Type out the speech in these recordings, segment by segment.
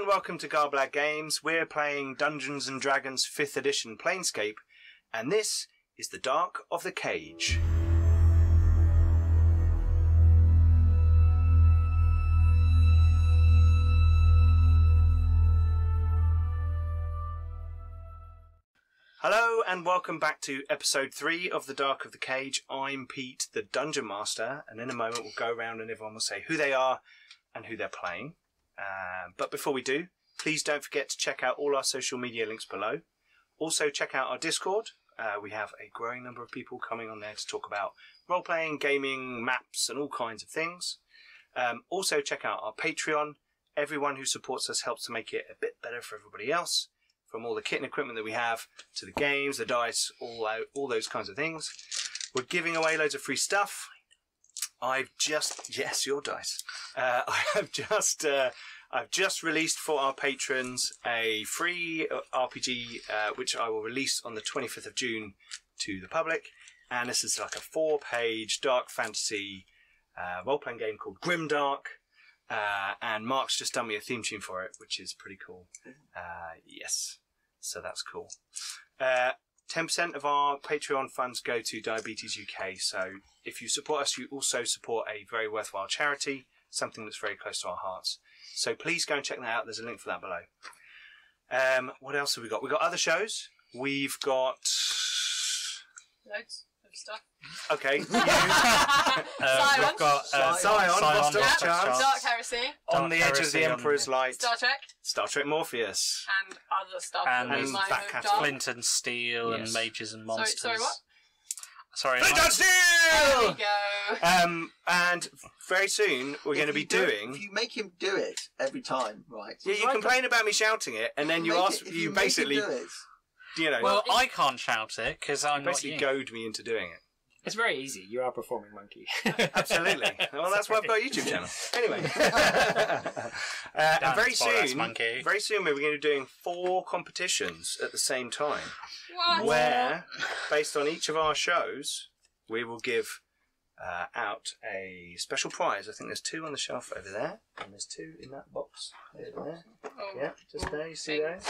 and welcome to Garblag Games. We're playing Dungeons and Dragons 5th edition Planescape, and this is the Dark of the Cage. Hello and welcome back to episode 3 of The Dark of the Cage. I'm Pete, the Dungeon Master, and in a moment we'll go around and everyone will say who they are and who they're playing. Um, but before we do, please don't forget to check out all our social media links below. Also, check out our Discord. Uh, we have a growing number of people coming on there to talk about role playing, gaming, maps, and all kinds of things. Um, also, check out our Patreon. Everyone who supports us helps to make it a bit better for everybody else. From all the kit and equipment that we have to the games, the dice, all all those kinds of things. We're giving away loads of free stuff. I've just yes, your dice. Uh, I have just uh, I've just released for our patrons a free uh, RPG uh, which I will release on the 25th of June to the public, and this is like a four-page dark fantasy uh, role-playing game called Grimdark. Uh, and Mark's just done me a theme tune for it, which is pretty cool. Uh, yes, so that's cool. Uh, 10% of our Patreon funds go to Diabetes UK. So if you support us, you also support a very worthwhile charity, something that's very close to our hearts. So please go and check that out. There's a link for that below. Um, what else have we got? We've got other shows. We've got. Loads of stuff. Okay. you, Scion. we've got uh, Scion. Scion, Lost Yeah. of Chance, Dark Heresy, On the Edge of the Emperor's the- Light, Star Trek, Star Trek Modiphius. and other stuff. And that we And might back have Flint and Steel Yes. and Mages and Monsters. sorry, what? Sorry, Flint am I- and There we go. Um, and very soon we're going to be you do it- doing. If you make him do it every time, right? Yeah, you complain about me shouting it, and then you Make ask, it- if you, make him basically, do it, you know, Well, Well, I can't shout it because I'm not basically you. goad me into doing it. It's very easy. You are performing monkey. Absolutely. well, that's why I've got a YouTube channel. Anyway, uh, and very for us, soon, monkey. very soon we're going to be doing four competitions at the same time, What? where, based on each of our shows, we will give uh, out a special prize. I think there's two on the shelf over there, and there's two in that box over there. Oh. Yeah, just there. You see those?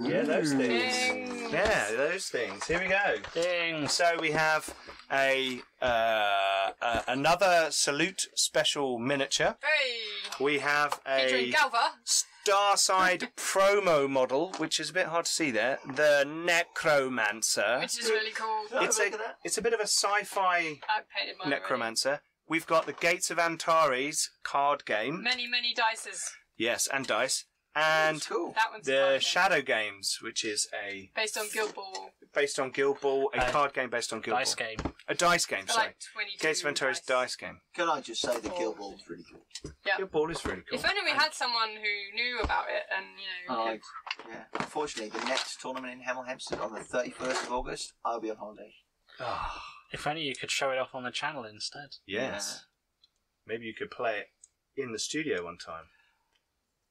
Yeah, those things. Ding. Yeah, those things. Here we go. Ding. So we have a uh, uh, another salute special miniature. Hey. We have a Galva. Starside promo model, which is a bit hard to see there. The Necromancer. Which is really cool. It's a it's a bit of a sci-fi I've painted mine. already. Necromancer. We've got the Gates of Antares card game. Many, many dices. Yes, and dice. And That's cool. The Shadow Games, which is a Based on Guild Ball. based on Guild Ball, a Uh, card game based on Guild Dice Ball. game. A dice game, For sorry. like 22 Gates of Antares dice game. Can I just say the Guild Ball is really cool? Yeah. Guild Ball is really cool. If only we had someone who knew about it and, you know, Oh, could- yeah. Unfortunately, the next tournament in Hemel Hempstead on the 31st of August, I'll be on holiday. Ah, If only you could show it off on the channel instead. yes. Maybe you could play it in the studio one time.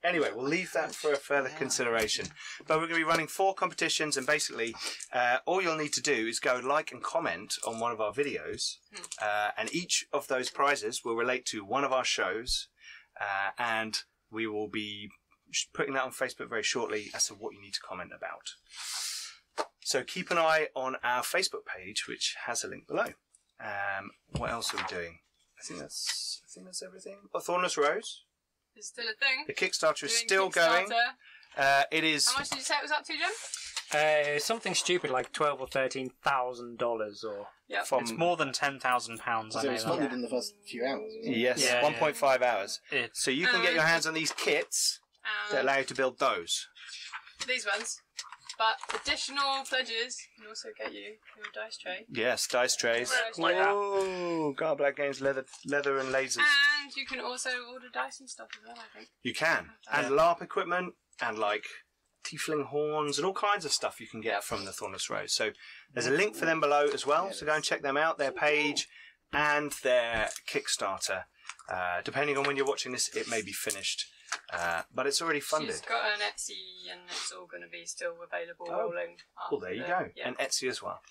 Anyway, we'll leave that for a further consideration. But we're going to be running four competitions, and basically, uh, all you'll need to do is go like and comment on one of our videos, uh, and each of those prizes will relate to one of our shows, uh, and we will be putting that on Facebook very shortly as to what you need to comment about. So keep an eye on our Facebook page, which has a link below. Um, what else are we doing? I think that's I think that's everything. Oh, Thornless Rose. It's still a thing. The Kickstarter is Doing still going. Uh, it is. How much did you say it was up to, Jim? uh, something stupid like twelve or thirteen thousand dollars, or Yeah. From It's more than ten thousand pounds. I So know it's that. funded in the first few hours. isn't it? Yes, Yeah, 1.5 hours. It's So you can get Um, your hands on these kits that Um, allow you to build those. these ones. But additional pledges can also get you your dice tray. Yes, dice trays. Dice Like tray. Oh, Games leather, leather and lasers. And you can also order dice and stuff as well, I think. You can, and LARP equipment, and like tiefling horns, and all kinds of stuff you can get from the Thornless Rose. So there's a link for them below as well. So go and check them out. Their page and their Kickstarter. Uh, depending on when you're watching this, it may be finished, uh, but it's already funded. She's got an Etsy and it's all going to be still available Oh. rolling. Well, there you after- go. Yeah. And Etsy as well.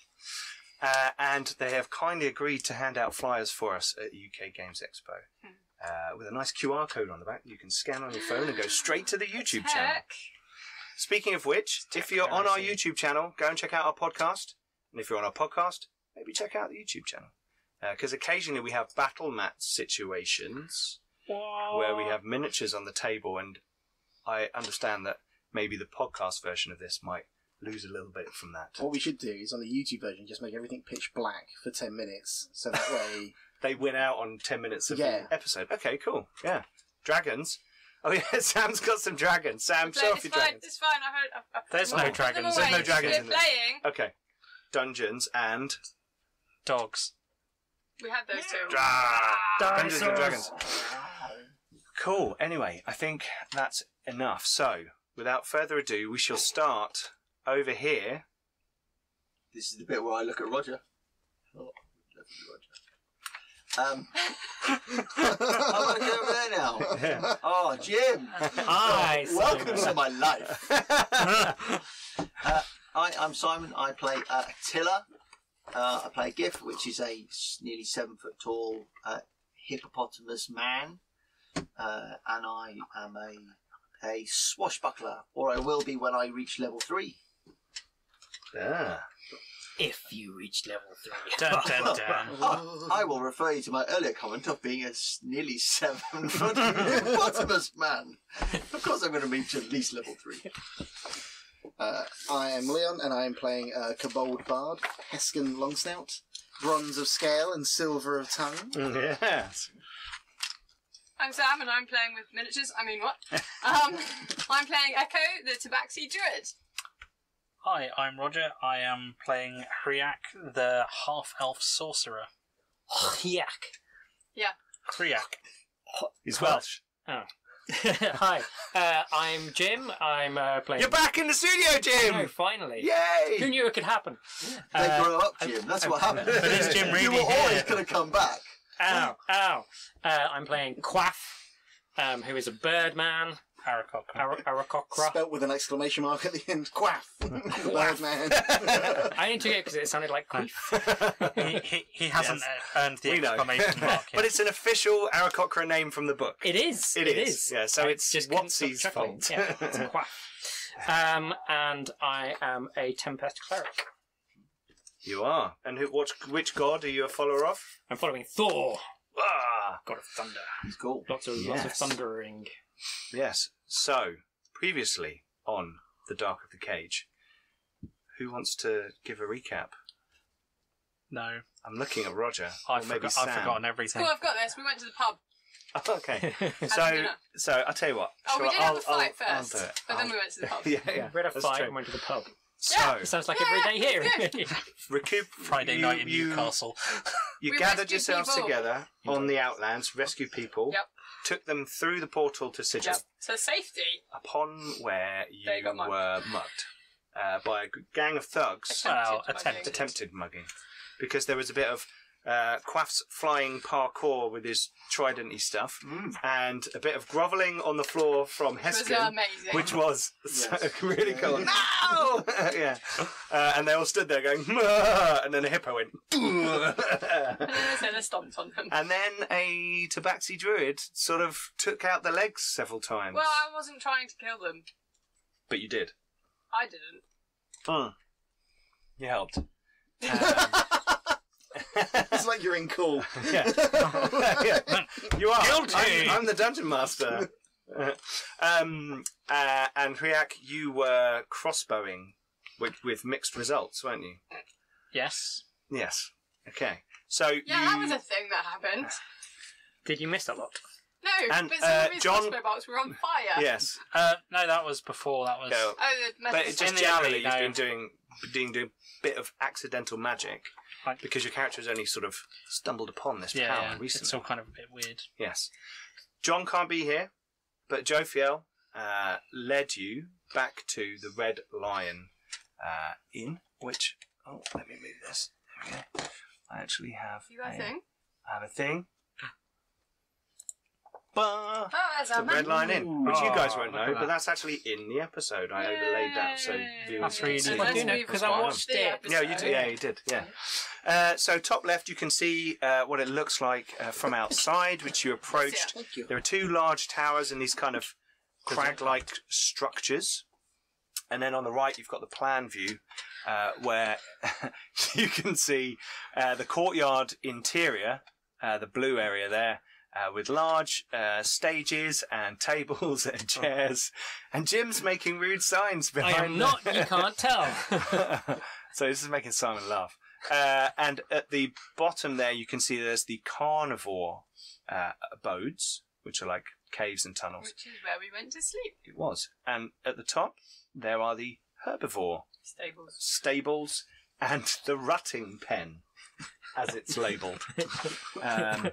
Uh, and they have kindly agreed to hand out flyers for us at UK Games Expo. Hmm. uh, with a nice QR code on the back. You can scan on your phone and go straight to the YouTube channel. Tech. Speaking of which, if you're on our YouTube channel, go and check out our podcast. And if you're on our podcast, maybe check out the YouTube channel. Because occasionally we have battle mat situations where we have miniatures on the table, and I understand that maybe the podcast version of this might lose a little bit from that. What we should do is on the YouTube version, just make everything pitch black for 10 minutes. So that way. They win out on 10 minutes of Yeah. the episode. Okay, cool. Yeah. Dragons. Oh, yeah, Sam's got some dragons. Sam, Play- show off it's your fine. dragons. It's fine. I heard. I, I put There's them no away. Put them dragons. There's no dragons We're in there. playing. Okay. Dungeons and. Dogs. We had those two. Dra- Dungeons and Dragons. Cool. Anyway, I think that's enough. So, without further ado, we shall start over here. This is the bit where I look at Roger. Oh, Roger. Um, I want to go over there now. Yeah. Oh, Jim. Hi, Welcome Simon. to my life. Uh, I, I'm Simon. I play uh, Attila. Uh, I play Gif, which is a nearly seven foot tall uh, hippopotamus man, uh, and I am a a swashbuckler, or I will be when I reach level three. Ah. If you reach level three. Dun, dun, dun. I, I will refer you to my earlier comment of being a s- nearly seven foot hippopotamus man. Of course, I'm going to reach at least level three. Uh, I am Leon, and I am playing uh, Kobold Bard, Heskin Longsnout, bronze of scale and silver of tongue. Yes. I'm Sam, and I'm playing with miniatures. I mean, what? Um, I'm playing Echo, the Tabaxi Druid. Hi, I'm Roger. I am playing Hriak, the half-elf sorcerer. Yak. Hriak. He's Welsh. Hi, uh, I'm Jim. I'm uh, playing. You're back in the studio, Oh, Jim! finally. Yay! Who knew it could happen? They Uh, grow up, Jim. That's what happened. But is Jim really you were always here? going to come back. Ow, ow. Uh, I'm playing Quaff, um, who is a birdman. Arakok. Ar- Aarakocra. Spelt with an exclamation mark at the end. Quaff. Birdman. I only took it because it sounded like quaff. he, he, he hasn't uh earned the We know. exclamation mark yet. but it's an official Aarakocra name from the book. It is. It it is, is. yeah, so I it's just couldn't stop Watsy's chuckling. fault. Yeah, it's a Quaff. Um, and I am a Tempest cleric. You are. And who, what, which god are you a follower of? I'm following Thor, Ah, god of thunder. He's cool. Lots of lots of Yes. thundering. yes. So, previously on The Dark of the Cage, who wants to give a recap? no, I'm looking at Roger. I've, maybe forgot, Sam. I've forgotten everything. Cool, I've got this. We went to the pub. okay. So, dinner. so I'll tell you what. Oh, we Shall did I- have I'll- a fight I'll- I'll first, do it. but then I'll- we went to the pub. yeah, yeah. We had a that's fight true. and went to the pub. So, It sounds like Yeah, every day here. recoup Friday you, night in you, Newcastle. You We gathered rescued yourselves people. together on the Outlands, rescued people, Yep. took them through the portal to Sigil, Yep. So safety. upon where They you got mugged. were mugged uh, by a g- gang of thugs. Well, Attempted attempted. mugging. attempted mugging because there was a bit of uh, Quaff's flying parkour with his tridenty stuff and a bit of grovelling on the floor from It was Heskin. Which was so- Yes. really cool. No! yeah. Uh, and they all stood there going, "Mah!" and then a hippo went, and then I said I stomped on them. and then a tabaxi druid sort of took out the legs several times. Well, I wasn't trying to kill them. but you did. I didn't. Hmm. You helped. Um, it's like you're in cool. yeah. yeah. You are. Guilty. I'm, I'm the dungeon master. um, uh, and Hriak, you were crossbowing with, with mixed results, weren't you? Yes. Yes. Okay. So Yeah, you, that was a thing that happened. Did you miss a lot? No, And, but some uh, of his John- crossbow bolts were on fire. Yes. Uh, no, that was before. That was. Go. Oh, the But it just In the alley, generally, you've no. been doing doing doing a bit of accidental magic Right. because your character has only sort of stumbled upon this yeah, power yeah. recently. It's all kind of a bit weird. Yes. John can't be here, but Joe Fiel uh, led you back to the Red Lion uh, Inn, which, oh, let me move this. There we go. I actually have, You got a a- thing? I have a thing. Oh, there's the our Red man. Lion Inn, which you guys won't know, that. but that's actually in the episode. I overlaid that so Yay. viewers That's can really see. neat. I do know because I watched the it. episode. Yeah, you did. Yeah, you did. Yeah. Uh, so top left, you can see uh, what it looks like uh, from outside, which you approached. Thank you. There are two large towers and these kind of crag-like structures, and then on the right you've got the plan view, uh, where you can see uh, the courtyard interior, uh, the blue area there. Uh, with large uh, stages and tables and chairs, and Jim's making rude signs behind. I am not. You can't tell. so this is making Simon laugh. Uh, and at the bottom there, you can see there's the carnivore uh, abodes, which are like caves and tunnels. Which is where we went to sleep. It was. And at the top, there are the herbivore Stables. stables and the rutting pen, as it's labelled, um,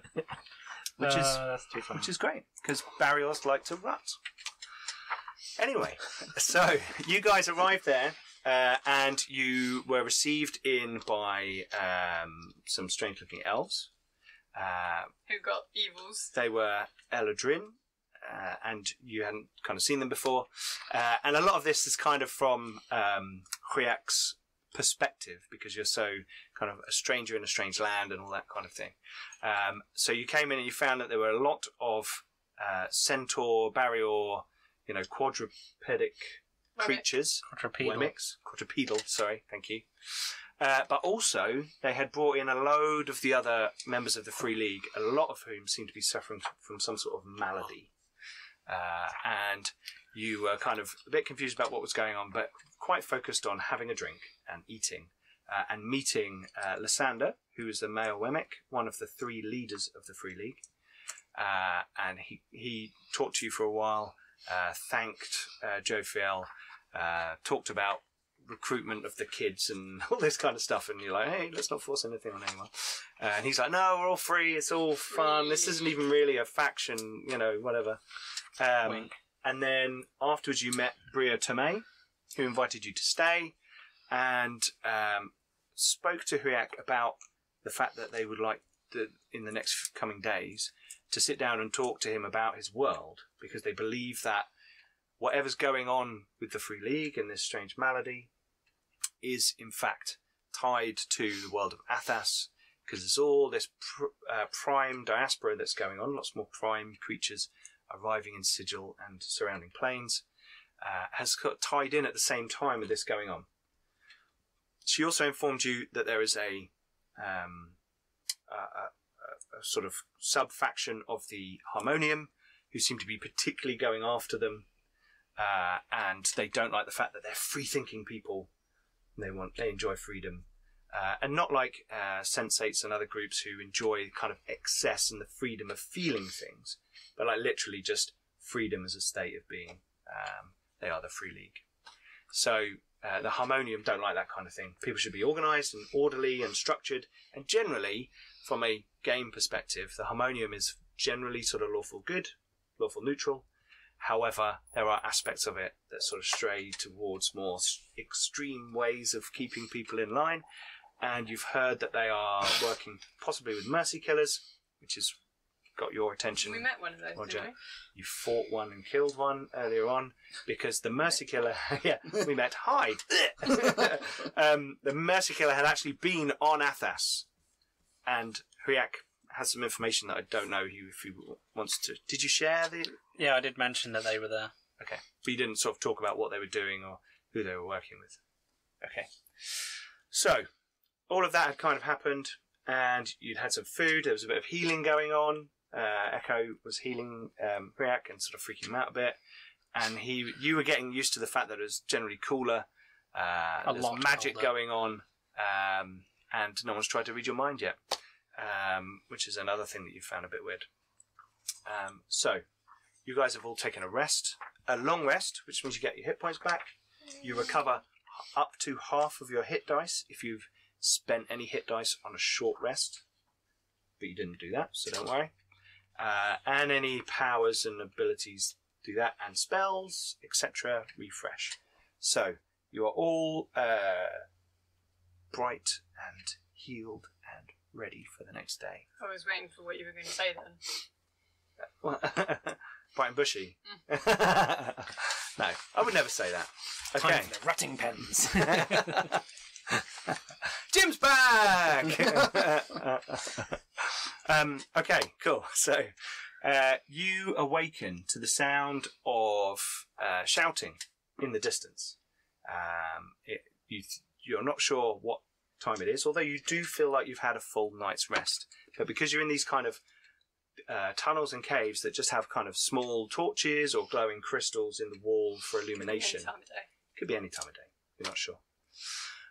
which is Uh, that's too which is great because Bariaurs like to rut. Anyway, so you guys arrived there. Uh, and you were received in by um, some strange-looking elves. Uh, Who got evils? they were Eladrin, uh, and you hadn't kind of seen them before. Uh, and a lot of this is kind of from um, Hriak's perspective because you're so kind of a stranger in a strange land and all that kind of thing. Um, so you came in and you found that there were a lot of uh, centaur, bariaur, you know, quadrupedic creatures Quadrupedal. Wemics, quadrupedal, sorry, thank you. Uh, but also, they had brought in a load of the other members of the Free League, a lot of whom seemed to be suffering from some sort of malady. Uh, and you were kind of a bit confused about what was going on, but quite focused on having a drink and eating uh, and meeting uh, Lysander, who is the male Wemic, one of the three leaders of the Free League. Uh, and he, he talked to you for a while, uh, thanked uh, Joe Fiel, uh, talked about recruitment of the kids and all this kind of stuff. And you're like, hey, let's not force anything on anyone. Uh, and he's like, no, we're all free. It's all fun. This isn't even really a faction, you know, whatever. Um, and then afterwards, you met Bria Tomei, who invited you to stay and um, spoke to Hriak about the fact that they would like in the next coming days to sit down and talk to him about his world because they believe that whatever's going on with the Free League and this strange malady is in fact tied to the world of Athas because there's all this pr- uh, prime diaspora that's going on, lots more prime creatures arriving in Sigil and surrounding planes, uh, has got tied in at the same time with this going on. She also informed you that there is a, um, a, a, a- sort of sub faction of the Harmonium who seem to be particularly going after them, uh, and they don't like the fact that they're free thinking people. They want they enjoy freedom, uh, and not like uh, sensates and other groups who enjoy kind of excess and the freedom of feeling things, but like literally just freedom as a state of being. Um, they are the Free League. So uh, the Harmonium don't like that kind of thing. People should be organised and orderly and structured, and generally, from a game perspective, the Harmonium is generally sort of lawful good, lawful neutral. However, there are aspects of it that sort of stray towards more extreme ways of keeping people in line. And you've heard that they are working possibly with mercy killers, which has got your attention. We met one of those, Roger. didn't we? You fought one and killed one earlier on because the mercy killer. yeah, we met. Hide. um, the mercy killer had actually been on Athas, and Hriak has some information that I don't know you if he wants to. Did you share the? Yeah, I did mention that they were there. Okay, but you didn't sort of talk about what they were doing or who they were working with. Okay, so all of that had kind of happened, and you'd had some food. There was a bit of healing going on. Uh, Echo was healing um, and sort of freaking him out a bit, and he, you were getting used to the fact that it was generally cooler. Uh, A there's lot magic colder. going on, um, and no one's tried to read your mind yet, um, which is another thing that you found a bit weird. Um, so, you guys have all taken a rest, a long rest, which means you get your hit points back. You recover h- up to half of your hit dice if you've spent any hit dice on a short rest, but you didn't do that, so don't worry. Uh, and any powers and abilities do that, and spells, etc. Refresh. So you are all uh, bright and healed and ready for the next day. I was waiting for what you were going to say then. What? Bright and bushy. no, I would never say that. Time Okay. for the ratting pens. Jim's back. Um, okay, cool. So uh, you awaken to the sound of uh, shouting in the distance. Um, it, you, you're not sure what time it is, although you do feel like you've had a full night's rest. But because you're in these kind of uh, tunnels and caves that just have kind of small torches or glowing crystals in the wall for illumination, Any time of day. could be any time of day. You're not sure.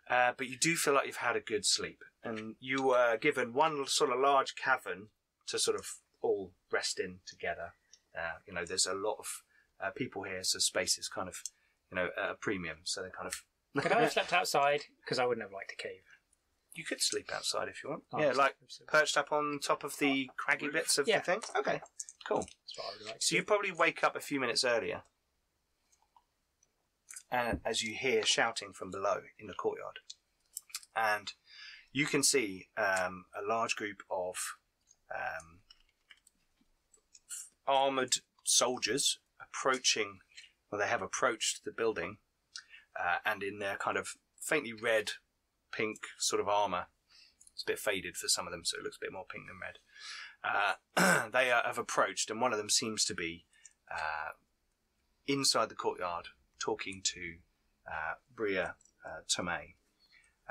Uh, but you do feel like you've had a good sleep, and you were given one sort of large cavern to sort of all rest in together. Uh, you know, there's a lot of uh, people here, so space is kind of, you know, a premium. So they're kind of. Could I have slept outside? Because I wouldn't have liked a cave. you could sleep outside if you want. Oh, yeah, like perched up on top of the craggy bits of Yeah. the thing. Okay, cool. That's what I would like. So you probably wake up a few minutes earlier, and as you hear shouting from below in the courtyard, and you can see um, a large group of um, armored soldiers approaching. Well, they have approached the building, uh, and in their kind of faintly red, pink sort of armor. It's a bit faded for some of them, so it looks a bit more pink than red. Uh, they uh, have approached, and one of them seems to be uh, inside the courtyard talking to uh, Bria uh, Tomei,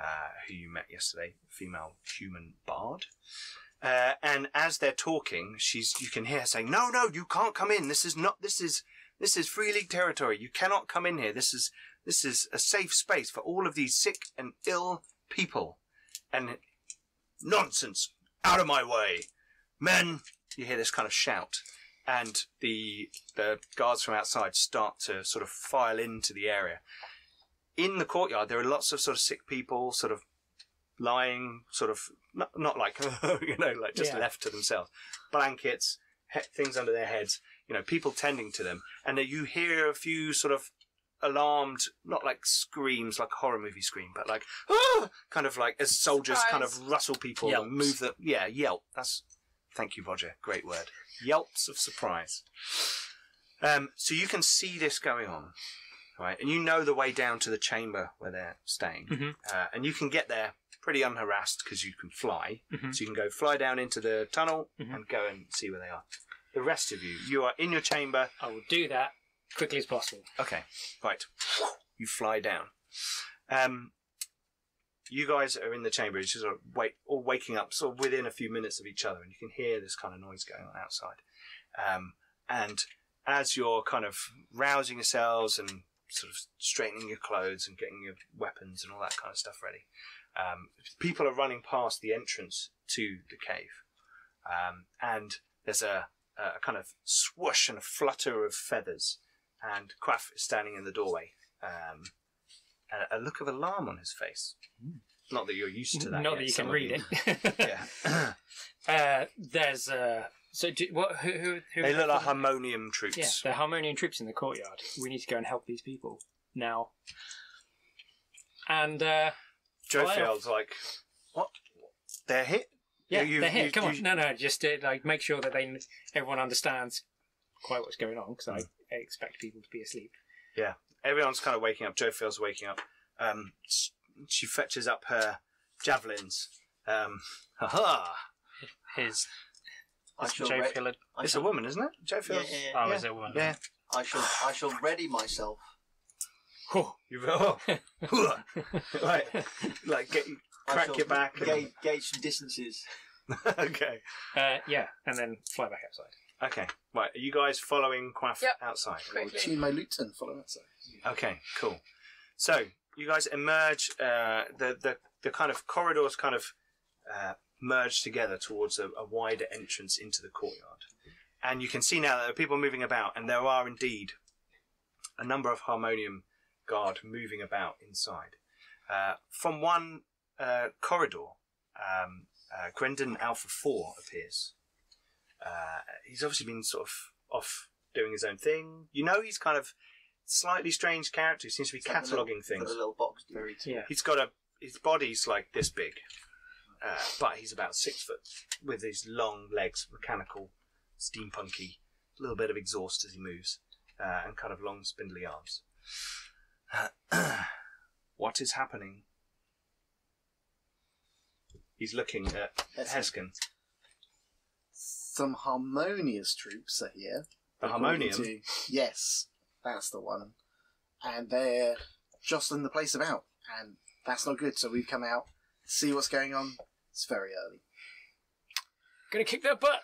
uh, who you met yesterday, female human bard. Uh, and as they're talking, she's you can hear her saying, "No, no, you can't come in. This is not. This is this is free league territory. You cannot come in here. This is this is a safe space for all of these sick and ill people." And nonsense, out of my way, men! You hear this kind of shout, and the the guards from outside start to sort of file into the area. In the courtyard, there are lots of sort of sick people, sort of lying, sort of not, not like you know, like just Yeah. left to themselves. Blankets, he- things under their heads. You know, people tending to them, and then you hear a few sort of alarmed, not like screams, like a horror movie scream, but like ah! kind of like as soldiers kind of rustle people Yelps. and move them. Yeah, yelp. That's thank you, Roger. Great word. Yelps of surprise. Um, so you can see this going on, right? And you know the way down to the chamber where they're staying, Mhm. uh, and you can get there pretty unharassed because you can fly. Mhm. So you can go fly down into the tunnel Mhm. and go and see where they are. The rest of you, you are in your chamber. I will do that quickly as possible. Okay, right. You fly down. Um, you guys are in the chamber. It's just sort of wait, all waking up, sort of within a few minutes of each other, and you can hear this kind of noise going on outside. Um, and as you're kind of rousing yourselves and sort of straightening your clothes and getting your weapons and all that kind of stuff ready, um, people are running past the entrance to the cave, um, and there's a, a kind of swoosh and a flutter of feathers and Quaff is standing in the doorway, um, a, a look of alarm on his face. Not that you're used to that. Not yet, that you can read you. it. Yeah, uh, there's uh, so do, what? Who? Who? who they look like harmonium troops. Yeah, they're harmonium troops in the courtyard. We need to go and help these people now. And uh, Joe feels like what? They're hit. yeah, You- they're here. you- Come on, you- no, no, just uh, like make sure that they everyone understands quite what's going on because I, expect people to be asleep. Yeah. Everyone's kind of waking up. Joe feels waking up. Um, s- she fetches up her javelins. Um, ha His I shall Joe re- Fillard. I It's a woman, isn't it? Joe Yeah, feels. yeah, yeah. Oh, Yeah. is it one? Yeah. I shall I shall ready myself. Oh, You oh, right, like get I crack shall your back. and- Gauge, gauge some distances. okay. Uh, yeah, and then fly back outside. Okay, right. Are you guys following Quaff Yep. outside? Quickly. tune my lute and follow outside. Okay, cool. So you guys emerge. Uh, the the the kind of corridors kind of uh, merge together towards a, a wider entrance into the courtyard, and you can see now that there are people moving about, and there are indeed a number of harmonium guard moving about inside. Uh, from one uh, corridor, um, uh, Grendon Alpha Four appears. Uh, he's obviously been sort of off doing his own thing. You know, he's kind of slightly strange character. He seems to be It's like little- cataloguing things. a little box. Very Yeah. He's got a his body's like this big, uh, but he's about six foot with his long legs, mechanical steampunky, a little bit of exhaust as he moves, uh, and kind of long spindly arms. what is happening? He's looking at Heskin. Some harmonious troops are here. The according harmonium. to- yes, that's the one. And they're jostling the place about. And that's not good. So we've come out, see what's going on. It's very early. Gonna kick their butt.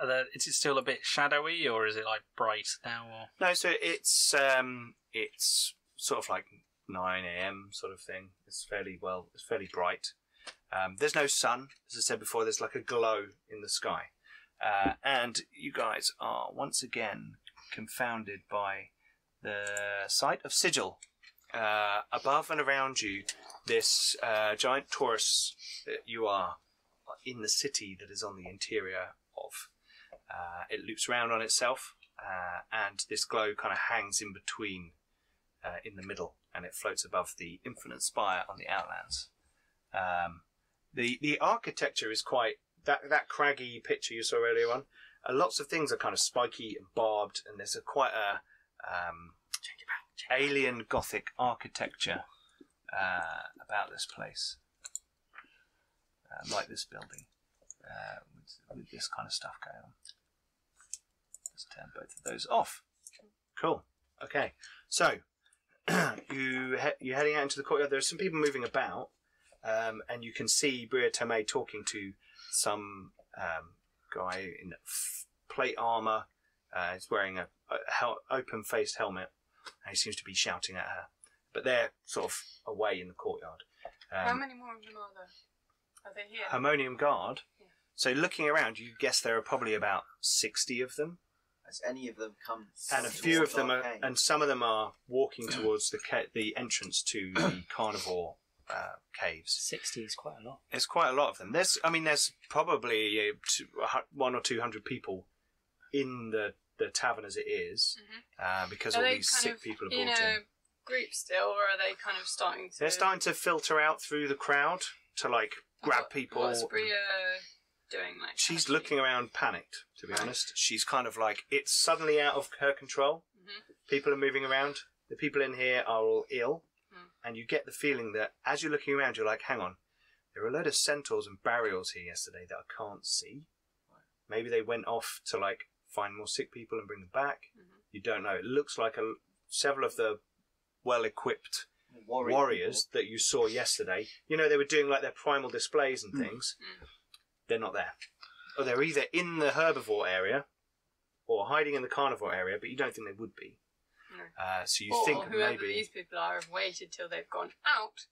Are there, is it still a bit shadowy, or is it like bright now? Or No, so it's um, it's sort of like nine a.m. sort of thing. It's fairly well, it's fairly bright. Um, there's no sun, as I said before. There's like a glow in the sky, uh, and you guys are once again confounded by the sight of sigil uh, above and around you. This uh, giant torus that you are in the city that is on the interior of. Uh, it loops around on itself, uh, and this glow kind of hangs in between, uh, in the middle, and it floats above the infinite spire on the outlands. Um, the the architecture is quite that that craggy picture you saw earlier on. Uh, lots of things are kind of spiky and barbed, and there's a quite a um, alien Gothic architecture uh, about this place, uh, like this building, uh, with, with this kind of stuff going on. Let's turn both of those off. Cool. Okay. So you he- you're heading out into the courtyard. There are some people moving about, um, and you can see Bria Tomei talking to some um, guy in plate armor. Uh, he's wearing a, a open-faced helmet, and he seems to be shouting at her. But they're sort of away in the courtyard. How Um, many more of them are there? Are they here? Harmonium Guard. Yeah. So looking around, you guess there are probably about sixty of them. Has any of them come? and a few of them are, cave? and some of them are walking towards the ca- the entrance to the carnivore uh, caves. 60 is quite a lot. There's quite a lot of them. There's, I mean, there's probably uh, two, a hu- one or two hundred people in the the tavern as it is, uh, because Mm-hmm. Are all these sick of people are in brought a in. Group still, or are they kind of starting to? They're starting to filter out through the crowd to like grab What- people. What's Bria doing? Like She's actually? looking around panicked, to be Right. honest. She's kind of like, it's suddenly out of her control. Mhm. People are moving around. The people in here are all ill. Mm. And you get the feeling that as you're looking around, you're like, hang on, there are a load of centaurs and bariaurs here yesterday that I can't see. Maybe they went off to like find more sick people and bring them back. Mhm. You don't know. It looks like a, several of the well equipped Warrior warriors that you saw yesterday, you know, they were doing like their primal displays and things. Mm. They're not there. Or they're either in the herbivore area or hiding in the carnivore area, but you don't think they would be. No. Uh, so you or think whoever maybe, these people are have waited till they've gone out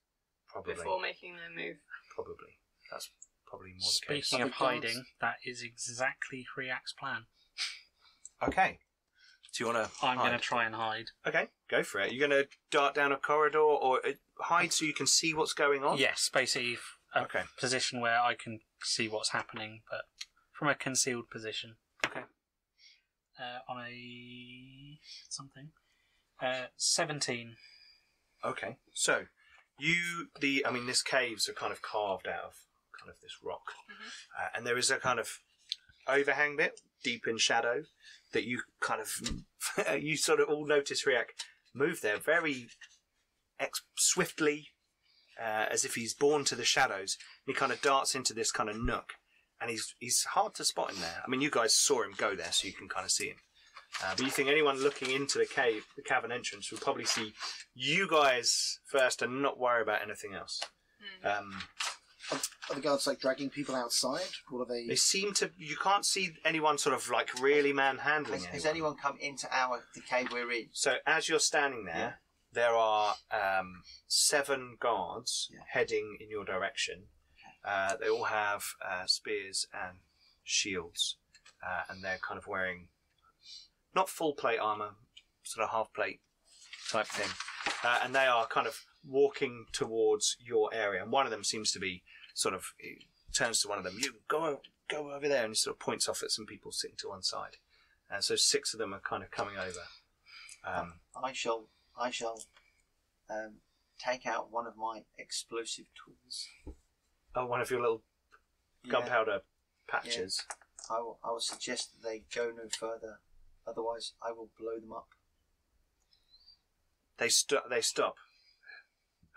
probably, before making their move. probably. That's probably more the case. speaking of hiding, that is exactly Hriak's plan. Okay. Do you want to? I'm going to try and hide. Okay, go for it. You're going to dart down a corridor or uh, hide so you can see what's going on. Yes, basically a Okay. position where I can see what's happening, but from a concealed position. Okay. Uh, on a something. Uh, Seventeen. Okay. So, you the I mean, this caves are kind of carved out of kind of this rock, uh, and there is a kind of overhang bit deep in shadow that you kind of you sort of all notice Hriak move there very ex- swiftly, uh, as if he's born to the shadows. And he kind of darts into this kind of nook, and he's he's hard to spot in there. I mean, you guys saw him go there, so you can kind of see him. Uh, but you think anyone looking into the cave, the cavern entrance, will probably see you guys first and not worry about anything else. Um, Are the guards like dragging people outside? What are they? they seem to. You can't see anyone sort of like really manhandling Has, has anyone. anyone come into our the cave we're in? So as you're standing there, there are um, seven guards Yeah. heading in your direction. Uh, they all have uh, spears and shields, uh, and they're kind of wearing not full plate armor, sort of half plate type thing, uh, and they are kind of walking towards your area. And one of them seems to be sort of he turns to one of them. You go go over there, and he sort of points off at some people sitting to one side. And so six of them are kind of coming over. Um, I shall. I shall um, take out one of my explosive tools. Oh, one of your little Yeah. gunpowder patches. I will, I will suggest that they go no further. Otherwise, I will blow them up. They stop. They stop.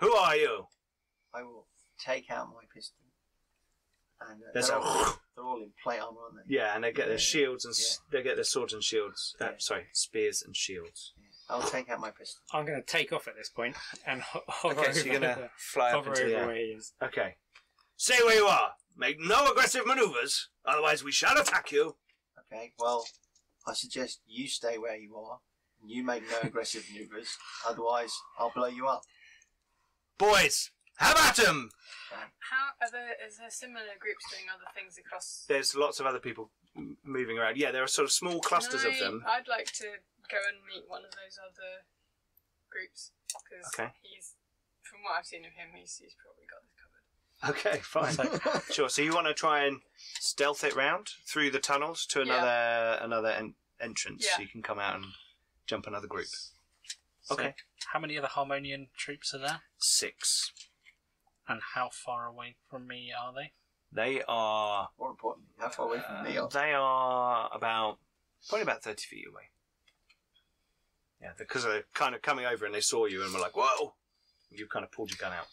Who are you? I will take out my pistol. And uh, There's they're, a- all, they're all in plate armor, aren't they? Yeah, and they get their Yeah. shields and s they get their swords and shields. Uh, Yeah. Sorry, spears and shields. I'll take out my pistol. I'm going to take off at this point and ho- hover Okay, so you're over, gonna fly up hover into the over air. where he is. Okay. Stay where you are. Make no aggressive maneuvers, otherwise we shall attack you. Okay, well, I suggest you stay where you are. And you make no aggressive maneuvers. Otherwise, I'll blow you up. Boys, have at 'em! How are there? Is there similar groups doing other things across? There's lots of other people m- moving around. Yeah, there are sort of small clusters Can of them. I'd like to go and meet one of those other groups because Okay. he's, from what I've seen of him, he's, he's probably got this covered. Okay, fine. sure. So you want to try and stealth it round through the tunnels to Yeah. another another en- entrance, so Yeah. you can come out and jump another group. So Okay. How many other Harmonium troops are there? Six. And how far away from me are they? They are. More importantly, how far away from me are they are about probably about thirty feet away. Yeah, because they're kind of coming over and they saw you and were like, "Whoa!" You kind of pulled your gun out.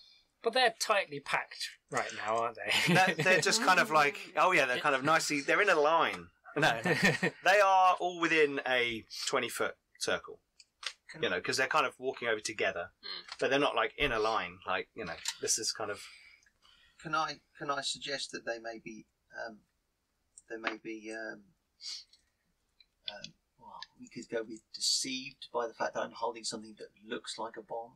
But they're tightly packed right now, aren't they? They're, they're just kind of like, oh yeah, they're kind of nicely. They're in a line. No, no. they are all within a twenty foot circle. You know, because they're kind of walking over together, but they're not like in a line. Like you know, this is kind of Can I can I suggest that they may be um, they may be um, um, well, we could go with deceived by the fact that I'm holding something that looks like a bomb.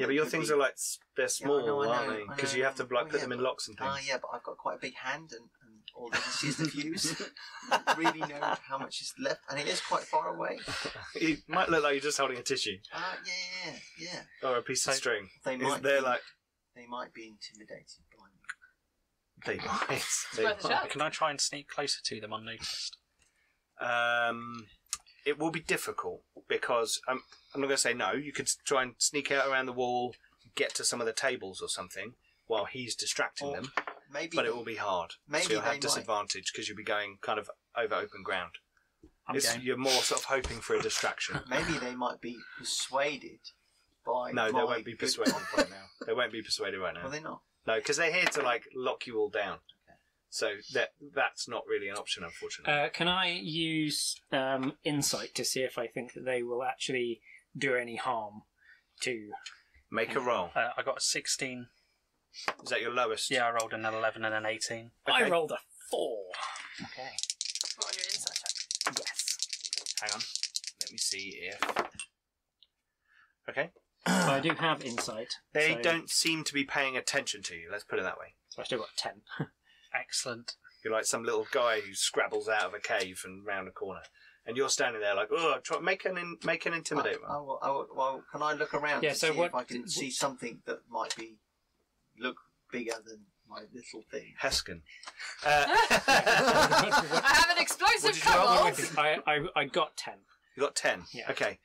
Yeah. But your things be- are like they're small, know, I aren't know, they? Because you have to like Oh, put yeah, them in but- locks and things. Ah, yeah, but I've got quite a big hand and, and all this is the views. I really know how much is left, and it is quite far away. It might look like you're just holding a tissue Ah, yeah, yeah, yeah. or a piece of So- string. They Is might. they're be, like they might be intimidated by me. they might. They worth a might. shot. Can I try and sneak closer to them unnoticed? Um, it will be difficult because I'm. I'm not going to say no. You could s- try and sneak out around the wall, get to some of the tables or something while he's distracting Or them. Maybe. But it will be hard. Maybe so you'll have disadvantage because you'll be going kind of over open ground. I'm It's, game. you're more sort of hoping for a distraction. Maybe they might be persuaded by. No, they won't be good- persuaded right now. They won't be persuaded right Will now. they not? No, because they're here to like lock you all down. So that that's not really an option, unfortunately. Uh, can I use um, insight to see if I think that they will actually do any harm to? Make a roll. Uh, I got a 16. Is that your lowest? Yeah, I rolled an 11 and an 18. I rolled a four. Okay. What on your insight check? Yes. Hang on. Let me see if. Okay. So I do have insight. They so, don't seem to be paying attention to you. Let's put it that way. So I still got ten. Excellent. You're like some little guy who scrabbles out of a cave and round a corner, and you're standing there like, oh, try make an in, make an intimidate I, I roll. will, I will, well, can I look around Yeah, to so see what- if I can see something that might be look bigger than my little thing? Heskin. Uh, I have an What explosive did you roll kobold. I, I I got ten. you got ten. Yeah. Okay.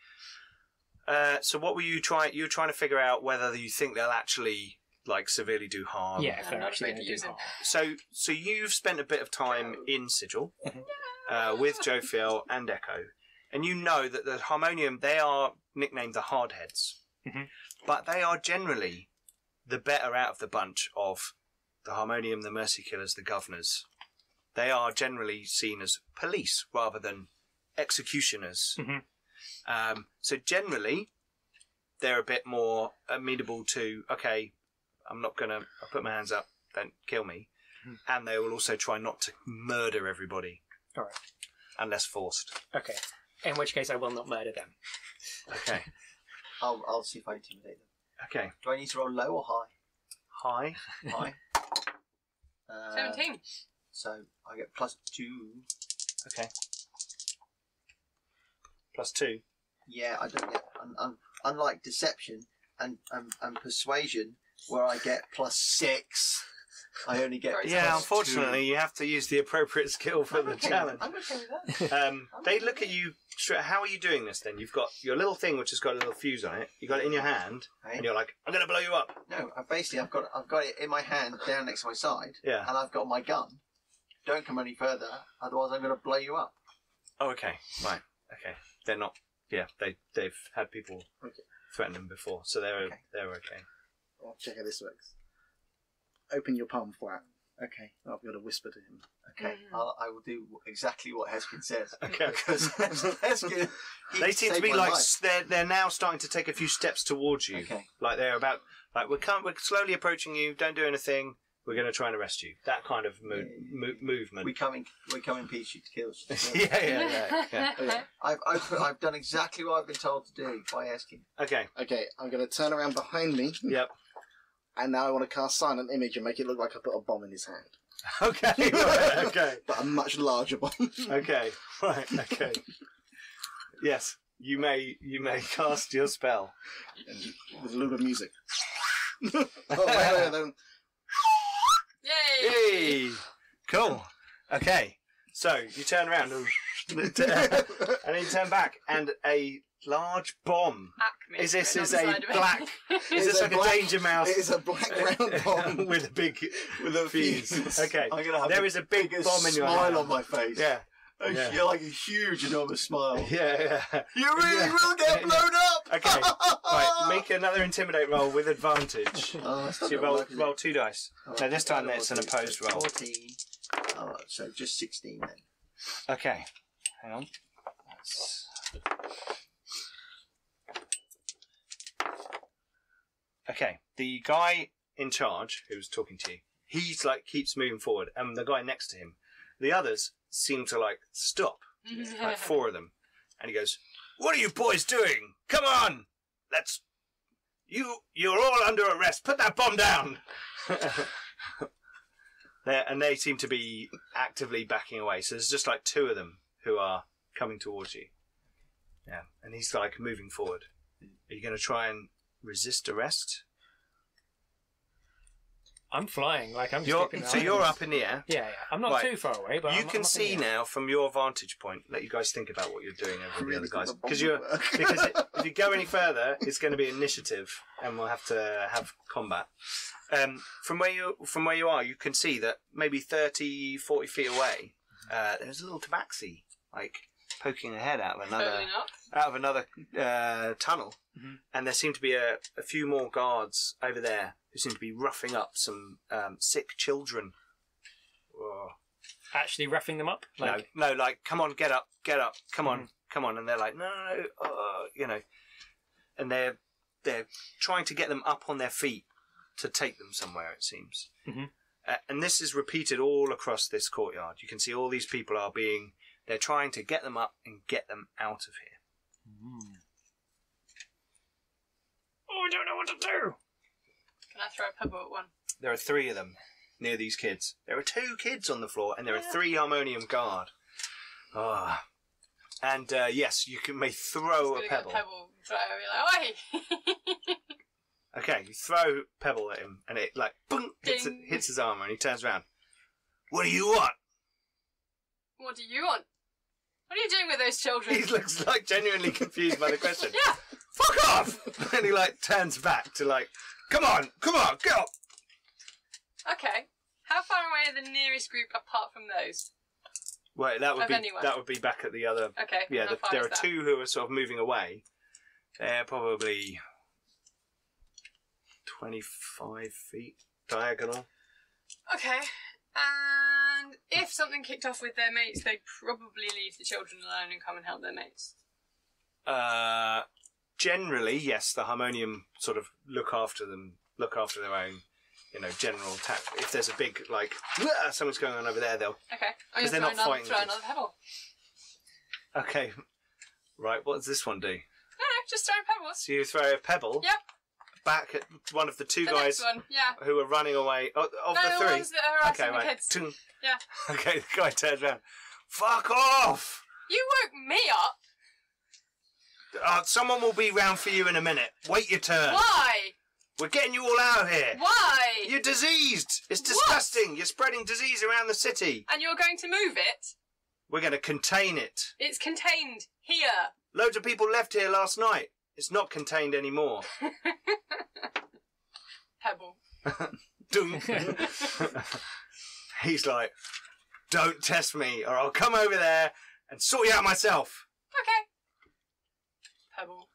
Uh, so what were you trying? You were trying to figure out whether you think they'll actually like severely do harm. yeah, if I'm they're not actually afraid going to to use do it. harm. So so you've spent a bit of time in Sigil uh, with Joe Phil and Echo, and you know that the Harmonium they are nicknamed the Hardheads, Mhm. but they are generally the better out of the bunch of the Harmonium, the Mercy Killers, the Governors. They are generally seen as police rather than executioners. Mhm. Um, so generally, they're a bit more amenable to okay, I'm not gonna I put my hands up, don't kill me, and they will also try not to murder everybody All right. unless forced. Okay. In which case, I will not murder them. Okay, I'll, I'll see if I intimidate them. Okay. Do I need to roll low or high? High. High. Uh, Seventeen. So I get plus two. Okay. Plus two. Yeah, I don't get. Un, un, unlike deception and, and and persuasion, where I get plus six, I only get. Yeah, plus unfortunately, you have to use the appropriate skill for the I'm okay challenge. With, I'm okay with that. Um, they look at you. straight- How are you doing this then? You've got your little thing which has got a little fuse on it. You got it in your hand, Right? and you're like, "I'm going to blow you up." No, I basically I've got I've got it in my hand down next to my side, Yeah. and I've got my gun. don't come any further. Otherwise, I'm going to blow you up. Oh, okay, right, okay. They're not. Yeah, they they've had people Okay. threaten them before, so they're Okay. they're okay. I'll check how this works. Open your palm flat. Okay, I'll be able to whisper to him. Okay, Mhm. I'll, I will do exactly what Heskin says. Okay. Because Heskin, he They seem to saved be my like life. s- they're they're now starting to take a few steps towards you. Okay. Like they're about like we're come, we're slowly approaching you. Don't do anything. We're going to try and arrest you. That kind of mo- mo- movement. We come in, we come in peace, you to kill us. yeah, yeah, yeah, yeah. Okay. I've, I've, I've done exactly what I've been told to do by Heskin. Okay. Okay, I'm going to turn around behind me, Yep. And now I want to cast silent image and make it look like I put a bomb in his hand, Okay. Right, okay. but a much larger bomb. Okay. Right. Okay. Yes. You may you may cast your spell. with a little bit of music. oh, wait, wait, wait, Yay! Hey. Cool. Okay. So you turn around and and then you turn back, and a large bomb. Acme. Is this is a side of it. black? Is It's this a like black- a danger mouse? It is a black round bomb. with a big with a fuse. Okay. I'm gonna have There the is a big bomb in your smile hand. on my face. Yeah. A- Yeah. You're like a huge, enormous smile. Yeah. Yeah. You really Yeah. will get blown up. Okay. Right. Make another intimidate roll with advantage. Oh, So you roll, work, roll two dice. Oh, No, this time I don't it's an opposed roll. 14. Oh, so just 16 then. Okay. Hang on. That's... Okay. The guy in charge who's talking to you, he's like keeps moving forward, and the guy next to him, the others seem to like stop, like four of them, and he goes, "What are you boys doing? Come on, let's. You you're all under arrest. Put that bomb down." They're, and they seem to be actively backing away. So there's just like two of them who are coming towards you. Yeah, and he's like moving forward. Are you going to try and resist arrest? I'm flying, like I'm You're, keeping so eye you're up in the air. Yeah, yeah. I'm not Right. too far away, but you I'm, can I'm see in the air. now from your vantage point. Let you guys think about what you're doing over the other guys, because you're because it, if you go any further, it's going to be initiative, and we'll have to have combat. Um, from where you from where you are, you can see that maybe 30, 40 feet away, uh, there's a little tabaxi like poking a head out of another Totally not. out of another uh, tunnel, Mhm. and there seem to be a, a few more guards over there who seem to be roughing up some um, sick children. Whoa. Actually roughing them up? Like, no, no, like come on, get up, get up, come on, come on, and they're like, no, no, no, uh, you know, and they're they're trying to get them up on their feet to take them somewhere. It seems, Mhm. uh, and this is repeated all across this courtyard. You can see all these people are being they're trying to get them up and get them out of here. Oh, I don't know what to do. Can I throw a pebble at one? There are three of them near these kids. There are two kids on the floor, and there are three harmonium guard. Ah. And uh, yes, you can may throw a pebble. get a pebble. Throw it, be like, oi! Okay, you throw pebble at him, and it like boom, hits, Ding. hits his armor, and he turns around. What do you want? what do you want? What are you doing with those children? He looks like genuinely confused by the question. yeah. Fuck off! and he like turns back to like, come on, come on, go! Okay. How far away are the nearest group apart from those? Wait, that would Of be anyone. that would be back at the other. Okay. Yeah, how the, far there is are that? two who are sort of moving away. They're probably twenty-five feet diagonal. Okay. Um, And if something kicked off with their mates, they'd probably leave the children alone and come and help their mates. Uh, generally, yes, the harmonium sort of look after them, look after their own, you know, general attack. If there's a big like, "Wah!" something's going on over there, they'll. Okay. I'm 'Cause they're throw not another, fighting throw another pebble. Okay, right. What does this one do? No, no, just throwing pebbles. So you throw a pebble. Yep. Back at one of the two the guys one, yeah. who are running away. Of, of no, the the three. ones that are harassing okay, the right. kids. Yeah. Okay, the guy turns around. Fuck off! You woke me up. Uh, someone will be round for you in a minute. Wait your turn. Why? We're getting you all out of here. Why? You're diseased. It's What? disgusting. You're spreading disease around the city. And you're going to move it? We're going to contain it. It's contained here. Loads of people left here last night. It's not contained anymore. Pebble. Dung. He's like, don't test me, or I'll come over there and sort you out myself. Okay. Pebble.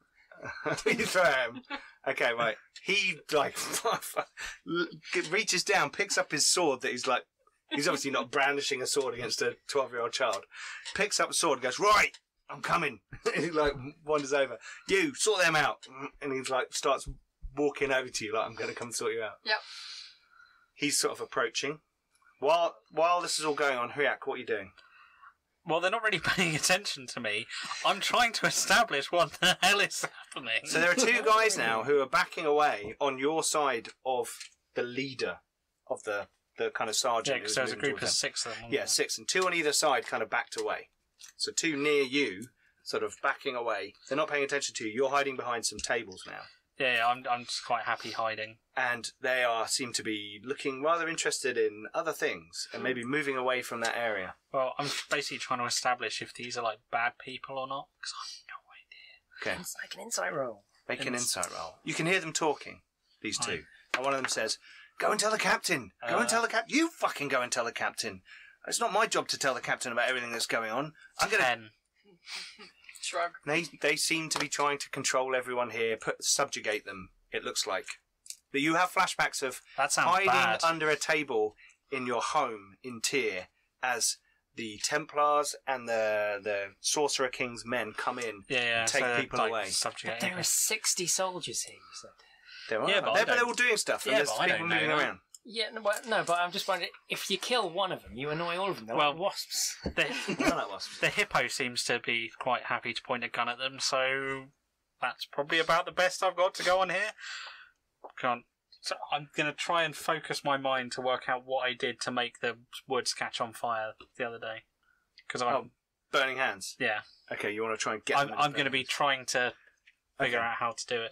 you throw at him. Okay, right. He like reaches down, picks up his sword that he's like. He's obviously not brandishing a sword against a twelve-year-old child. Picks up a sword and goes, "Right, I'm coming." he like wanders over. You sort them out, and he's like starts walking over to you like, "I'm going to come sort you out." Yep. He's sort of approaching. While while this is all going on, Hriak, what are you doing? Well, they're not really paying attention to me. I'm trying to establish what the hell is happening. So there are two guys now who are backing away on your side of the leader of the the kind of yeah, sergeant. because who's there's a group of them. six of them. Yeah, there? six and two on either side, kind of backed away. So two near you, sort of backing away. They're not paying attention to you. You're hiding behind some tables now, Yeah, yeah, I'm, I'm just quite happy hiding. and they are seem to be looking rather interested in other things and maybe moving away from that area. Well, I'm basically trying to establish if these are like bad people or not, because I have no idea. Okay, It's like an insight roll. make an And- insight roll. You can hear them talking. These two, Right. and one of them says, "Go and tell the captain. Go Uh, and tell the captain. You fucking go and tell the captain." It's not my job to tell the captain about everything that's going on. I'm gonna Ten. Shrug. They they seem to be trying to control everyone here, put subjugate them. It looks like. But you have flashbacks of That sounds hiding bad. under a table in your home in Tyr as the Templars and the the Sorcerer King's men come in. yeah, yeah. take so people like, away. But Subjugating. there are 60 soldiers here, you said. There are. Yeah, but I they're, but they're don't- all doing stuff, and Yeah, there's but I people don't know moving that. around. Yeah, no, but, no, but I'm just wondering if you kill one of them, you annoy all of them. They're Well- like wasps. The, They're like wasps. the hippo seems to be quite happy to point a gun at them, so that's probably about the best I've got to go on here. Can't. So I'm going to try and focus my mind to work out what I did to make the woods catch on fire the other day. Because I'm, Oh, burning hands. yeah, Okay, you want to try and get. I'm, them into I'm going to be trying to figure Okay. out how to do it.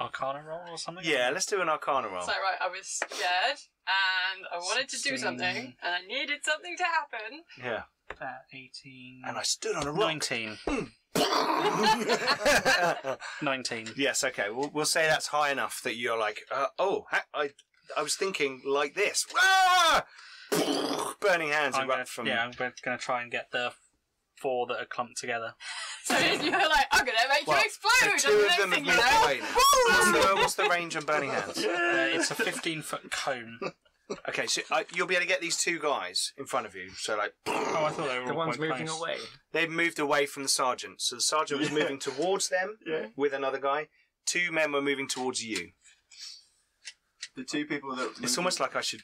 Arcana roll or something? Yeah, let's do an Arcana roll. So right, I was scared and I wanted to do 16. something and I needed something to happen. Yeah, Uh, 18. and I stood on a rock. 19. 19. Yes, okay. We'll, we'll say that's high enough that you're like, uh, oh, ha- I, I was thinking like this. Ah! Burning hands I'm gonna, erupt from. yeah, I'm going to try and get the four that are clumped together. So you're like, I'm gonna make Well, you explode. so two of them next have moved away. What's the, what's the range on burning hands? Uh, it's a 15 foot cone. Okay, so uh, you'll be able to get these two guys in front of you. So like, Oh, I thought they were The all one's moving close. away. they've moved away from the sergeant. So the sergeant was moving towards them Yeah. with another guy. Two men were moving towards you. The two people that It's almost like I should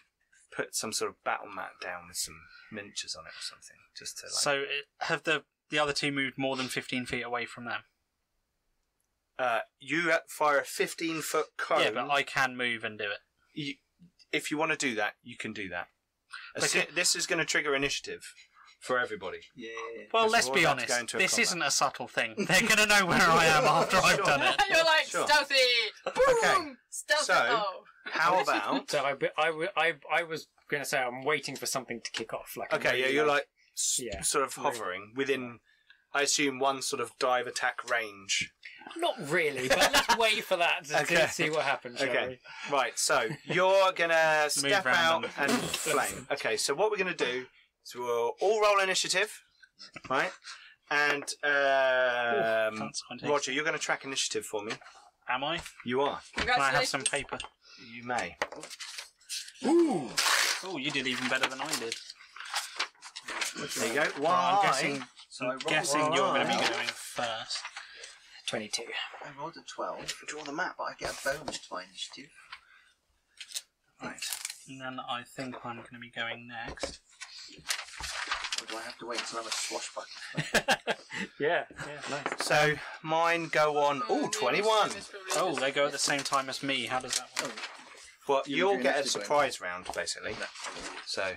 put some sort of battle mat down with some miniatures on it or something, just to like. So it, have the the other two moved more than 15 feet away from them? Uh, you fire a 15 foot cone. Yeah, but I can move and do it. you, if you want to do that, you can do that. Okay. si- This is going to trigger initiative for everybody. Yeah. Well, let's be about to go honest. This combat. isn't a subtle thing. They're going to know where I am after I've done it. You're like Sure. stealthy. Boom. Okay. Stealthy. So- oh. How about? So I, I, I, I was going to say I'm waiting for something to kick off. Like I'm Okay, yeah, really you're like s- Yeah. sort of hovering within. I assume one sort of dive attack range. not really, but let's wait for that to, Okay. see what happens. Shall Okay. Right, so you're gonna step out and- and flame. Okay, so what we're gonna do is we'll all roll initiative, right? And um, That's quite Roger, you're gonna track initiative for me. Am I? You are. Can I have some paper? You may. Oh, you did even better than I did. There you go. Well, Why? I'm guessing, So I I'm guessing rolled, you're going to be going first. Twenty-two. I rolled a 12. Draw the map, but I get a bonus to my initiative. Right. And then I think I'm going to be going next. Or do I have to wait until I'm a swashbuckler? Yeah, yeah, nice. So mine go on. Oh, Mm, 21. this is probably Oh, they go at the same time as me. How does that work? Well, You you'll do get a initiative, surprise round, basically. So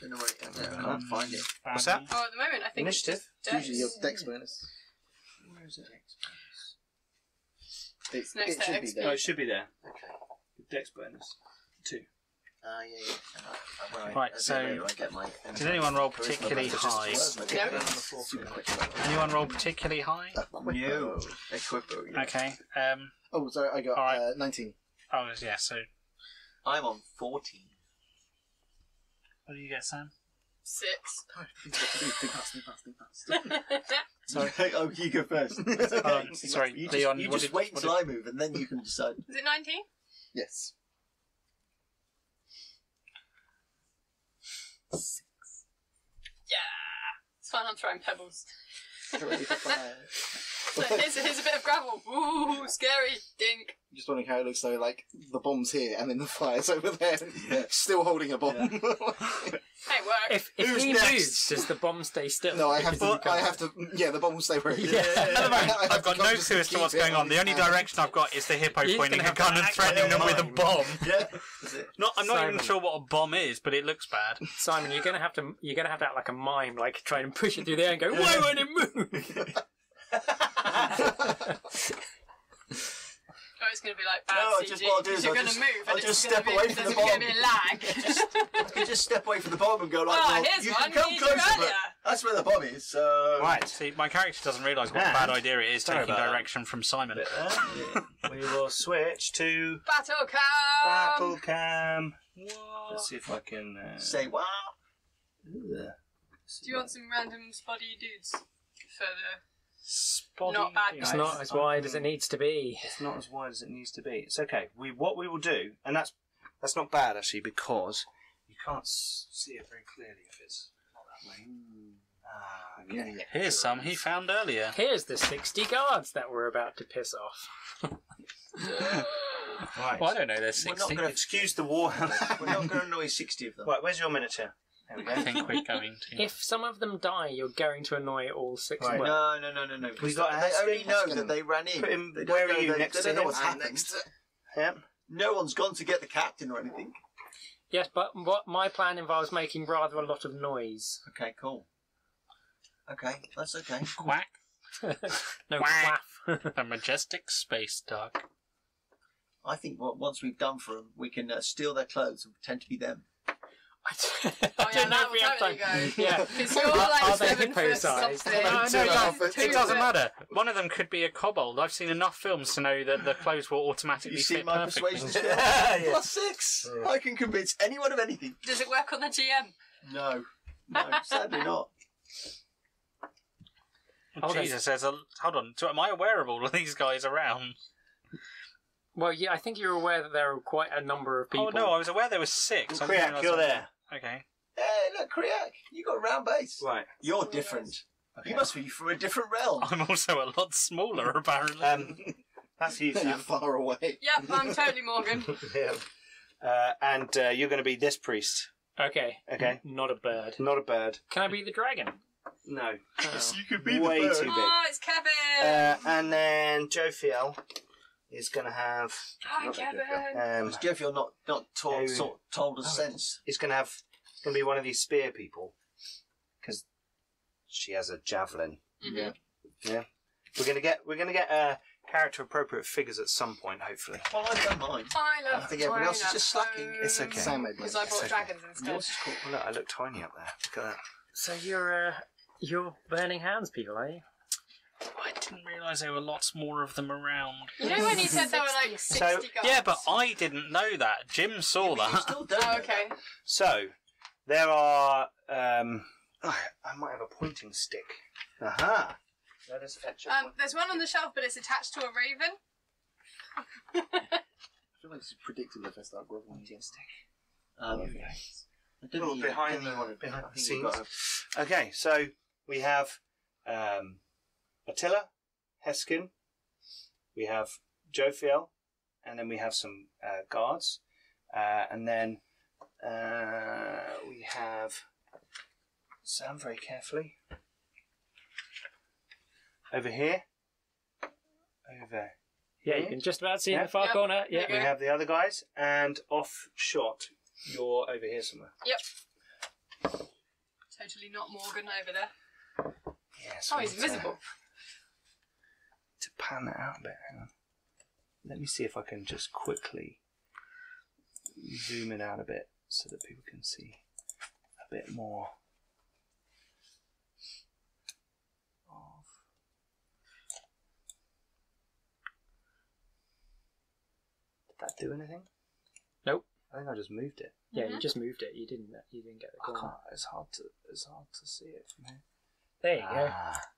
Don't know where it is. I can't find it. What's that? Oh, at the moment, I think initiative. It's usually your dex bonus. Where is it? It, It's next it to should be XP. there. it should be there. Okay. Dex bonus. Two. Ah, yeah, yeah. And I- when I- Right, I do so- later, I get my Did anyone roll particularly high? No. it on the floor. Super quick. Anyone roll particularly high? No. Equipo, yeah. Okay. Um. Oh, sorry, I got Alright. uh, 19. Oh yeah. So I'm on 14. what do you get, Sam? Six. Sorry. oh, you go first. It's okay. on, sorry, you Leon, just, you what just did- wait what until I move, and then you can decide. Is it 19? Yes. Yeah. It's fine, I'm throwing pebbles. Ready for fire. So here's, here's a bit of gravel. Ooh, scary. Dink. Just wondering how it looks though, like the bomb's here and then the fire's over there, still holding a bomb. Hey, work. If, if Who's he next? moves, does the bomb stay still? no, I have Because to. I have to. Yeah, the bomb will stay where it is. Yeah. At the moment, I have I've got to no just clue as to keep what's it going on. The only hand. direction I've got is the hippo He's pointing gonna a have gun to and act threatening them a with a mime. bomb. Yeah, that's it. Not, I'm not even Simon. sure what a bomb is, but it looks bad. Simon, you're gonna have to you're gonna have to act like a mime, like try and push it through the air and go, why won't it move? Oh, it's going to be like bad No, CG. just what I'll do is you're I'll going to move, I'll and just it's step gonna be, away from there's going to be a lag. You just step away from the bomb and go like, Oh, well, here's you one, can come you drew closer, but earlier. that's where the bomb is. So Right. See, my character doesn't realise what a And- bad idea it is Sorry taking about that. direction from Simon. Bit there. we will switch to Battle cam. battle cam. Let's see if I can. Uh, say wow. ugh. Do you want some random spotty dudes for the? Spotty Not bad dude. It's not as wide as it needs to be. It's not as wide as it needs to be. It's okay. We what we will do, and that's that's not bad actually because you can't s- see it very clearly if it's not that way. Ah, okay. Here's some he found earlier. Here's the 60 guards that we're about to piss off. Right. Well, I don't know, there's We're not 60. gonna- Excuse the war. We're not going to annoy sixty of them. right. Where's your miniature? There we I think we're going to. If some of them die, you're going to annoy all six Right. of them. No, no, no, no, no. We've got they Aspen. only know Aspen. that they ran in. Put him- They don't where are know you, they, next they to don't know him? what's I'm happened. next to- Yep. No one's gone to get the captain or anything. Yes, but what my plan involves making rather a lot of noise. Okay, cool. Okay, that's okay. Quack. no Quack. quaff. A majestic space dog. I think what, once we've done for them, we can uh, steal their clothes and pretend to be them. I Oh don't yeah, know if we have time. Yeah. Because you're like are they seven hippo foot sized? something. Oh, no, No, no, it, doesn't, but it doesn't matter. One of them could be a kobold. I've seen enough films to know that the clothes will automatically You see fit my perfectly. persuasion skill? Yeah. Plus six. I can convince anyone of anything. Does it work on the GM? No, no, sadly not. Oh, Okay. Jesus, there's a. Hold on. So am I aware of all of these guys around? Well, yeah, I think you're aware that there are quite a number of people. Oh no, I was aware there was six. I didn't Hriak, realise you're that- there. Okay. Hey, look, Hriak, you got a round base. Right. You're different. You must be from a different realm. I'm also a lot smaller, apparently. Um, that's you, You're Sam. far away. Yep, I'm totally Morgan. yeah. Uh, and uh, you're going to be this priest. Okay. Okay. Not a bird. Not a bird. Can I be the dragon? No. Oh. you could be Way the bird. too big. Oh, it's Kevin. Uh, and then Jophiel is going to have. Hi, Kevin. Um, Jeff, you're not not told sort, told us sense. is going to have. Going to be one of these spear people because she has a javelin. Mhm. Yeah. We're going to get. We're going to get uh, character appropriate figures at some point, hopefully. Well, I don't mind. I love I think everybody else is just slacking. It's okay. Sam made Because me. I brought okay. dragons instead. Yours is cool. Well, look, I look tiny up there. Look at that. So you're uh, you're burning hands people, are you? I didn't realise there were lots more of them around. You know when you said there were like 60 So- guards? Yeah, but I didn't know that. Jim saw You that. still don't. Oh, know okay. So there are. Um, oh, I might have a pointing stick. Aha. Let us fetch Um, point- there's one on the shelf, but it's attached to a raven. I feel like it's predictable if I start groveling again. Um, I don't Well, think you- behind the- you behind I the think you've got scenes. Okay, so we have um, Attila, Heskin, we have Jophiel, and then we have some uh, guards, uh, and then uh, we have. Sound very carefully. Over here. Over. Yeah, you can just about see in Yeah. the far Yep. corner. Yeah. you We have the other guys, and off shot, you're over here somewhere. Yep. Totally not Morgan over there. Yes. Oh, he's invisible. To pan that out a bit. Hang on. Let me see if I can just quickly zoom it out a bit so that people can see a bit more of. Did that do anything? Nope. I think I just moved it. Yeah, you Mhm. just moved it. You didn't. You didn't get the I corner. can't. It's hard to. It's hard to see it from here. There you go. Ah.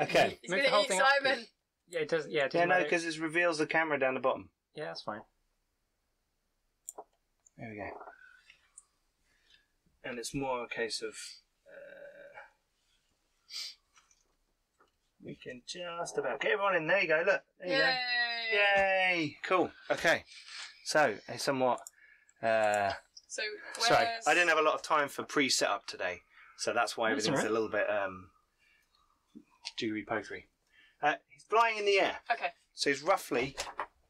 Okay. He's Move going the whole to eat thing up, Simon. yeah, it does. Yeah, it Yeah, doesn't no, matter. because it reveals the camera down the bottom. yeah, that's fine. There we go. And it's more a case of. Uh, we can just about get everyone in. There you go. Look. There you Yay. go. Yay! Cool. Okay. So a somewhat. Uh, So, sorry. I didn't have a lot of time for pre-setup today, so that's why That's everything's all right. a little bit um, jiggery pokery. Uh, he's flying in the air, Okay, so he's roughly.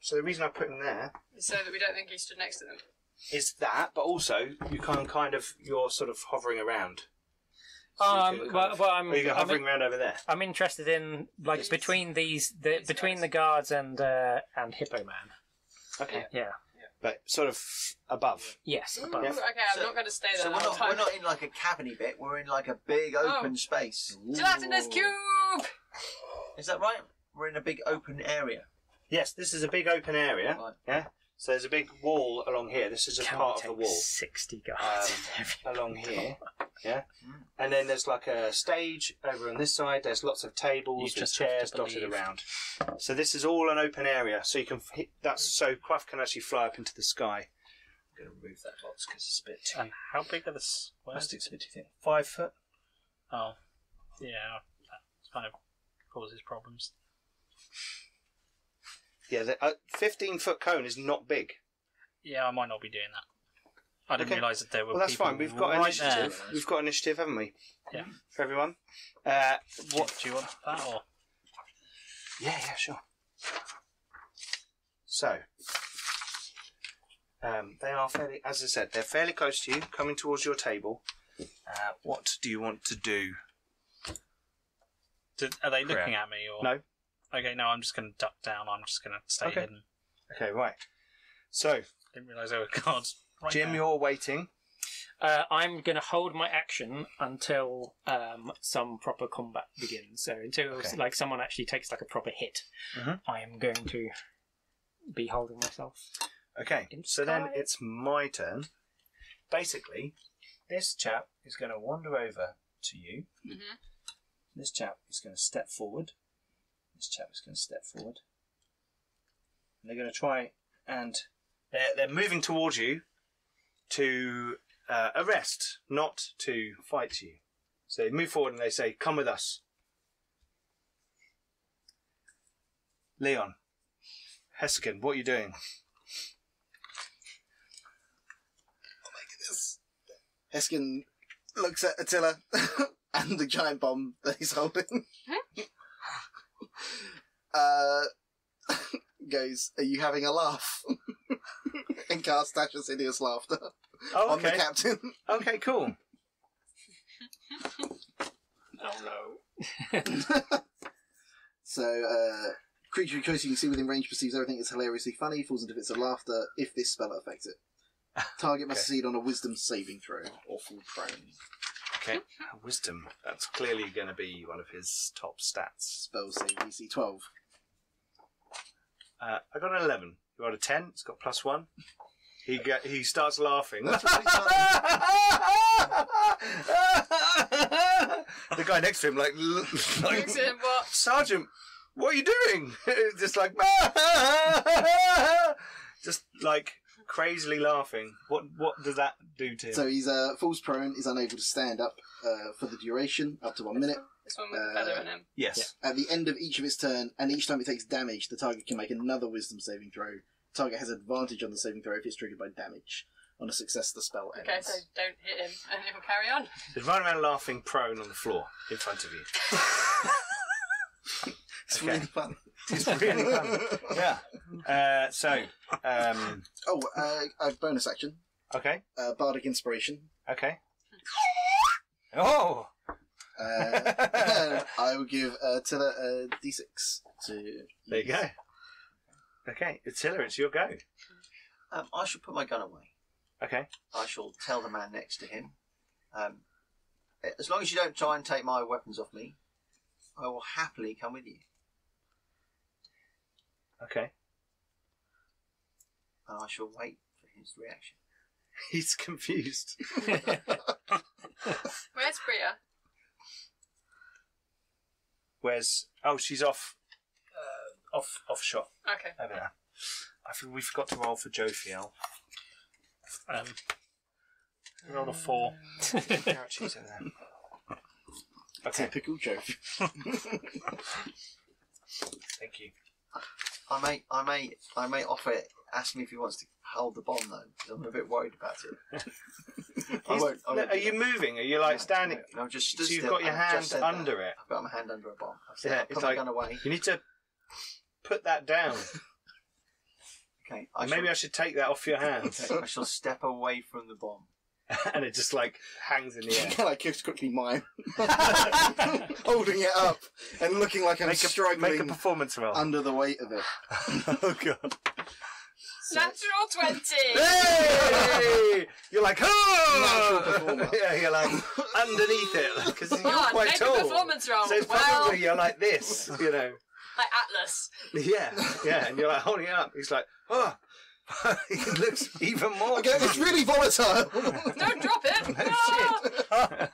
So the reason I put him there so that we don't think he stood next to them. is that, but also you can kind of you're sort of hovering around. So Um, well, of- well, I'm, you go I'm, hovering around over there. I'm interested in like between these, the between guys. the guards and uh, and Hippo Man. Okay, Yeah. But sort of above. Yes. Ooh, above. Yeah. Okay, I'm So- not going to stay there So we're whole not, time. we're not in like a cavity bit. We're in like a big oh. open space. Gelatinous cube! Is that right? We're in a big open area. Yes, this is a big open area. Right. Yeah. So there's a big wall along here. This is a Can part we of the take wall Sixty guards. Um, along here. Yeah. And then there's like a stage over on this side. There's lots of tables You with just have chairs dotted believe. around. So this is all an open area. So you can f- hit that's so Quaff can actually fly up into the sky. I'm going to remove that box because it's a bit too. And how big are the s- where's- Plastic's a bit too thin. Five foot. Oh, yeah, that kind of causes problems. Yeah, the uh, 15 foot cone is not big. Yeah, I might not be doing that. I didn't Okay. realise that there were. Well, that's people fine. We've got right initiative. There. We've got initiative, haven't we? Yeah. For everyone. Uh, What what? do you want that or? Yeah, yeah, sure. So, um, they are fairly, as I said, they're fairly close to you, coming towards your table. Uh, what do you want to do? Did, are they looking at me or? No. Okay, no, I'm just going to duck down. I'm just going to stay Okay. hidden. Okay, right. So, I Didn't realise there were cards. Right Jim, there. you're waiting. Uh, I'm going to hold my action until um, some proper combat begins. So until Okay. like someone actually takes like a proper hit, Mhm. I am going to be holding myself. Okay, In so then sky. it's my turn. Basically, this chap is going to wander over to you. Mm-hmm. This chap is going to step forward. This chap is going to step forward. And they're going to try and they're, they're moving towards you to uh, arrest, not to fight you. So they move forward and they say, "Come with us." Leon, Heskin, what are you doing? Heskin looks at Attila and the giant bomb that he's holding. Uh, goes, Are you having a laugh? and casts Tasha's hideous laughter Oh, on the captain. Okay, cool. Oh no! So, uh, creature choice you can see within range perceives everything as hilariously funny, falls into fits of laughter if this spell affects it. Target must Okay. succeed on a wisdom saving throw or fall prone. Okay, wisdom. That's clearly going to be one of his top stats. Spell save DC 12. Uh, I got an eleven. You got a ten. It's got plus one. He get, he starts laughing. That's really the guy next to him, like, like Looks at him, what? Sergeant, what are you doing? just like, just like crazily laughing. What what does that do to him? So he's uh, falls prone, is unable to stand up uh, for the duration, up to one minute. This one with the feather in him. yes. At the end of each of its turn, and each time it takes damage, the target can make another wisdom saving throw. Target has advantage on the saving throw if it's triggered by damage. On a success, the spell ends. Okay, so don't hit him and he'll carry on. He's running around laughing prone on the floor in front of you. It's okay. really fun. It's really fun. Yeah. Uh, so, um, Oh, uh, I have bonus action. okay, Uh, Bardic Inspiration. okay. Oh! Uh, I will give uh, Tilla a d6 to. There you go. Okay, Attila, it's your go. Um, I shall put my gun away. Okay. I shall tell the man next to him. Um, as long as you don't try and take my weapons off me, I will happily come with you. Okay. And I shall wait for his reaction. He's confused. Where's Bria? Where's oh she's off uh, off off shot Okay. over there. I think we forgot to roll for Jophiel. Um, roll a four. Yeah, she's over there. Okay, Typical joke. thank you. I may, I may, I may offer it. Ask me if he wants to hold the bomb though, because I'm a bit worried about it. I won't. I won't are do you that. moving? Are you like No, standing? No, I'm just So stood you've still. got your I've just hand said under that. it. I've got my hand under a bomb. I've said, Yeah, I'll it's put my like- gun away. You need to put that down. Okay, I Maybe I should take that off your hands, okay, I shall step away from the bomb. and it just like hangs in the air. Can I just quickly mime? Holding it up and looking like I'm Make a, struggling make a performance roll. under the weight of it. oh god! Natural 20! Hey! You're like, Natural oh! performer. yeah, you're like underneath it because you're Come on, quite make tall. a performance roll. So it's well, probably you're like this, you know. like Atlas. Yeah, yeah, and you're like holding it up. He's like, oh, it looks even more. Okay, it's really volatile. Don't drop it! No Ah!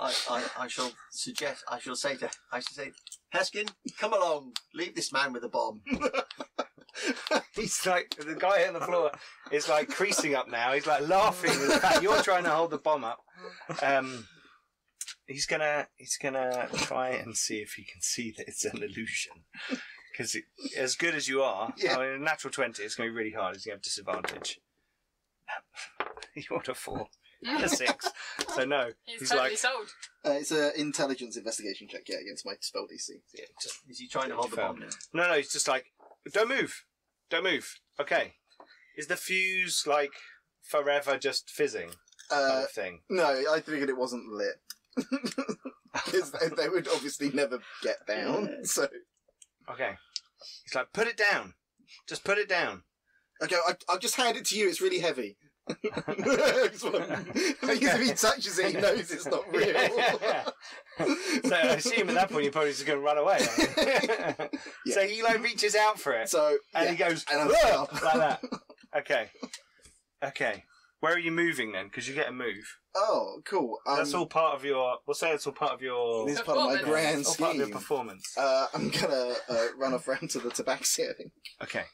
I, I, I shall suggest. I shall say to. I shall say, Heskin, come along. Leave this man with the bomb. He's like the guy on the floor is like creasing up now. He's like laughing at the fact you're trying to hold the bomb up. Um, he's gonna he's gonna try and see if he can see that it's an illusion. Because as good as you are, Yeah. I mean, a natural twenty, it's going to be really hard. He's going to have disadvantage. you want a four, a six, so no. He's, He's totally like, sold. Uh, it's an intelligence investigation check, yeah, against my spell DC. yeah, just Is he trying to hold the bomb now? No, no, he's just like, don't move, don't move. Okay, is the fuse like forever just fizzing kind Uh, of thing? no, I figured it wasn't lit. Because they, they would obviously never get down. So, Okay, he's like, put it down, just put it down. okay, I, I'll just hand it to you. It's really heavy. That's what I'm- because if he touches it, he knows it's not real. Yeah, yeah, yeah. So I assume at that point you're probably just going to run away. aren't you? So he like reaches out for it, So, and yeah. he goes And I'm like that. Okay, okay. Where are you moving then? Because you get a move. Oh, cool. Um, That's all part of your. We'll say it's all part of your. This is part of my Performance. grand all part of your scheme. performance. Uh, I'm gonna uh, run off round to the tabaxi, I think. Okay.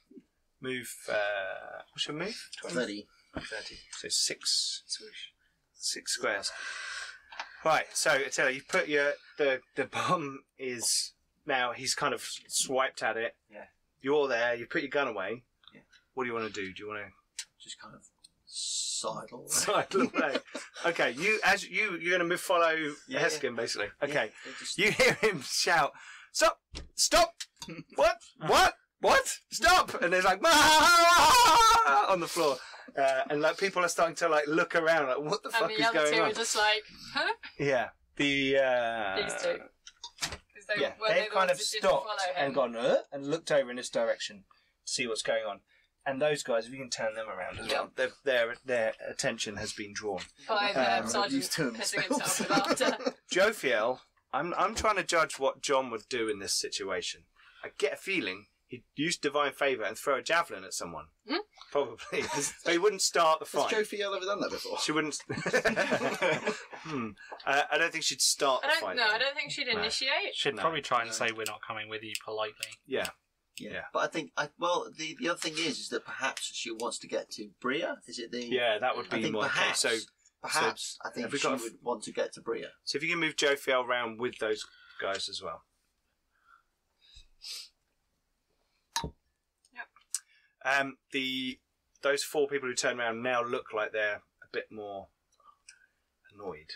Move. Uh, what's your move? 30. 30. So six. Six squares. Right. So Attila, you put your the the bomb is now he's kind of swiped at it. Yeah. You're there. You put your gun away. Yeah. What do you want to do? Do you want to? Just kind of sidle. to sidle away? okay. You as you you're going to follow Yeah, Heskin basically. Okay. Yeah, just- You hear him shout, "Stop! Stop! what? What? What? Stop!" And there's like on the floor, uh, and like people are starting to like look around, like, "What the fuck And is the other going two on?" are just like, huh? Yeah, the uh, These two. 'Cause they, Yeah, they've they the kind of ones that didn't stopped and gone uh, and looked over in this direction to see what's going on. And those guys, if you can turn them around as well, their their their attention has been drawn. By the Um, sergeant used term pissing himself with laughter. Jophiel, I'm I'm trying to judge what John would do in this situation. I get a feeling he'd use divine favour and throw a javelin at someone. Hmm? Probably, but he wouldn't start the Has fight. Joe Fiel ever done that before? She wouldn't. hmm. uh, I don't think she'd start I the don't fight. know. I don't think she'd No. initiate. Should No. probably try and say we're not coming with you politely. Yeah. Yeah. yeah. But I think, I, well, the, the other thing is, is that perhaps she wants to get to Bria. Is it the? Yeah, that would I be think more the case. perhaps, So, perhaps I think have she got a f- would want to get to Bria. so if you can move Jophiel around with those guys as well. Yep. Um, the those four people who turn around now look like they're a bit more annoyed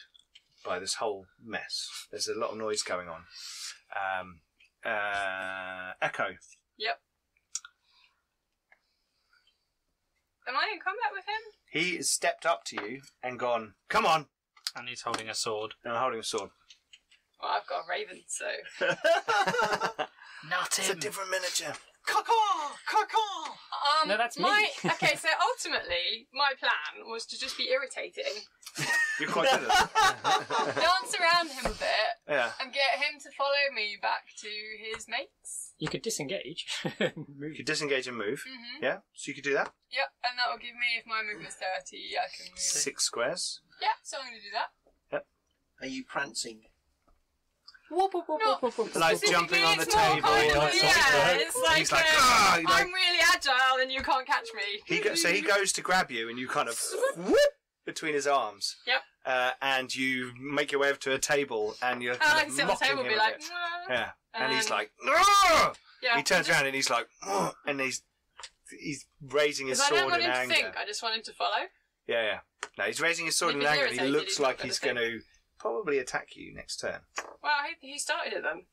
by this whole mess. There's a lot of noise going on. Um, uh, Echo. Yep. Am I in combat with him? He has stepped up to you and gone, "Come on!" And he's holding a sword. and holding a sword. Well, I've got a raven, so Not It's a different miniature. Caw-caw! Caw-caw! um, No, that's me. my okay. So ultimately, my plan was to just be irritating You're quite good at that. Dance around him a bit Yeah. and get him to follow me back to his mates. You could disengage. You could disengage and move. hmm Yeah. So you could do that. Yep, and that will give me, if my movement's 30, I can move. Six squares. Yeah, so I'm going to do that. Yep. Are you prancing? Not Like jumping on the it's more table. Kind of, like yeah, something. it's like, He's like, uh, "Ah," he like- I'm really agile and you can't catch me. He go, so he goes to grab you, and you kind of whoop between his arms. Yep. Uh, and you make your way over to a table, and you're And I kind can of sit on the mocking table and him be a like, bit. "Mwah." yeah. And he's like, "Ah!" yeah. he turns just- around and he's like, and he's he's raising his 'cause I don't sword want in him anger. to think, I just want him to follow. Yeah, yeah. No, he's raising his sword If in anger, and he looks he's like he's going to probably attack you next turn. Well, he, he started it then.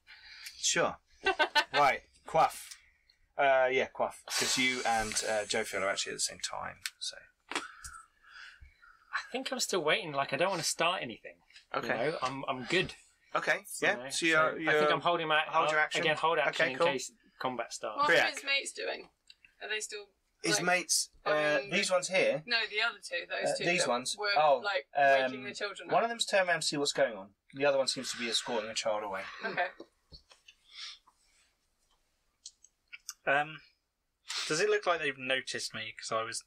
Sure. right, Quaff. Uh, yeah, Quaff, because you and uh, Jophiel are actually at the same time. So I think I'm still waiting. Like I don't want to start anything. okay, You know, I'm I'm good. Okay, you yeah. So you're, you're I think I'm holding my hold your action. again. Hold action Okay, in case combat starts. What are his mates doing? Are they still. his like- mates. Uh, mean, these ones here. No, the other two, those Uh, two. these ones? Were, Oh, like, um, waking the children One of them's turned around to see what's going on. The other one seems to be escorting a child away. Okay. Um, does it look like they've noticed me because I was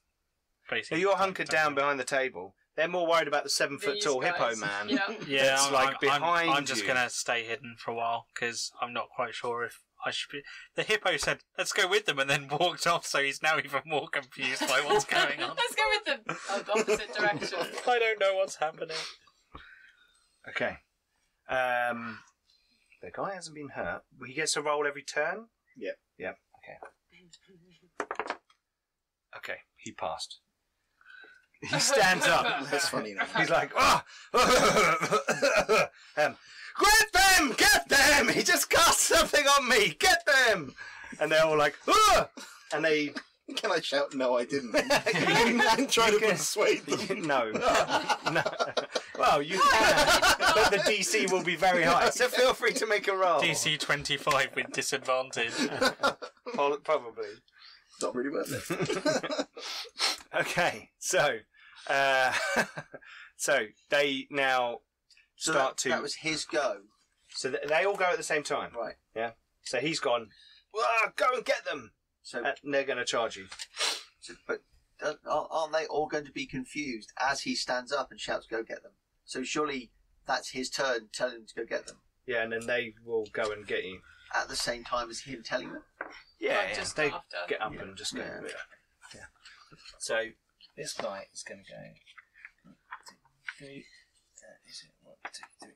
So basically? you're hunkered down behind the table. They're more worried about the seven foot These tall guys. hippo man. Yeah. Yeah, It's I'm, like I'm- I'm- behind I'm, just you. gonna stay hidden for a while because I'm not quite sure if I should be. The hippo said, "Let's go with them," and then walked off. So he's now even more confused by what's going on. Let's go with the oh, the opposite direction. I don't know what's happening. Okay. Um, the guy hasn't been hurt. He gets a roll every turn. Yep. Yep. Okay. Okay. He passed. He stands up. That's funny now. He's like, oh! um, get them! Get them! He just cast something on me! Get them! And they're all like, oh! And they. Can I shout? No, I didn't. and try to can- persuade them. no. no. Well, you can, but the DC will be very high. So feel free to make a roll. DC twenty five with disadvantage. Pol- Probably. Not really worth it. Okay, so. Uh, so they now So start that, to. that was his go. So th- they all go at the same time. Right. Yeah. So he's gone. "Ah, go and get them, So, and they're going to charge you. so but uh, aren't aren't they all going to be confused as he stands up and shouts, "Go get them"? So surely that's his turn, telling them to go get them Yeah, and then they will go and get you. At the same time as him telling them. Yeah, Like yeah. just they after. get up Yeah. and just go. Yeah. Yeah. yeah. So this guy is going to go. one, two, three, uh, is it one, two, three,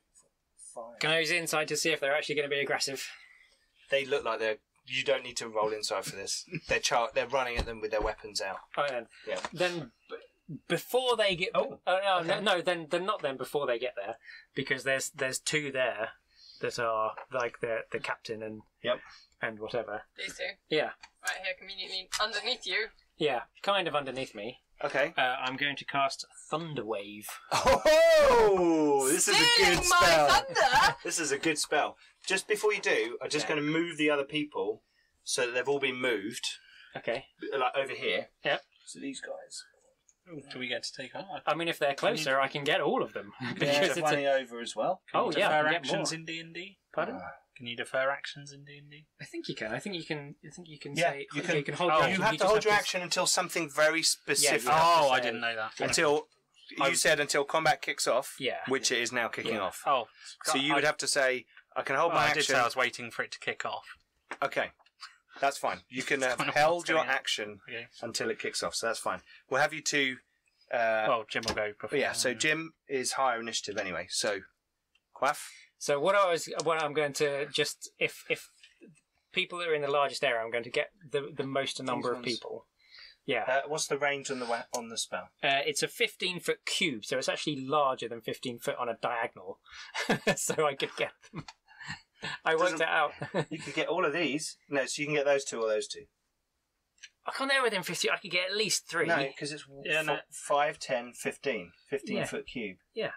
four, five? Can I use insight to see if they're actually going to be aggressive? They look like they're. You don't need to roll inside for this. They're char- They're running at them with their weapons out. Oh, then, Yeah. then b- before they get. Oh, no, okay. no, no, then then not then before they get there, because there's there's two there that are like the the captain and Yep. and whatever. These two, Yeah, right here, conveniently underneath you. yeah, kind of underneath me. Okay. Uh, I'm going to cast Thunder Wave. Oh, this is a Stealing good my spell. thunder. This is a good spell. Just before you do, I'm just Yeah. going to move the other people so that they've all been moved, Okay. like over here. Yep. So these guys. Do we get to take on? I mean, if they're closer, I can get all of them Yeah, because it's a, running over as well. Can Oh, you yeah, I defer can get actions more. in D and D. pardon. Uh, can you defer actions in D and D? I think you can. I think you can. I think you can Yeah, say you yeah, can- you can hold. oh, your you have to just hold your s- action until something very specific. you have to Oh, I say- didn't know that. Until you said until combat kicks off. Yeah. Which it is now kicking Yeah. off. Oh, So you would I, have to say, "I can hold well, my I did action." say I was waiting for it to kick off. Okay, that's fine. You can have held your action Okay. until it kicks off. So that's fine. We'll have you two. Uh, well, Jim will go before. yeah. So Jim is higher initiative anyway. So, Quaff. So what I was, what I'm going to just if if people that are in the largest area, I'm going to get the the most number of people. Yeah, Uh, what's the range on the wa- on the spell? uh, it's a 15 foot cube, so it's actually larger than 15 foot on a diagonal. so I could get them. I worked it out. You could get all of these. No, so you can get those two or those two. I can't know within 50. I could get at least three. No, because it's Yeah, f- no. 5, 10, 15. 15 Yeah. foot cube. Yeah.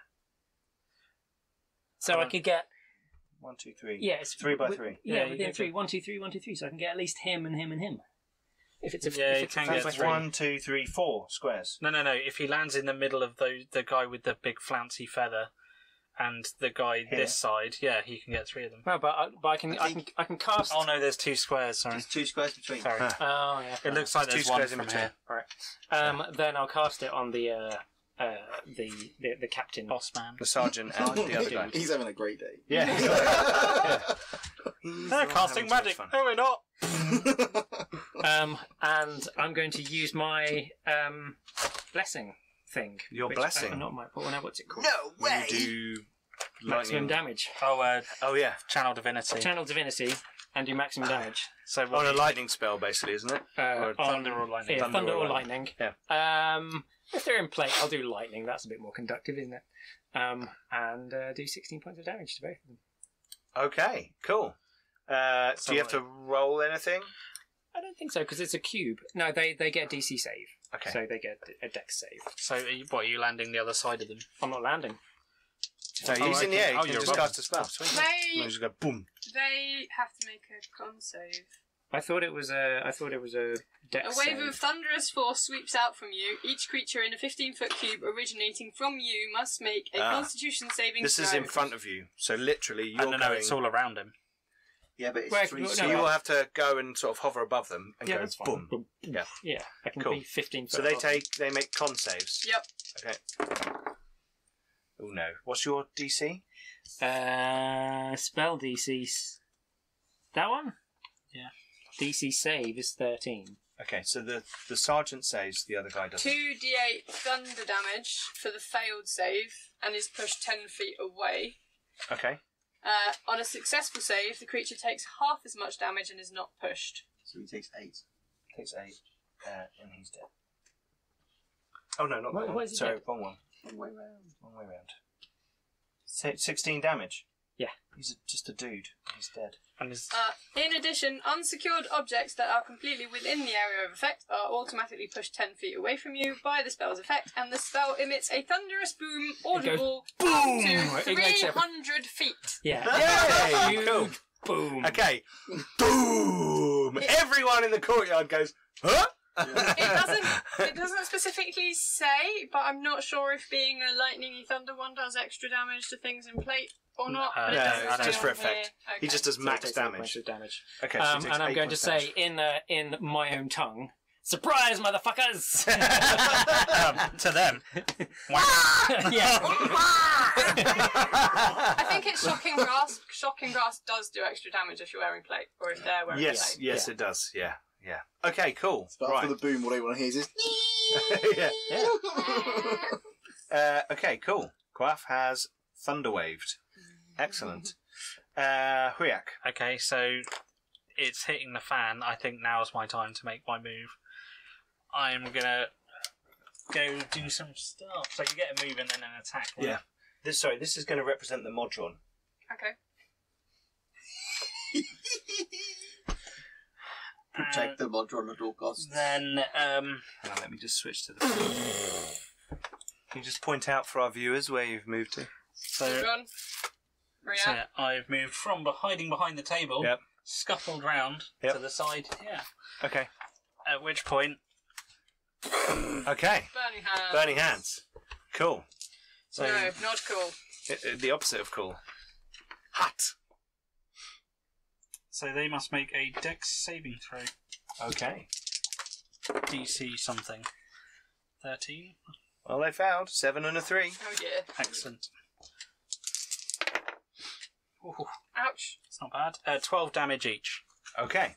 So I could get One, two, three. yeah, it's Three by wi- three. Yeah, Yeah, you within get three. One, two, three, one, two, three. So I can get at least him and him and him. If it's a, Yeah, if you it's can a get fast three. One, two, three, four squares. No, no, no. If he lands in the middle of the the guy with the big flouncy feather, and the guy Here. this side, yeah, he can get three of them. No, but I, but I can I I can think- I can cast. Oh no, there's two squares. Sorry, There's two squares between. sorry. Huh. Oh yeah. It looks like Two there's one squares in from between. here. Um, then I'll cast it on the uh, uh, the, the the captain. Boss man. The sergeant and the other guy. He's having a great day. Yeah. They're casting magic. No, we're not. Um, and I'm going to use my um, blessing thing. Your which- blessing? Uh, not my. What, now what's it called? No When way! you do Maximum lightning. damage. Oh, uh, Oh yeah, channel divinity. Channel divinity and do maximum damage. so on a lightning spell, basically, isn't it? Uh, Or on- thunder or lightning? Yeah, Thunder thunder, or or lightning. Yeah. Um, if they're in plate, I'll do lightning. That's a bit more conductive, isn't it? Um, and uh, do 16 points of damage to both of them. Okay, cool. Uh, So do you have to roll anything? I don't think so because it's a cube. No, they they get a DC save, Okay. so they get a dex save. So, are you, what, are you landing the other side of them? I'm not landing. no, Oh, he's in the okay. air. You Oh, can you're just above cast a spell. Sweet. They And you just go boom. they have to make a con save. I thought it was a. I thought it was a dex A wave save. of thunderous force sweeps out from you. Each creature in a 15 foot cube originating from you must make a Ah. Constitution saving This throw. is in front of you, so literally you're Oh, no, no, going. it's all around him. Yeah, but it's Where- three no, so squares. you will have to go and sort of hover above them and yeah, go that's fine. boom. Boom. Yeah. Yeah, I can Cool. be 15 So foot they above. take they make con saves. Yep. Okay. Oh no. What's your DC? Uh, spell DC's. That one? Yeah. DC save is 13. Okay, so the the sergeant saves, the other guy doesn't. 2d8 thunder damage for the failed save and is pushed 10 feet away. Okay. Uh, on a successful save, the creature takes half as much damage and is not pushed. So he takes eight. Takes eight, uh, and he's dead. Oh no, not Why- that why one. is he Sorry, dead? wrong one. Wrong way round. Wrong way round. Si- Sixteen damage. Yeah. He's a, just a dude. He's dead. And is, Uh, in addition, unsecured objects that are completely within the area of effect are automatically pushed 10 feet away from you by the spell's effect, and the spell emits a thunderous boom audible boom! up to It makes it- 300 feet. Yeah. Yay! cool. Boom. Okay. Boom! Everyone in the courtyard goes, huh? It doesn't. It doesn't specifically say, but I'm not sure if being a lightningy thunder one does extra damage to things in plate or not. Uh, but it no, doesn't it's say just for on effect. here. He just does So max damage. points damage. Okay, so Um, and I'm going to say damage. in uh, in my own tongue, surprise, motherfuckers! um, to them. yeah. I think it's shocking grasp. Shocking grasp does do extra damage if you're wearing plate, or if they're wearing Yes, plate. yes, Yeah. it does. Yeah, yeah. Okay, cool. But right. after the boom, what I want to hear is yeah. yeah. Uh, okay, cool. Quaff has thunder waved. Excellent. Uh, Hriak. Okay, so it's hitting the fan. I think now's my time to make my move. I'm gonna go do some stuff. So you get a move and then an attack. right? Yeah. This sorry, this is going to represent the Modron. Okay. Protect the Modron at all costs. Then um, Hang on, let me just switch to the. Can you just point out for our viewers where you've moved to? so, Move on. So I've moved from be- hiding behind the table, Yep. scuffled round Yep. to the side. Yeah. Okay. At which point, Okay. Burning hands. Burning hands. Cool. so No, not cool. I- I- the opposite of cool. Hot. So they must make a Dex saving throw. Okay. DC something. Thirteen. Well, they failed. Seven and a three. Oh dear. Excellent. Ooh, Ouch. it's not bad. Uh, Twelve damage each. Okay.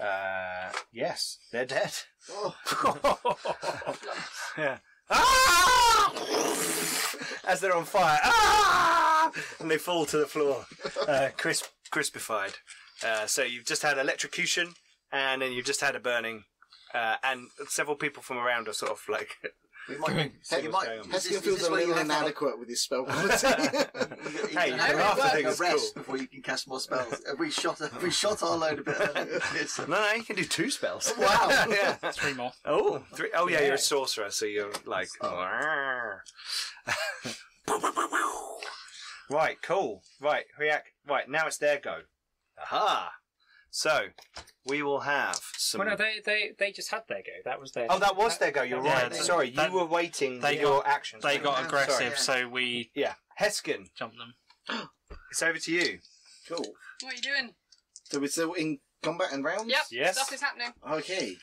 Uh, yes, they're dead. Oh, yeah. Ah! As they're on fire, ah! and they fall to the floor, uh, crisp, crispified. Uh, so you've just had electrocution, and then you've just had a burning, uh, and several people from around are sort of like. We might. See you might. is this- Heskin feels this a you little have have- inadequate with his spell quality. Hey, you can have laugh to at take a things, rest cool. before you can cast more spells. Have we shot? Have we shot our load a bit? It's- no, no, you can do two spells. Wow. yeah. Three more. Oh, three. Oh, yeah, Yeah. you're a sorcerer, so you're like. Right, cool. Right, react. Right, now it's their go. Aha! So we will have some. Well, no, they, they, they just had their go. That was their. oh, that was their go. You're Yeah, right. they- Sorry, that- you were waiting they for your got- actions. They got aggressive, Sorry. so we Yeah, Heskin, jumped them. it's over to you. Cool. What are you doing? So we're still in combat and rounds? Yep. Yes. Stuff is happening. Okay.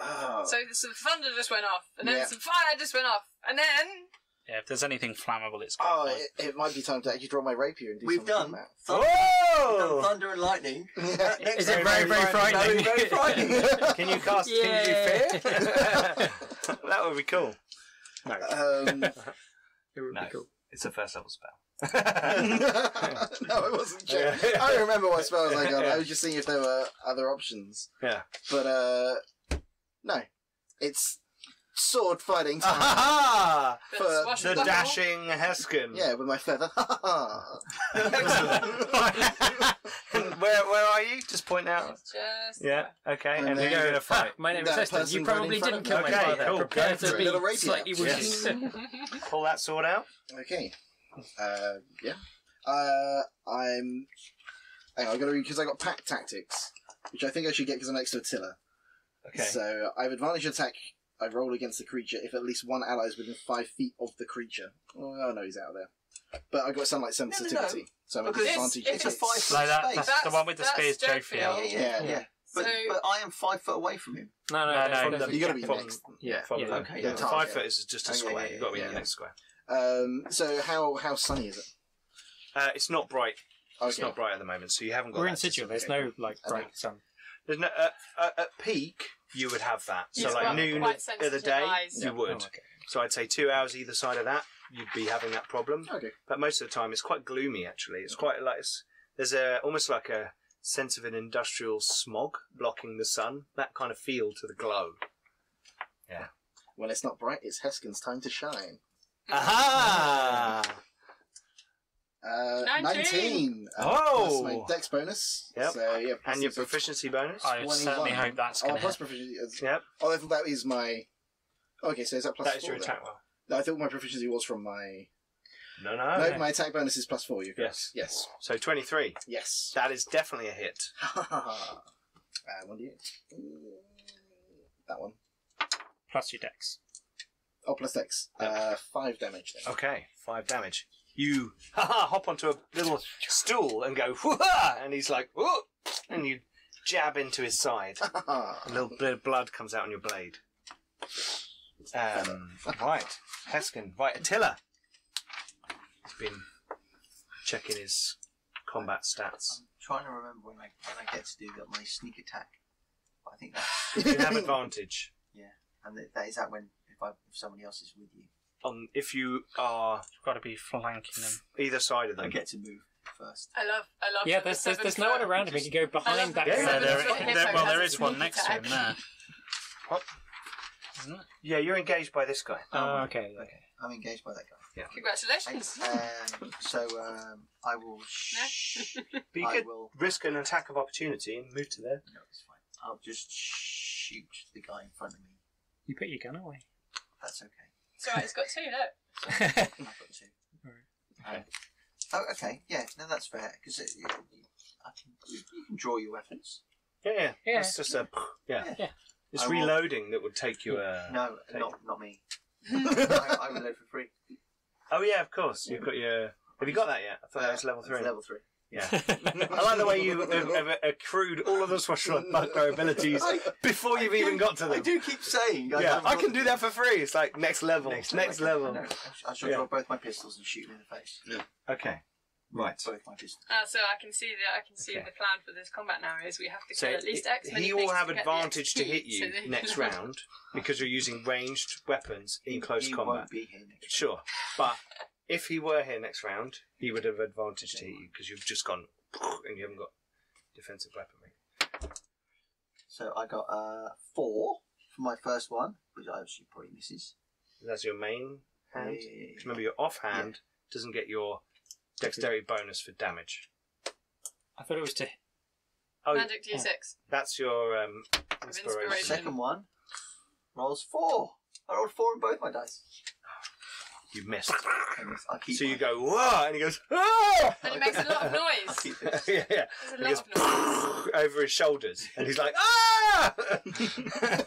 Ah. So the some thunder just went off, and then Yeah. some fire just went off, and then Yeah, if there's anything flammable, it's Oh, it, it might be time to actually draw my rapier and do We've some done, combat. thunder, we've done Oh! thunder and lightning. Yeah. Next Is it time, very, very frightening? Very, very frightening. Can you cast Yeah. Can you fear? that would be cool. Um, It would No. be cool. It's a first level spell. no, I wasn't checking. Yeah. I remember what spells I got. I was just seeing if there were other options. Yeah. But, uh, no. It's sword fighting time. Aha! the For The dashing Heskin. yeah, with my feather. Excellent. where where are you? Just point out. Just Yeah. Okay. And, And who are you then- going to fight? My name is Heston. You probably didn't of kill me. my Okay, father. cool. Prepare to be Little rapier. slightly Yes. wounded. Pull that sword out. okay. Uh, yeah. Uh, I'm. Hang on, I gotta read because I got pack tactics, which I think I should get because I'm next to Attila. Okay. So I have advantage attack. I roll against the creature if at least one ally is within five feet of the creature. Oh no, he's out there. But I got sunlight no, no. sensitivity, so I'm at Because disadvantage. it's a against- five No, that, Space. that's, the one with the that's spears, Joe Joe Field. Field. Yeah, yeah, Yeah. yeah. But, So- but I am five foot away from him. No, no, No, no. no, no, You gotta be From- next. Yeah, from yeah. the- Okay, the yeah. five Target. foot is just a Okay, square. yeah, You've got to be yeah, in the yeah. next square. Um, so how how sunny is it? Uh, it's not bright. It's Okay. not bright at the moment, so you haven't got. We're that in Sigil. There's no like bright sun. There's no uh, uh, at peak. You would have that. So He's like got noon quite of the sensitive day, eyes. you Yeah. would. Oh, okay. So I'd say two hours either side of that, you'd be having that problem. Okay. But most of the time, it's quite gloomy. Actually, it's quite like it's, there's a almost like a sense of an industrial smog blocking the sun. That kind of feel to the glow. Yeah, when it's not bright, it's Heskin's time to shine. Aha! Uh, 19. 19. Uh, Oh! Plus my dex bonus. Yep. So, yeah, plus And your proficiency bonus. I certainly hope that's Oh, going to plus proficiency. Yep, Oh, I thought that is my. Okay, so is that plus that is four? your attack roll. No, I thought my proficiency was from my. No, no. No, my attack bonus is plus four. You're. Yes. Yes. So twenty-three. Yes. That is definitely a hit. uh, one d That one. Plus your dex. Oh, plus dex. Uh, five damage then. Okay, five damage. You haha, hop onto a little stool and go, Whoa! and he's like, Whoa! and you jab into his side. A little bit of blood comes out on your blade. Um, right, Heskin. Right, Attila. He's been checking his combat stats. I'm trying to remember when I when I get to do that my sneak attack. But I think that You have advantage yeah, and that, that is that when if I if somebody else is with you, on if you are You've got to be flanking them. either side of I them. get to move first. I love, I love. Yeah, the there's there's, seven there's no one foot- around him. He can go behind that. Yeah, Yeah, seven there, foot there- well, has there a is one next to him there. What? Isn't it? Yeah, you're engaged by this guy. Oh, okay. Okay, I'm engaged by that guy. Congratulations. Um, so um, I will. Sh- But you I could will. risk an attack of opportunity and move to there. No, it's fine. I'll just shoot the guy in front of me. You put your gun away. That's okay. It's alright, it's got two, look. I've got two. Alright. Um, oh, okay. Yeah, no, that's fair because you, can, you, you can draw your weapons. Yeah, yeah. Yeah. It's just a yeah. Yeah. It's I will- reloading that would take you a. No, take- not not me. I, I reload for free. Oh yeah, of course. You've got your. Have you got that yet? I thought that was level three. level three. Yeah. I like the way you have, have accrued all of the swashbuckler abilities I- before you've I even do- got to them. I do keep saying. Yeah, haven't I got- can do that for free. It's like next level, next, Next, level. level. I, know. I sh- I shall Yeah. draw both my pistols and shoot him in the face. Yeah. Okay, right. Both my pistols. Ah, so I can see that. I can see Okay. the plan for this combat now is we have to So kill at least X many he things will have to advantage to hit you so next round because you're using ranged weapons in close he combat. won't be here next. Sure, but if he were here next round, he would have advantage to hit you because you've just gone and you haven't got defensive weaponry. So I got uh, four for my first one, which I actually probably misses. That's your main hand. Yeah. Remember, your offhand doesn't get your dexterity bonus for damage. I thought it was to. Oh, Magic D6. that's your um, inspiration. inspiration. Second one rolls four. I rolled four in both my dice. You missed. I keep So you go, whoa, and he goes, ah! And it makes a lot of noise. keep yeah, yeah. There's a And lot he of noise. over his shoulders, and he's like, ah!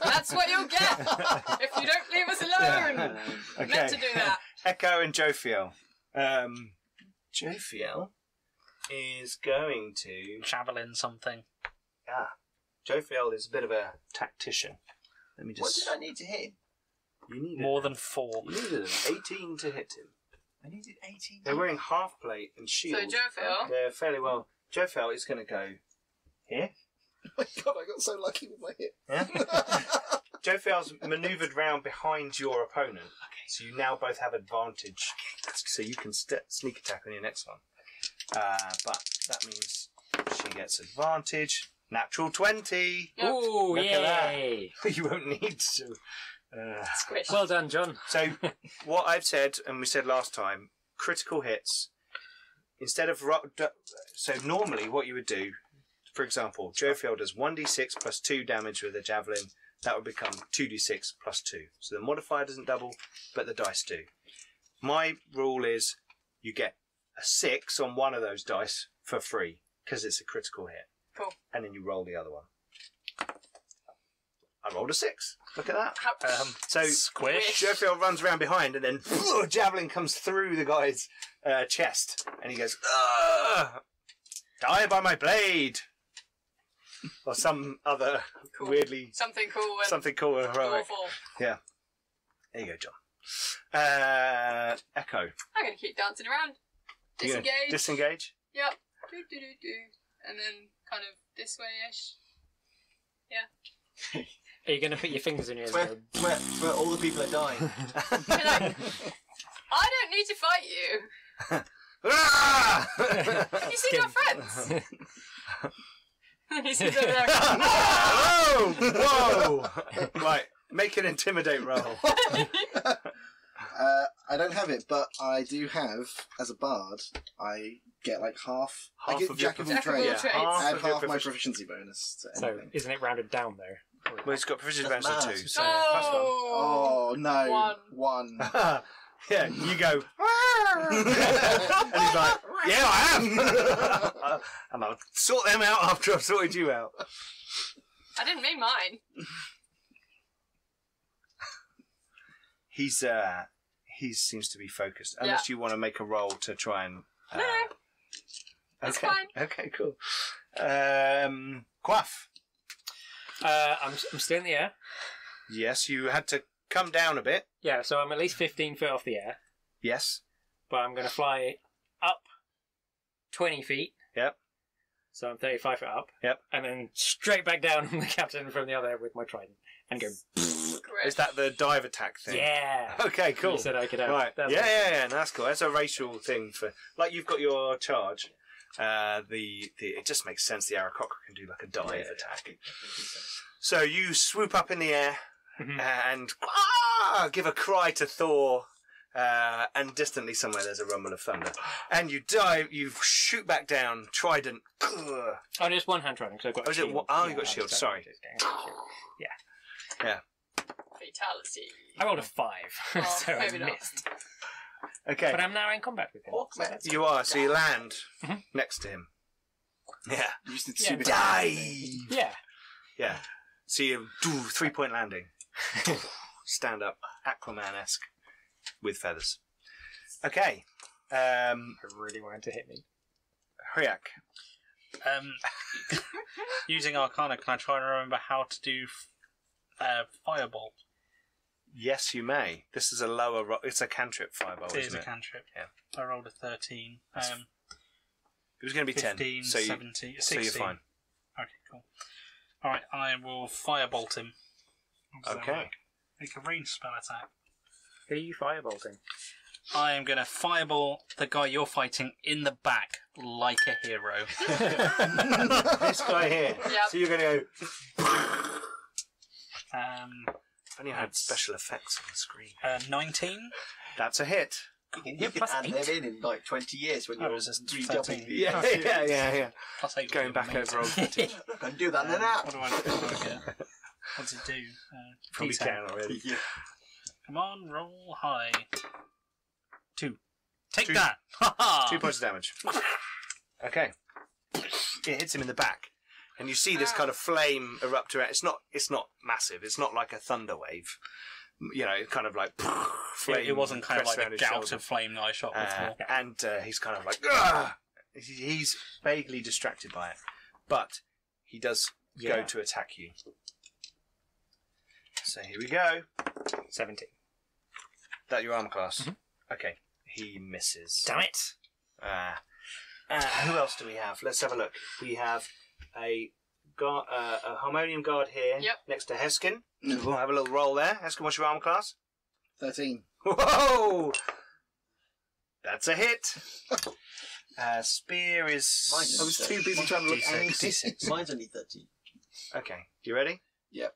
That's what you'll get if you don't leave us alone. Um, okay. Meant to do that. Echo and Jophiel. Um, Jophiel is going to. Javelin something. Ah, Jophiel is a bit of a tactician. Let me just. what just. did I need to hit? You needed More than four. You needed an 18 to hit him. I needed 18. They're wearing half plate and So shield. Jophiel, They're fairly well. Jophiel is going to go here. Oh my god, I got so lucky with my hit. Yeah. Jophiel's manoeuvred round behind your opponent, Okay. so you now both have advantage. Okay. So you can st- sneak attack on your next one. Uh, but that means she gets advantage. Natural twenty. Yep. Ooh, Look at that. yay! you won't need to. Uh, squish. Well done, John. so what I've said, and we said last time, critical hits. Instead of ro- d- so normally what you would do, for example, Jophiel does one d six plus two damage with a javelin. That would become two d six plus two. So the modifier doesn't double, but the dice do. My rule is you get a six on one of those dice for free because it's a critical hit. Cool. And then you roll the other one. I rolled a six. Look at that. Um, so Squish. Jophiel runs around behind, and then a javelin comes through the guy's uh, chest, and he goes, "Ugh! "Die by my blade," or some other Cool. weirdly Something cool and something cool and heroic. awful. There you go, John. Uh, Echo. I'm going to keep dancing around. Disengage. Disengage. yep. Do, do, do, do. And then kind of this way ish. Are you going to put your fingers in your ears? Where, and where, where all the people are dying. Like, I don't need to fight you. Ah! Have you seen your friends? and he sits over there. Whoa! Whoa! right, make an intimidate roll. Uh, I don't have it, but I do have, as a bard, I get like half. I Half get of your Jack of all Jack of all trades. trades. half Add of your half my proficiency. proficiency bonus to So, anything. isn't it rounded down though? Well, he's got proficiency That's bonus of mad. two, so plus one. Oh. Oh no, One. one. yeah, you go. and he's like, "Yeah, I am," and I'll sort them out after I've sorted you out. I didn't mean mine. He's uh, he seems to be focused. Unless you want to make a roll to try and. Uh, No, no. That's okay. fine. Okay, cool. Um, Quaff. Uh, I'm, I'm still in the air. Yes, you had to come down a bit. Yeah, so I'm at least 15 foot off the air, Yes. but I'm going to fly up 20 feet. Yep. So I'm 35 foot up. Yep. And then straight back down on the captain from the other with my trident and go, Great. Is that the dive attack thing? yeah. Okay, cool. You said I could have. Right. Yeah, what- yeah, yeah. No, that's cool. That's a racial thing for like you've got your charge. Uh, the, the it just makes sense. The Aarakocra can do like a dive attack. So you swoop up in the air Mhm. and ah, give a cry to Thor. Uh, and distantly somewhere there's a rumble of thunder, and you dive. You shoot back down, trident. Oh, just one hand trident because I've got Oh, a it shield. one- oh, you've Yeah, got a I shield, sorry. Yeah. Yeah. Fatality. I rolled a five, Oh, so I maybe not. Missed. Okay, But I'm now in combat with him. so you are. So you land Mhm. next to him. Yeah. You used to Yeah. super Dive. Yeah. Yeah. So you do three point landing. Stand up, Aquaman esque, with feathers. Okay. Um, I really wanted to hit me. Hriak. Um, using Arcana, can I try and remember how to do uh, Firebolt? Yes, you may. This is a lower. Ro- it's a cantrip fireball, it is isn't a cantrip. Yeah. I rolled a 13. That's Um, It was going to be 15, ten. So, you, 17, so 16. you're fine. Okay, cool. Alright, I will Firebolt him. How does that Okay. work? Make a ranged spell attack. Who are you firebolting? I am going to fireball the guy you're fighting in the back like a hero. this guy here. Yep. So you're going to go. Um, If only I had special effects on the screen. uh, 19. That's a hit. You can plus add eight. them in in like 20 years when Oh, you're it was just redoubling 13. the Yeah, yeah, yeah, yeah. Plus 8. Going back over old footage. Look, I can do that in an Um, app. what do I, what do I get? What does it do? Uh, Probably D10. can already. Yeah. Come on, roll high. Two. Take Two- that. Ha ha. Two points of damage. Okay. It hits him in the back. And you see this kind of flame erupt around. It's not. It's not massive. It's not like a thunder wave. You know, it kind of like It, flame. it wasn't kind of like around a his gout of flame that I shot Uh, and uh, he's kind of like, "Ugh!" He's vaguely distracted by it, but he does go to attack you. So here we go. 17. That your armor class? Okay, he misses. Damn it! Uh, uh, who else do we have? Let's have a look. We have a guard, uh, a harmonium guard here Yep. next to Heskin. We'll have a little roll there. Heskin, what's your armor class? 13. Whoa! That's a hit. Uh, spear is. Mine is I was too busy trying to look D6, angry. Mine's only 13. Okay, you ready? Yep.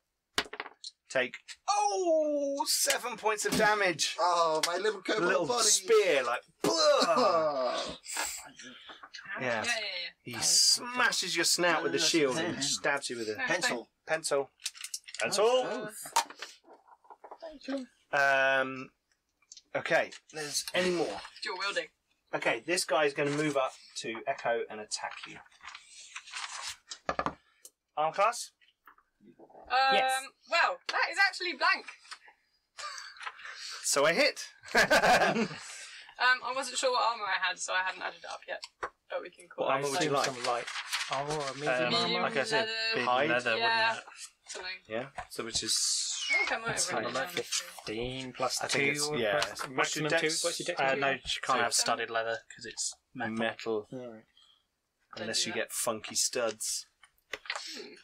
Take. Oh, seven points of damage. Oh, my little A kobold little body. spear, like. Yeah. Yeah, yeah, He smashes your snout with the shield and stabs you with a No, Pencil. pencil. That's yeah. all. Oh. Um. Okay. There's any more? Dual wielding. Okay. This guy's going to move up to Echo and attack you. Arm class. Um, Yes. Wow, that is actually blank. So I hit. Um, I wasn't sure what armor I had, so I hadn't added it up yet. But we can call What it armor would you like? Some light armor or medium Um, Medium armor. like I said, leather. big Hide? leather, Yeah. wouldn't it? something. yeah. So which is. I think I might Let's have have written it down. actually. 15 plus I 2. think it's- yeah. plus- What's your Maximum dex? 2. What's your dex? Uh, no, you can't So- have studded leather because it's metal. Metal, Alright. unless you that. get funky studs,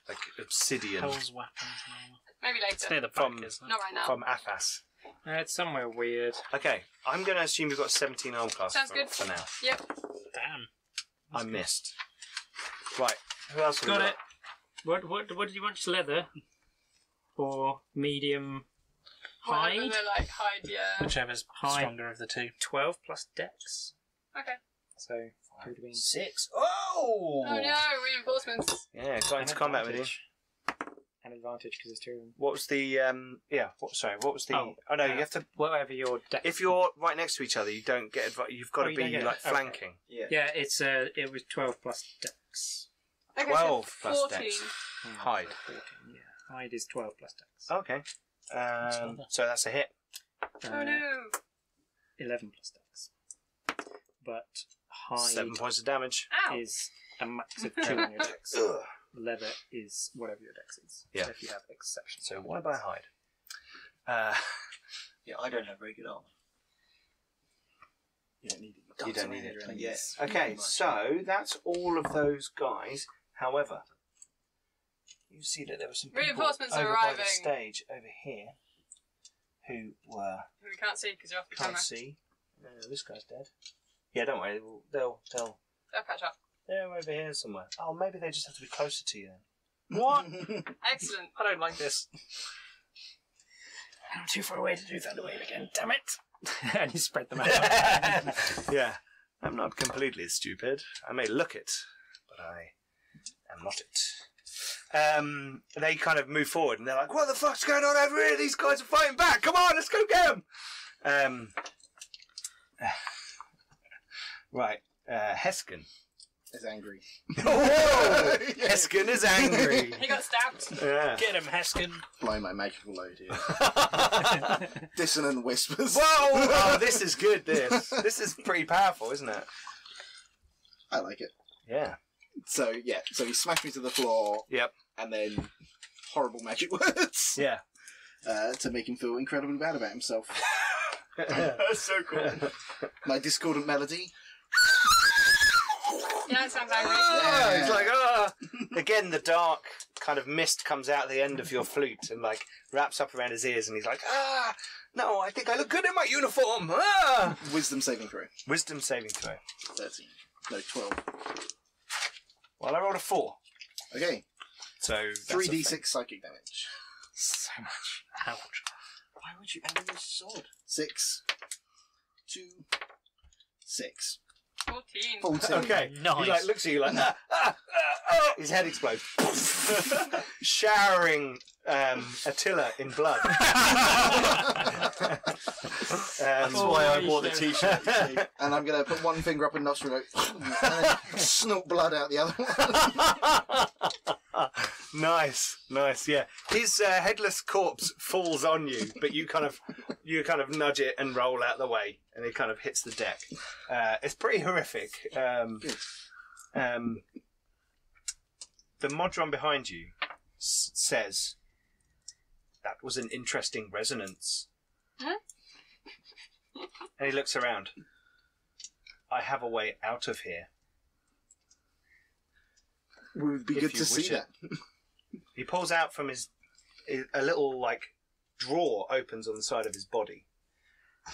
like obsidian Hell's weapons. and armor. Maybe It's later. near the back, From- isn't it? Not right now. from Athas. Uh, it's somewhere weird. Okay, I'm going to assume you've got 17 arm class Sounds for, good. for now. Yep. Damn. I missed. Right, who else have Got it. What, what, what did you want? Just leather? Or medium Hide. hide? like hide, yeah. Whichever's Hide. stronger of the two. 12 plus dex. Okay. So, it would have been Six. Oh! Oh no, reinforcements. Yeah, got into an combat with you. advantage. An advantage because there's two of them. What was the um? Yeah. What? Sorry. What was the? Oh, Oh, no, uh, you have to. Whatever your dex. If you're right next to each other, you don't get advi- You've got Oh, to you be don't get it. like Okay. flanking. Yeah. Yeah, it's uh, it was 12 plus dex. Okay, 12 so plus 14. dex. Hide. 14, yeah. Hide is 12 plus dex. Okay. Um, so that's a hit. Oh Uh, no. 11 plus dex. But hide Seven points of damage. Ow. is a max of 2 on your dex. Ugh. Leather is whatever your dex is. Yeah. So if you have exceptions. So why buy hide? Uh, Yeah, I don't have very good armor. You don't need it. you don't need it. your enemies. Yes. Okay, so that's all of those guys. However, you see that there were some people Reinforcements are over by the arriving. stage over here who were We can't see because you're off the can't camera. see. No, this guy's dead. Yeah, don't worry. They'll they'll, they'll They'll catch up. They're over here somewhere. Oh, maybe they just have to be closer to you then. What? Excellent. I don't like this. I'm too far away to do Thunderwave again, damn it! and you spread them out. yeah, I'm not completely stupid. I may look it, but I am not it. Um, they kind of move forward and they're like, "What the fuck's going on over here? These guys are fighting back! Come on, let's go get them!" Um, right, uh, Heskin. Is angry. Oh, Heskin is angry. He got stabbed. Yeah. Get him, Heskin. Blow my magical load here. Dissonant whispers. Whoa! Oh, this is good. This this is pretty powerful, isn't it? I like it. Yeah. So yeah, so he smashed me to the floor. Yep. And then horrible magic words Yeah. uh, to make him feel incredibly bad about himself. That's so cool. My discordant melody. Yeah, that sounds like Ah, Yeah. It's like ah. Again, the dark kind of mist comes out the end of your flute and like wraps up around his ears, and he's like, ah, no, I think I look good in my uniform. Ah. Wisdom saving throw. Wisdom saving throw. Thirteen. No, twelve. Well, I rolled a four, Okay. so that's Three a d fail. six psychic damage. so much. Ouch. Why would you ever use a sword? Six. Two. Six. 14. Fourteen. Okay. Nice. He like looks at you like ah, ah, ah, ah. his head explodes, showering um, Attila in blood. That's Um, why I Holy wore the t-shirt. And I'm going to put one finger up in nostril and go, and then snort blood out the other one. Nice, nice. Yeah, his uh, headless corpse falls on you, but you kind of you kind of nudge it and roll out the way, and it kind of hits the deck. Uh, it's pretty horrific. Um, um, the Modron behind you s- says that was an interesting resonance. Huh? And he looks around. I have a way out of here. Would be If good you to see wish it. that. He pulls out from his a little like drawer opens on the side of his body,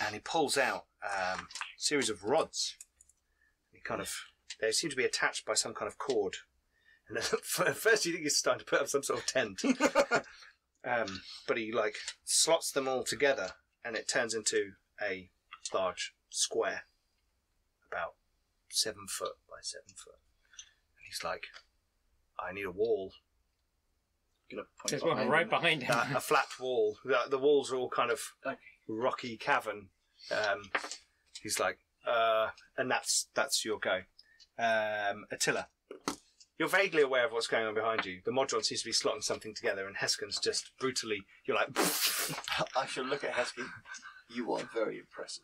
and he pulls out um, a series of rods. He kind of they seem to be attached by some kind of cord. And at first you think he's starting to put up some sort of tent, um, but he like slots them all together, and it turns into a large square, about seven foot by seven foot. And he's like, "I need a wall." Gonna point There's behind one right him. behind him. uh, a flat wall. The, the walls are all kind of Okay. rocky cavern. Um, he's like, uh, and that's that's your go. Um, Attila, you're vaguely aware of what's going on behind you. The Modron seems to be slotting something together, and Heskin's just brutally. You're like, I shall look at Hesky. You are very impressive.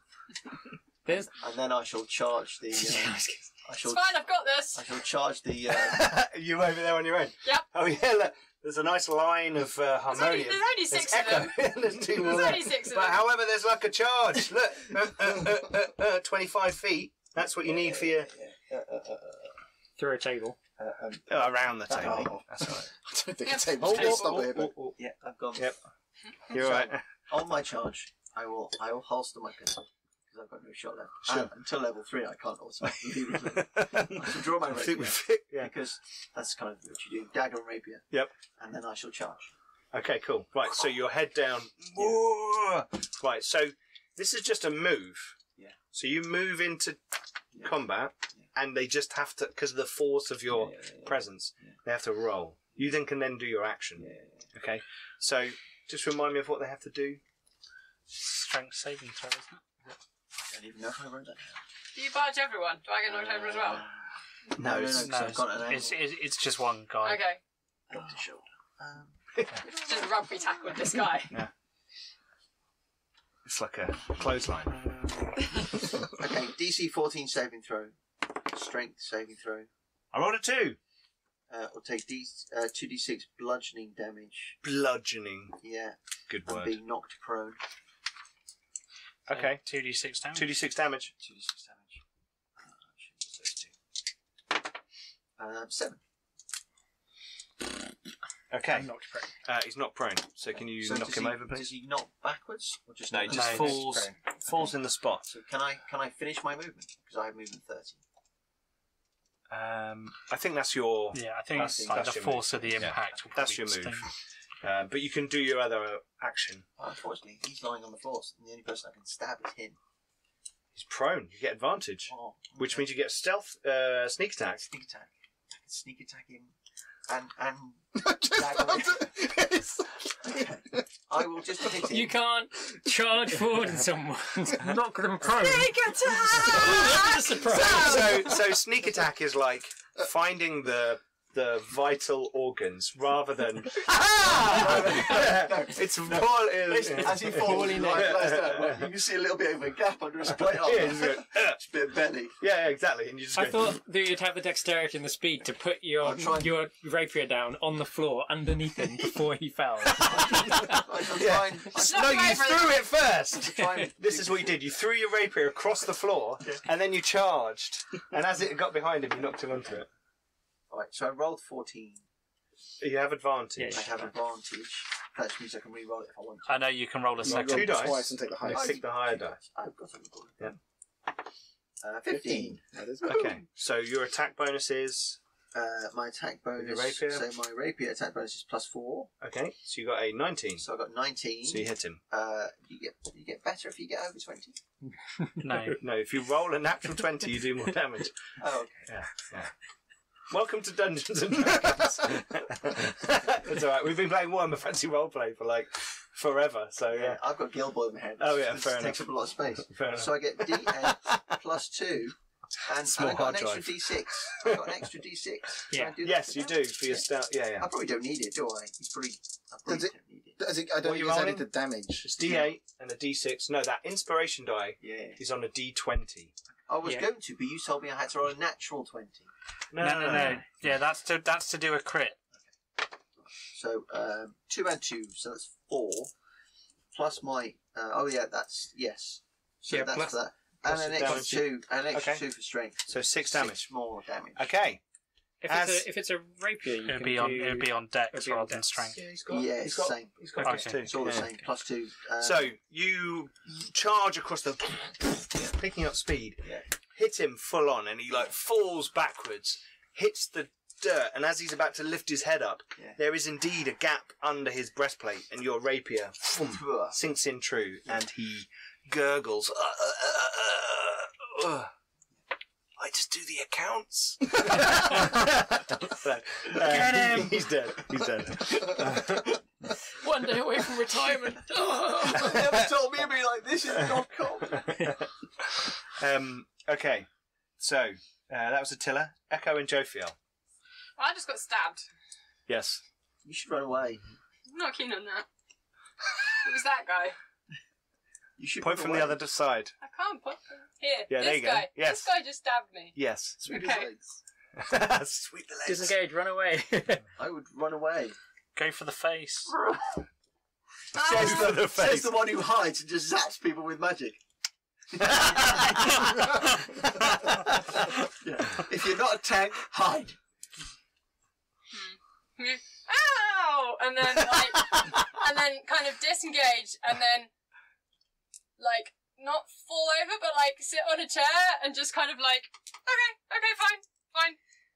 There's And then I shall charge the. Uh, I shall. It's fine, I've got this. I shall charge the. Uh, you over there on your own. Yep. Oh yeah, look, there's a nice line of uh, There's only, there's only six There's of them. echo. there's two more There's only six of But them. however, there's like a charge. Look, uh, uh, uh, uh, uh, 25 feet. That's what you need for your uh, uh, uh, through a table. uh, um, oh, around the table. Oh. That's all right. I don't think Yep. a table's going to stop here, but yeah, I've gone. Yep. You're all right. On my charge, I will. I will holster my pistol because I've got no shot left. Sure. And until level three, I can't automatically reload. I shall draw my I rapier yeah. because that's kind of what you do: dagger and rapier. Yep. And then I shall charge. Okay, cool. Right, so your head down. Whoa. Right, so this is just a move. Yeah. So you move into Yeah. combat, and they just have to, because of the force of your Yeah, yeah, yeah. presence, Yeah. they have to roll. You then can then do your action. Yeah, yeah, yeah. Okay. So just remind me of what they have to do. Strength saving throw, isn't it? I don't even know if I wrote that down. Do you barge everyone? Do I get knocked over as well? No, no, no, it's- 'cause I've got an it's, it's, it's just one guy. Okay. Drop the shoulder. Um, Just rugby tackled this guy. Yeah. It's like a clothesline. okay, DC 14 saving throw. Strength saving throw. I rolled a two. Uh, will take D, uh, 2d6 bludgeoning damage. Bludgeoning. Yeah, Good and word. be knocked prone. Okay. Two d six damage. 2d6 damage. 2d6 damage. Uh, actually, those two. Um, seven. Okay. Knocked prone. Uh, he's not prone, so can you So knock does him he, over, please? Does he knock backwards? Or just No, he just No, backwards? falls Prone. falls in the spot. So can I can I finish my movement because I have movement thirty? Um, I think that's your. Yeah, I think That's- it's like that's the your force of the Yeah, impact. will that's probably your move. sting. Uh, but you can do your other uh, action. Unfortunately, he's lying on the floor, and the only person I can stab is him. He's prone. You get advantage, Oh, which okay. means you get stealth, uh, sneak attack. sneak attack. I can sneak attack him, and and I just found it. It's- I will just hit him. You can't charge forward and someone knock them prone. Sneak That's a surprise. so, so sneak attack is like finding the the vital organs rather than. Ah! it's more. As he falls, he like, lies down, like, you can see a little bit of a gap under his plate. Yeah, just go, just a bit of belly. yeah, yeah, exactly. And you just I go, thought that you'd have the dexterity and the speed to put your I'll try. your rapier down on the floor underneath him before he fell. I shall Yeah. try I shall No, you threw it first. try This is what you did. You threw your rapier across the floor, and then you charged. And as it got behind him, you knocked him onto it. Right, so I rolled 14. You have advantage. Yeah. I have advantage. That means I can re-roll it if I want to. I know you can roll a Roll second. Two dice. Twice and take the Yeah, highest. pick the higher die. I've got something called Yeah. Uh, 15. That is Okay, so your attack bonus is Uh, my attack bonus. your rapier? So my rapier attack bonus is plus 4. okay. So you got a nineteen. So I got 19. So you hit him. Uh, you get you get better if you get over 20. No. No, if you roll a natural twenty, you do more damage. Oh, okay. Yeah, yeah. Welcome to Dungeons and Dragons. That's all right. We've been playing Warhammer Fantasy Roleplay for like forever. So Yeah, yeah, I've got Gilboy in my head. Oh, yeah, This fair takes up a lot of space. fair enough. So I get D8 plus two, and, Small and I got an hard extra D6. I got an extra D6. Yeah. I do that yes, you do for your Yeah. start. Yeah, I probably don't need it, do I? It's probably. I probably Does it- don't need it. Does it, I What don't are think you it's rolling? added to damage. It's D8 and a D6. No, that inspiration die Yeah. is on a D20. I was Yeah. going to, but you told me I had to roll a natural 20. No, no, no, no. Yeah, that's to that's to do a crit. So um, two and two, so that's four. Plus my. Uh, oh, yeah, that's. Yes. So Yeah, that's plus- that. plus And an the extra damage. two. And an extra Okay. two for strength. So six damage. Six more damage. Okay. If As- it's a if it's a rapier, you It'd can be on do- it'd be on it'd dex be on rather than dex. strength. he's Yeah, it's the same. He's got Okay. plus two. It's all the Yeah. same. Plus two. Um, So you charge across the, picking up speed, Yeah. Hit him full on, and he like falls backwards, hits the dirt, and as he's about to lift his head up, Yeah. there is indeed a gap under his breastplate, and your rapier boom, sinks in true, and he gurgles. "Uh, uh, uh, uh, uh." I just do the accounts. So, uh, Get him! He's dead. He's dead. one day away from retirement. Never told me to be like this. Is not cool. Um, okay, so uh, that was Attila, Echo, and Jophiel. I just got stabbed. Yes. You should run away. I'm not keen on that. It was that guy. You should Point run from away. the other side. I can't put here. Yeah, this there you go. guy. Yes. This guy just stabbed me. Yes. Sweep Okay. his legs. Sweep the legs. Disengage, run away. I would run away. Go for the face. Says Ah, for the Says face. the one who hides and just zaps people with magic. Yeah. If you're not a tank, hide. Hmm. Ow! And then like, and then kind of disengage, and then like not fall over, but like sit on a chair and just kind of like, okay, okay, fine, fine.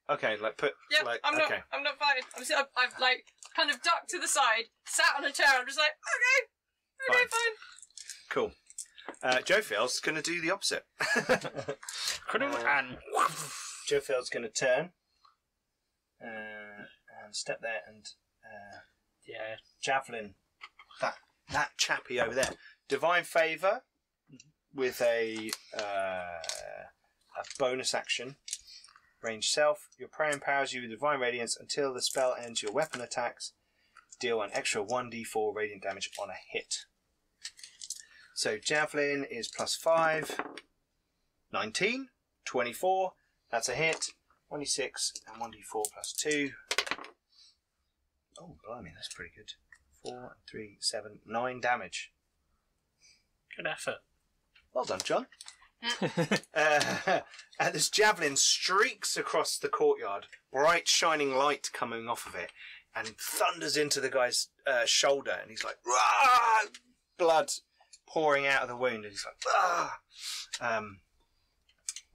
Okay, like put. Yeah, like, I'm not, okay. I'm not fine. I'm, si- I've, I've like kind of ducked to the side, sat on a chair. I'm just like, okay, okay, Fine. fine. Cool. Uh, Jophiel's going to do the opposite. and Jophiel's going to turn uh, and step there and uh, yeah, javelin that that chappie over there. Divine favor with a uh, a bonus action. Range self. Your prayer empowers you with divine radiance until the spell ends. Your weapon attacks deal an extra one d4 radiant damage on a hit. So javelin is plus five. 19, 24. That's a hit. 26 and 1d4 plus 2. Oh, blimey, that's pretty good. 4, 3, 7, 9 damage. good effort. Well done, John. uh, and this javelin streaks across the courtyard, bright shining light coming off of it, and thunders into the guy's uh, shoulder, and he's like, Rah! blood pouring out of the wound, and he's like, ah. Um,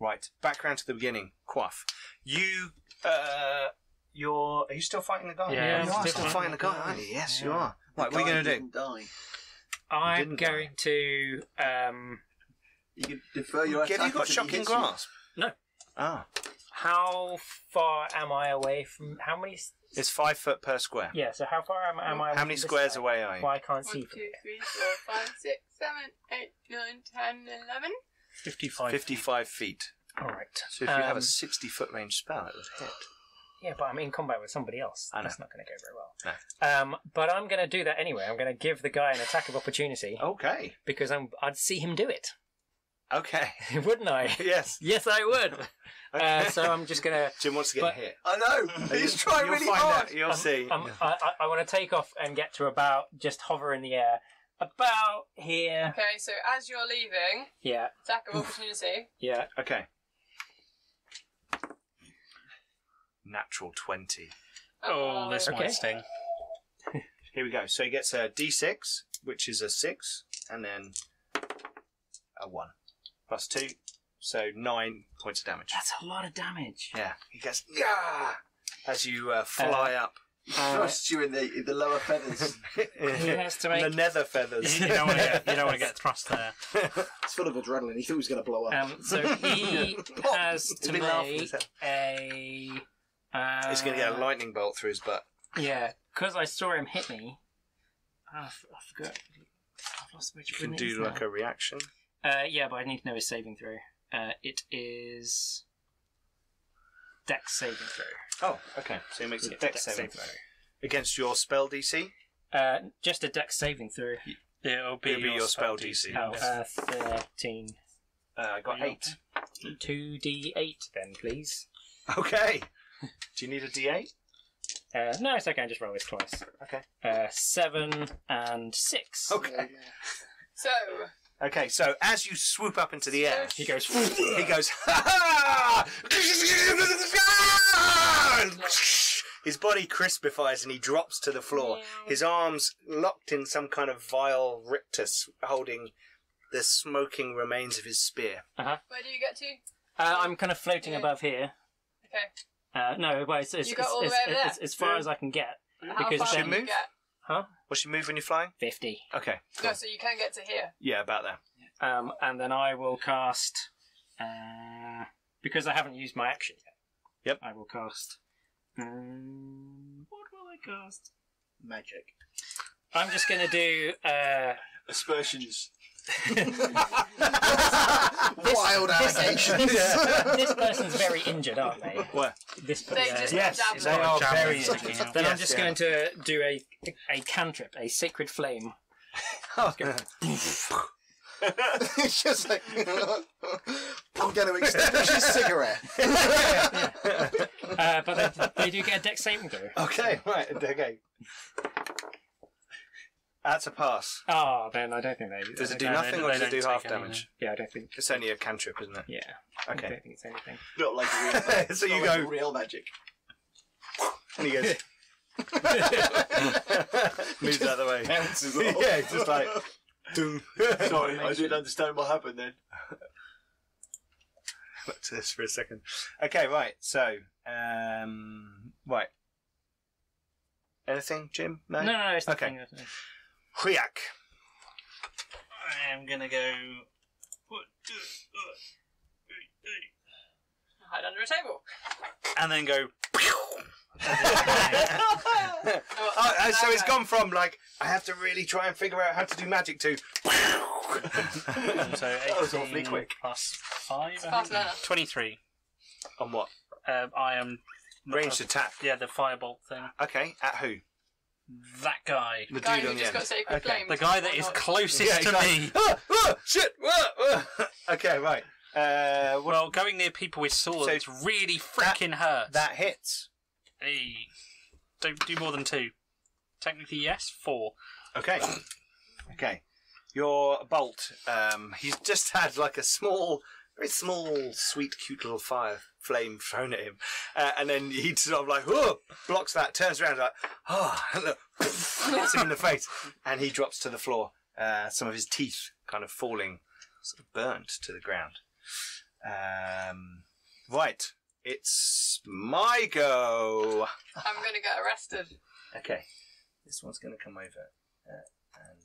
right, back round to the beginning. Quaff, you, uh, you're, are you still fighting the guy? Yeah, you I'm are still still fighting the guy, aren't you? Yes, you are. Right, what are you going to do? Die. I'm didn't die. going to um You can defer your Have attack you got until he shocking grasp? No. Ah, how far am I away from how many s- it's five foot per square. Yeah, so how far am, am I How many squares side? away are you? Well, I can't One, see two, from here. three, four, five, six, seven, eight, nine, ten, eleven. Fifty-five. 55 feet. All right. So if you have Um, a 60 foot range spell, it would hit. Yeah, but I'm in combat with somebody else. I know. That's not going to go very well. Um, but I'm going to do that anyway. I'm going to give the guy an attack of opportunity Okay. because I'm, I'd see him do it, Okay. wouldn't I? yes. yes, I would. Okay. Uh, so I'm just going to. Jim wants to get but- hit. I know. He's trying You'll really find hard. out. You'll see. Um, I, I, I want to take off and get to about just hover in the air, about here. Okay, so as you're leaving, Yeah, attack of opportunity. yeah. okay. Natural 20. Oh, this Okay. might sting. Here we go. So he gets a d6, which is a 6, and then a 1. Plus 2. So 9 points of damage. That's a lot of damage. Yeah. He gets. Yeah! As you uh, fly up. He thrusts you in the in the lower feathers. He has to make. the nether feathers. You don't want to get you don't want to get thrust there. It's full of adrenaline. He thought he was going to blow up. Um, so he has to been laughing make his a. Uh, He's going to get a lightning bolt through his butt. Yeah, because I saw him hit me. I, f- I forgot. I've lost which You can one it is do like a reaction. Uh, yeah, but I need to know his saving throw. Uh, it is Dex saving throw. Oh, okay. So he makes a Yeah, dex saving throw against your spell DC. Uh, just a Dex saving throw. It'll be, It'll be your spell DC. Oh, Yes. uh, thirteen. Uh, I got eight. Two D eight, then please. Okay. Do you need a D8? Uh, no, it's okay. I just roll this twice. Okay. Uh, seven and six. Okay. So, Okay. So as you swoop up into the air, He goes. he goes. "Ha ha!" His body crispifies and he drops to the floor. His arms locked in some kind of vile rictus, holding the smoking remains of his spear. where do you get to? Uh, I'm kind of floating Yeah. above here. Okay. Uh, no, well, it's, it's, You got it's, all the it's, way over it's, there? as far as I can get. How Because far then- can you Move? get? Huh? What's your move when you're flying? 50. Okay. No, so you can get to here. Yeah, about there. Um, and then I will cast. Uh, because I haven't used my action yet. Yep. I will cast. Um, what will I cast? Magic. I'm just going to do. Uh, Aspersions. Wild this, allegations. this person's very injured, aren't they? What? This They person. just Yes, jab they them. are Javelin very injured. out. Then I'm Yes, just yeah. going to do a a cantrip, a sacred flame. it's just like I'm going to extinguish his cigarette. Uh, but they, they do get a dex saving throw. okay, right, okay. That's a pass. Oh, then I don't think they. Does it do No, nothing or does it do don't half take any, damage? Yeah, I don't think. It's only a cantrip, isn't it? Yeah. Okay. I don't think it's anything. Not like a real magic. So you Not go- a real magic. And he goes. Moves out of the way. Bounces off. yeah, just like. Doom. Sorry, I didn't understand what happened then. Back to this for a second. Okay, right. So, um, right. Anything, Jim? No. No, no, no. It's Okay. nothing. Hriak. I am gonna go. Hide under a table. And then go. Oh, uh, so it's okay. gone from like I have to really try and figure out how to do magic to. so 18 That was awfully quick. plus 5. I fast think. learner. 23. On what? Um, I am. Ranged attack. Yeah, the firebolt thing. Okay, at who? That guy. The Guy dude who on the just end. got sacred Okay. flame. The guy that Why is not? closest Yeah, to he's like, me. "Ah, ah, shit! ah, ah." Okay, right. Uh, what, Well, going near people with swords So really freaking hurts. that hits. Hey. Don't do more than two. Technically, yes. Four. Okay. Okay. Your bolt. Um, he's just had like a small, very small, sweet, cute little fire flame thrown at him, uh, and then he sort of like oh, blocks that, turns around like oh, and look, hits him in the face, and he drops to the floor. Uh, some of his teeth kind of falling, sort of burnt to the ground. Um, right. It's my go. I'm gonna get arrested. Okay, this one's going to come over, uh, and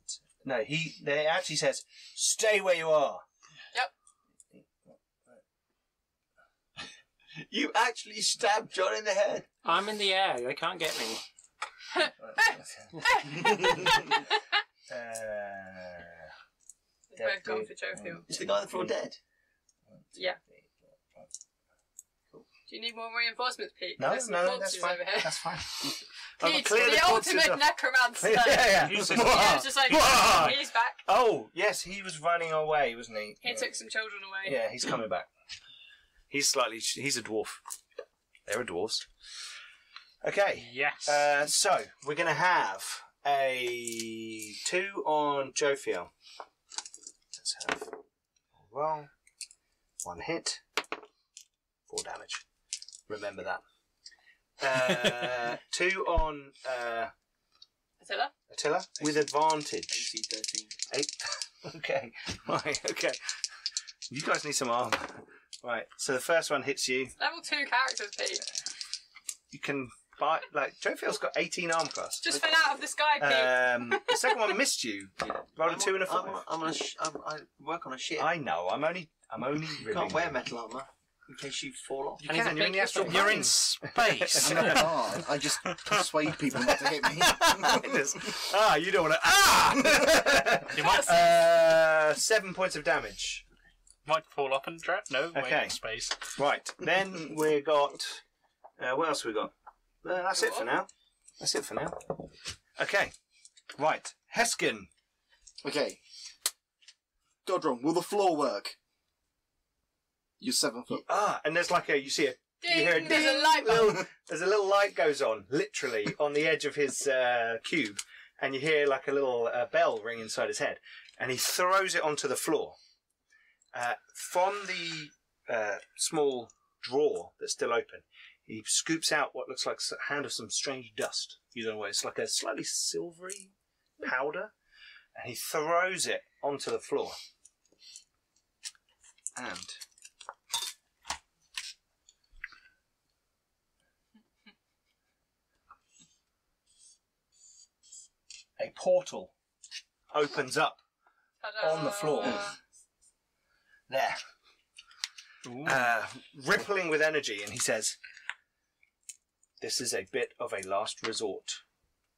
no, he. They actually says, "Stay where you are." You actually stabbed John in the head. I'm in the air. They can't get me. uh, We've both gone for Jophiel. Is the guy on the floor dead? Yeah. Do you need more reinforcements, Pete? No, There's some no, corpses that's fine. Over here. That's fine. I've Pete, cleared the, corpses ultimate off. necromancer. yeah, yeah. He's He just- was just like, Wah! he's back. Oh, yes, he was running away, wasn't he? He took some children away. Yeah, he's coming back. He's slightly. He's a dwarf. They're dwarves. Okay. Yes. Uh, so we're going to have a two on Jophiel. Let's have a roll. One hit. Four damage. Remember that. Uh, two on uh, Attila? Attila with advantage. AC 13. Eight. okay. Right. Okay. You guys need some armor. Right. So the first one hits you. Level 2 characters, Pete. You can buy like Jophiel's got eighteen arm class. Just fell out of the sky, Pete. Um, the second one missed you. Roll a I'm two on- and a I'm, five. on- I'm on a sh- I'm, I work on a ship. I know. I'm only. I'm only. you ribbing can't wear you. metal armour. in case you fall off? You And he's can. a You're in big the astral little- You're in space. I'm not a bard. I just persuade people not to hit me. Just- ah, you don't want to. Ah! You might uh, seven points of damage. Might fall up and drop. No, wait Okay. in space. Right. Then we got. Uh, what else we got? Uh, that's it for now. That's it for now. Okay. Right. Heskin. okay. Godron, will the floor work? You're seven foot. Ah, and there's like a. You see a. Ding, You hear a there's ding, a light bulb. little- there's a little light goes on, literally on the edge of his uh, cube, and you hear like a little uh, bell ring inside his head, and he throws it onto the floor. Uh, from the uh, small drawer that's still open, he scoops out what looks like a hand of some strange dust. You don't know what it's like a slightly silvery powder, and he throws it onto the floor. And a portal opens up on the floor. There, uh, rippling with energy, and he says, "This is a bit of a last resort."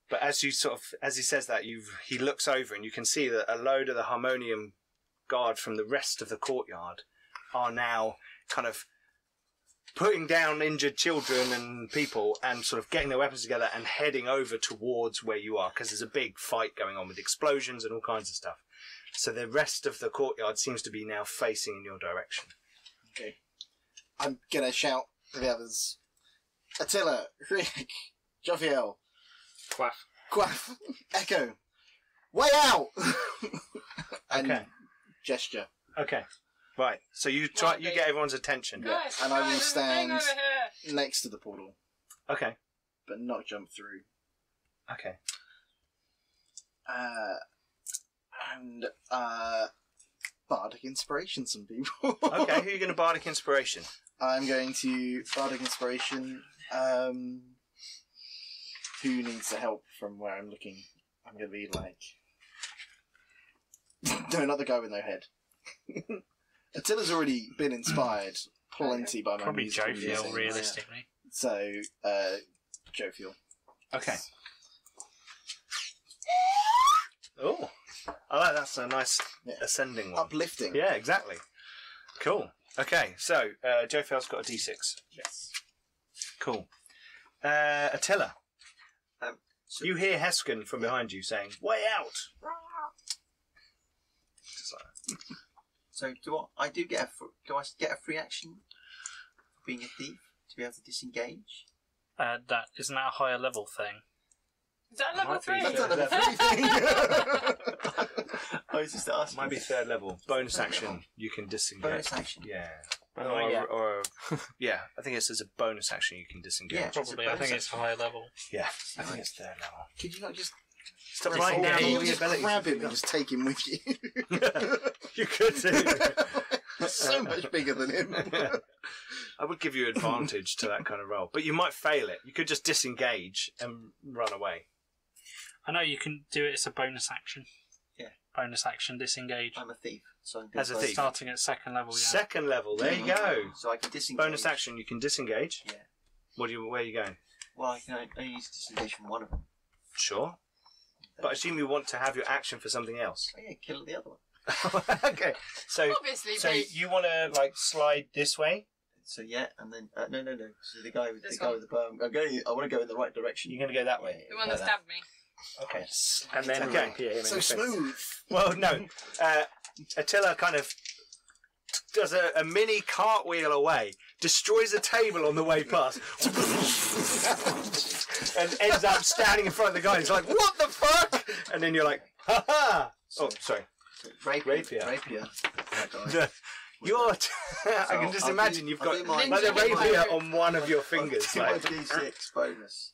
But as you sort of, as he says that, you he looks over, and you can see that a load of the harmonium guard from the rest of the courtyard are now kind of putting down injured children and people and sort of getting their weapons together and heading over towards where you are because there's a big fight going on with explosions and all kinds of stuff. So the rest of the courtyard seems to be now facing in your direction. Okay. I'm gonna shout to the others. Attila, Rick, Jophiel, Quaff. Quaff, Echo, way out! and Okay. gesture. Okay. Right. So you try. You get everyone's attention. Guys, And I will guys, there's a stand- over here. Next to the portal, Okay. but not jump through. Okay. Uh, and, uh, Bardic Inspiration some people. Okay. Who are you going to bardic inspiration? I'm going to Bardic Inspiration. Um, who needs the help from where I'm looking? I'm going to be like. no, not the guy with no head. Attila's already been inspired plenty by my Probably musical Jophiel, musings. realistically. So, uh, Jophiel. Okay. Oh, I like that's a nice Yeah. ascending one. Uplifting. Yeah, exactly. Cool. Okay, so uh, Jophiel's got a D6. Yes. Cool. Uh, Attila, Um, so you hear Heskin from behind you saying, "Way out!" Just like that. So do I? I do get a. fr- Do I get a free action for being a thief to be able to disengage? Uh, that isn't that a higher level thing? Is that level Might be, three? That's not a free thing. I was just asking. Might be third level. Bonus action. You can disengage. bonus action. Yeah. Oh, or, yeah. or yeah, I think it says a bonus action you can disengage. Yeah. Probably. I think it's higher level. Yeah, I think it's third level. Could you not just, Stop Could writing down you all not the just abilities. grab him and just take him with you? you could do. so much bigger than him. I would give you advantage to that kind of roll, but you might fail it. You could just disengage and run away. I know you can do it as a bonus action. Yeah. Bonus action disengage. I'm a thief, so I can do As a thief. Starting at second level, yeah. Second level, there you go. So I can disengage. Bonus action, you can disengage. Yeah. What do you? Where are you going? Well, I can only use disengage from one of them. Sure, but I assume you want to have your action for something else. Oh, yeah, kill the other one. okay, so Obviously, so Pete. you want to like slide this way? So yeah, and then uh, no, no, no. So the guy with This the guy one. with the bow. I'm going. I want to go in the right direction. You're going to go that way. the one that stabbed me. Okay. And then Okay. rapier him in so the face. smooth. Well, no. Uh, Attila kind of does a, a mini cartwheel away, destroys a table on the way past, and ends up standing in front of the guy. He's like, "What the fuck?" And then you're like, "Ha ha!" Oh, sorry. So, rapier. Rapier. Rapier. That guy. You're. I can just I'll imagine do- you've I'll got do my- like a Ninja rapier on one of your fingers. I'll Like, do D6 bonus.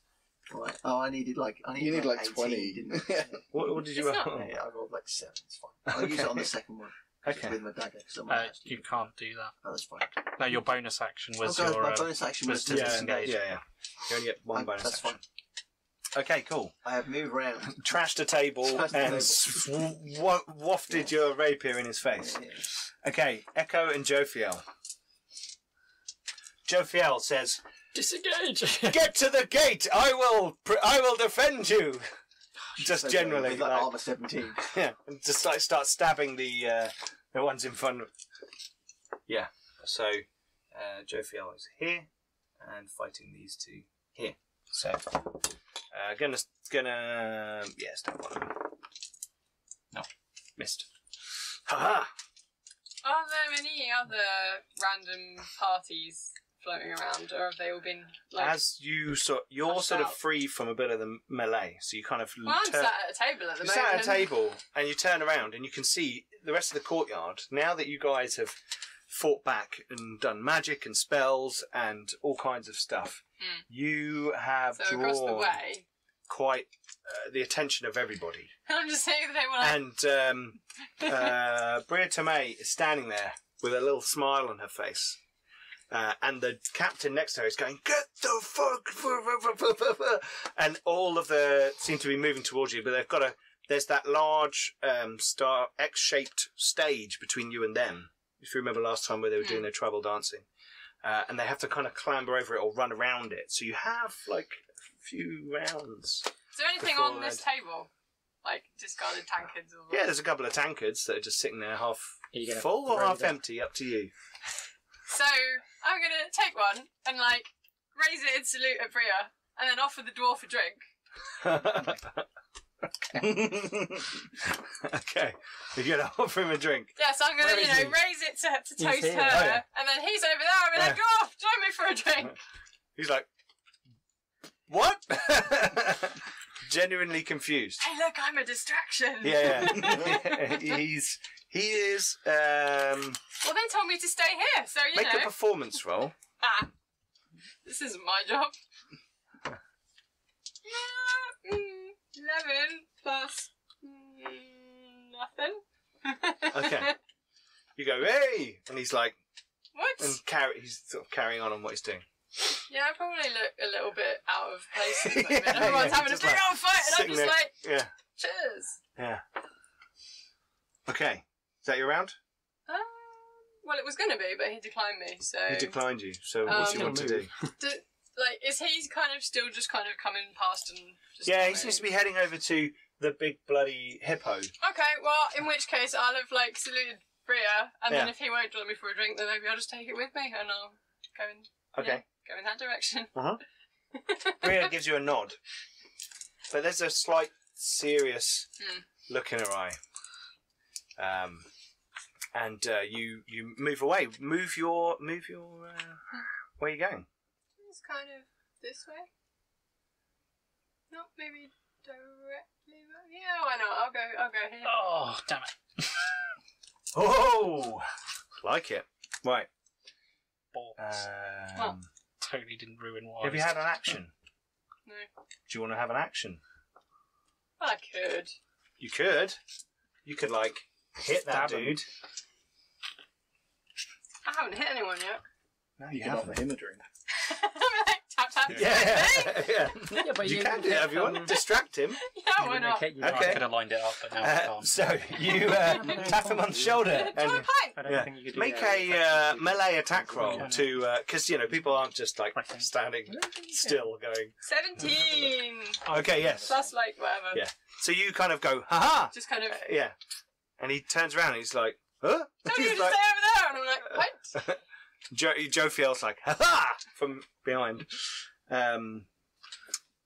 Right. Oh, I needed like I needed You need like 18, 20. Didn't I? what, what did you It's not- roll? yeah, I rolled like seven. It's fine. I'll use it on the second one. just Okay. With my dagger. 'cause I'm Uh, you can't do that. Oh, that's fine. No, your bonus action was oh, God, your. my uh, bonus action was was to to Yeah, disengage. yeah, yeah. You only get one I- bonus that's action. Okay, cool. I have moved around. Trashed a table Trashed the and table. sw- wa- wafted your rapier in his face. Yeah. Okay, Echo and Jophiel. Jophiel says, Disengage. "Get to the gate. I will. Pr- I will defend you." Just So generally, like like- armor seventeen. yeah, and just like start stabbing the uh, the ones in front. of Yeah. So uh, Jophiel is here and fighting these two here. So uh, gonna gonna yeah, stab one of them. No, missed. Ha Are there any other random parties floating around, or have they all been like? As you sort, you're sort of out. free from a bit of the melee, so you kind of well, I'm turn- sat at a table at the You moment. sat at a table and you turn around and you can see the rest of the courtyard. Now that you guys have fought back and done magic and spells and all kinds of stuff, Mm. you have So across the drawn way, quite uh, the attention of everybody. I'm just saying they were like, And um, uh, Bria Tomei is standing there with a little smile on her face. Uh, and the captain next to her is going, "Get the fuck!" And all of the seem to be moving towards you, but they've got a. There's that large um, star X-shaped stage between you and them. If you remember last time where they were doing their tribal dancing, uh, and they have to kind of clamber over it or run around it. So you have like a few rounds. is there anything on this they'd- table? Like discarded tankards or Yeah, there's a couple of tankards that are just sitting there, half Are you gonna full or half them? empty, up to you. So I'm gonna take one and like raise it in salute at Bria, and then offer the dwarf a drink. okay, you're gonna offer him a drink. Yeah, so I'm gonna, Where you is know, he? raise it to, to He's toast here. her, Oh, yeah. and then he's over there. I'll be like, Yeah. dwarf, join me for a drink. He's like, what? Genuinely confused. Hey, look, I'm a distraction. Yeah, yeah. he's he is. Um, Well, they told me to stay here, so you make know. a performance roll. ah, this isn't my job. Ah, mm, Eleven plus mm, nothing. Okay. You go, hey, and he's like, what? and carry. He's sort of carrying on on what he's doing. Yeah, I probably look a little bit out of place. At the moment. Yeah, Everyone's yeah, having a big like old fight, and I'm just there. like, Yeah, cheers. yeah. Okay, that your round? Um, well, it was going to be, but he declined me. So, He declined you. So what do you Um, want to do? Do, like, is he kind of still just kind of coming past and just? Yeah, he seems to be heading over to the big bloody hippo. Okay, well, in which case I'll have like saluted Bria, and then Yeah. if he won't join me for a drink, then maybe I'll just take it with me and I'll go in. Okay. go in that direction. Bria gives you a nod, but there's a slight serious Hmm. look in her eye. Um, and uh, you you move away. Move your move your. Uh, where are you going? It's kind of this way. Not maybe directly. But yeah, why not? I'll go. I'll go here. Oh, damn it. Oh, like it. Right. Balls. Um, totally didn't ruin what have you had an action? No, Do you want to have an action? I could. You could. You could like hit that Stab him. dude. I haven't hit anyone yet. No, You can offer him a drink. I'm like tap tap. Yeah, tap, yeah. Yeah, but you, you- can do that if you want. Distract him. Yeah, why not? Okay, you I could have lined it up, but now I Uh, can't. so you uh, tap him on the shoulder Do you and a pint? I don't Yeah. think you could do make that. a uh, melee attack roll to because you know people aren't just like Okay. standing still going. Seventeen. Okay, yes. Plus like whatever. Yeah. So you kind of go, haha, Just kind of. yeah, and he turns around and he's like, huh? Tell you to He's stay over there, and I'm like, pint. Joe, Jophiel's like, haha, from behind, um,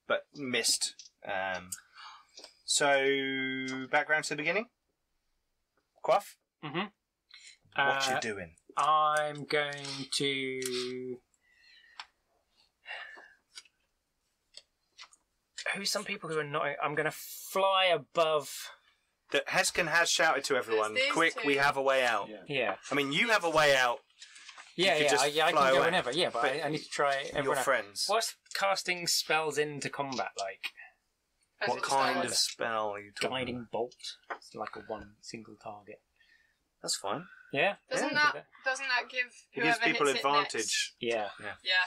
but missed. Um, so background to the beginning. Quaff, Mm-hmm. what Uh, you doing? I'm going to. Who's some people who are not? I'm going to fly above. That Heskin has shouted to everyone, these quick, two. we have a way out. Yeah. Yeah, I mean, you have a way out, yeah, could yeah. just I, yeah, I fly can go away. whenever. Yeah, but, But I, I need to try your everyone. else. friends. What's casting spells into combat like? As What it's kind like- of spell are you talking Guiding about? bolt. It's like a one single target. That's fine. Yeah. Doesn't yeah, that doesn't that give It gives people hits it advantage. Yeah. next- Yeah.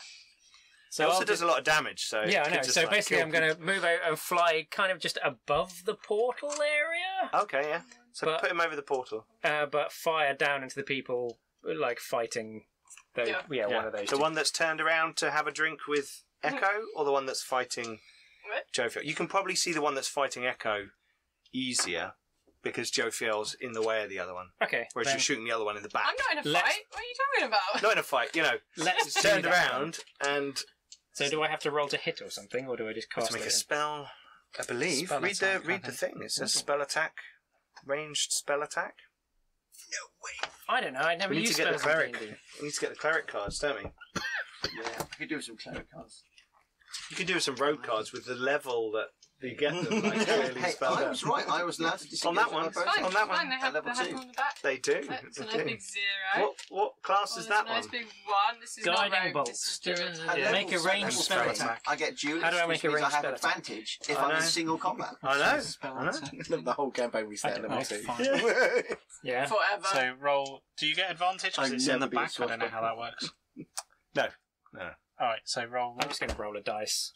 So it also I'll does do- a lot of damage, so Yeah, I know. just, So like, basically, I'm going to move out and fly kind of just above the portal area. Okay, yeah. So But- put him over the portal. uh, but fire down into the people like fighting The- Yeah. yeah, Yeah. one of those. The two. one that's turned around to have a drink with Echo, or the one that's fighting What? Jophiel? You can probably see the one that's fighting Echo easier because Jophiel's in the way of the other one, Okay. whereas then you're shooting the other one in the back. I'm not in a Let's- fight. What are you talking about? Not in a fight, you know. let's It's do turned around and So do I have to roll to hit or something, or do I just cast to make it a in? spell. I believe. Spell read the attack, I read the thing. It says spell attack, ranged spell attack. No way. I don't know. I never We need used to get the spells cleric. We need to get the cleric cards, don't we? Yeah, I could do some cleric cards. You could do some rogue cards with the level that you get them like clearly Hey, spelled I out. was right. I was allowed to disengage that one. my It's fine. on that it's one. They at have, level they have two. them on the back. They do. That's a they nice do. big zero. What what class Oh, is there's that a nice one? big one. This is Guiding not rogue. bolts. This is druid. At Yeah. level Make a seven, ranged level spell seven, attack. I get duelist, How do I which make a means I ranged have spell attack? advantage if I I'm know. in single combat. I know. I know. the whole campaign we stay at level Okay, two. fine. Yeah. Forever. So roll. Do you get advantage because I'd it's in never the be back? I don't know how that works. No. No. All right. So roll. I'm just going to roll a dice.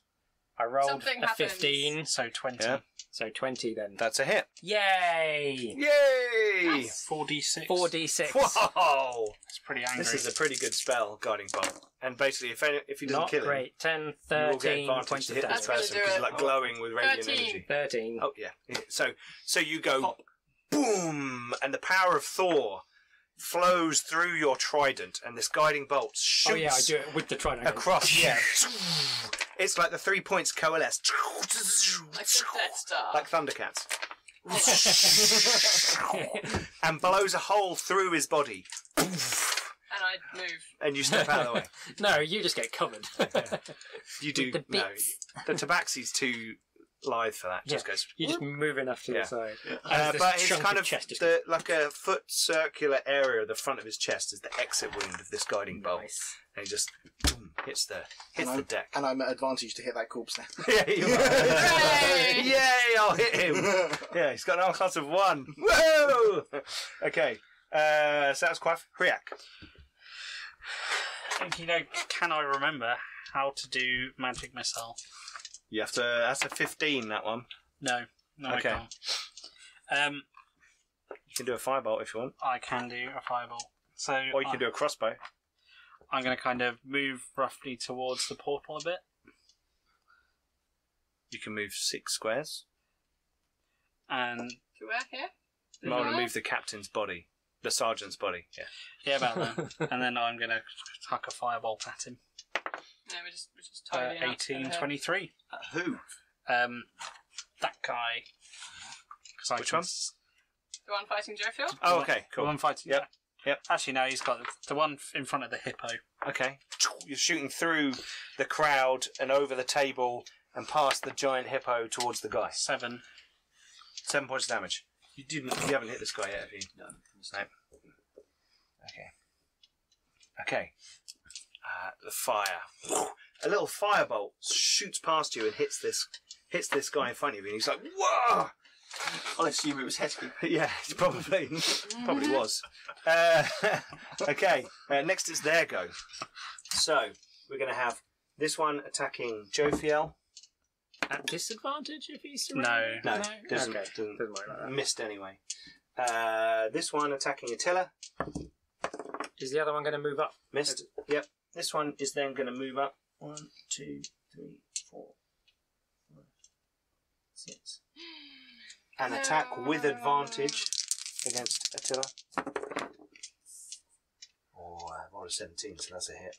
I rolled Something a happens. 15, So twenty. Yeah. so 20 then. That's a hit. Yay! Yay! Four d six. 4d6. Whoa! It's pretty angry. This is a pretty good spell, guiding bolt. And basically, if any, if he doesn't Not kill him, great. 10, you will get 13 advantage points to of hit this That's gonna person do because he's it. like glowing with radiant 13. energy. 13. Oh yeah. So so you go boom, and the power of Thor flows through your trident, and this guiding bolt shoots Oh yeah, I do it with the trident. across. Yeah. It's like the three points coalesce, like the Death Star. like Thundercats, and blows a hole through his body, and I move. and you step out of the way. no, you just get covered. You do the no. bits. The Tabaxi's too lithe for that. Just goes. you just move enough to Yeah. the side. Uh, but it's kind of chest just the, like a foot circular area of the front of his chest is the exit wound of this guiding bolt, Nice. and he just boom, hits the hits the I'm, deck. and I'm at advantage to hit that corpse now. yeah, you are. Hooray! Yay! I'll hit him. Yeah, he's got an arm class of one. Whoa! Okay, uh, so that's quite Hriak. You know, can I remember how to do magic missile? You have to. That's a fifteen. That one. No, no, Okay. I can't. Um, You can do a firebolt if you want, I can do a fireball. So or you I, can do a crossbow. I'm going to kind of move roughly towards the portal a bit, You can move six squares. and To where here? You might want to move the captain's body, the sergeant's body. Yeah. yeah, about that. and then I'm going to huck a firebolt at him. No, we're just we're just Uh, tidying up 18, over here. 23. Uh, who? Um, that guy. 'Cause I Which one? The one fighting Jophiel. Oh, okay, cool. The cool. one fighting. Yep, yep. Actually, no, he's got the one in front of the hippo. Okay. You're shooting through the crowd and over the table and past the giant hippo towards the guy. Seven. Seven points of damage. You didn't. You haven't hit this guy yet, have you? No. No. Okay. Okay. Uh, the fire. A little firebolt shoots past you and hits this hits this guy in front of you, and he's like, "Whoa!" I'll assume it was Hesky. Yeah, it probably probably was. Uh, okay, uh, next is their go. So we're going to have this one attacking Jophiel. At disadvantage if he's No. surrounded? No, doesn't, okay. doesn't, Doesn't work like that. missed anyway. Uh, this one attacking Attila Is the other one going to move up? missed. Yep. This one is then going to move up. One, two, three, four, five, six, and attack with advantage against Attila. Oh, I rolled a seventeen, so that's a hit.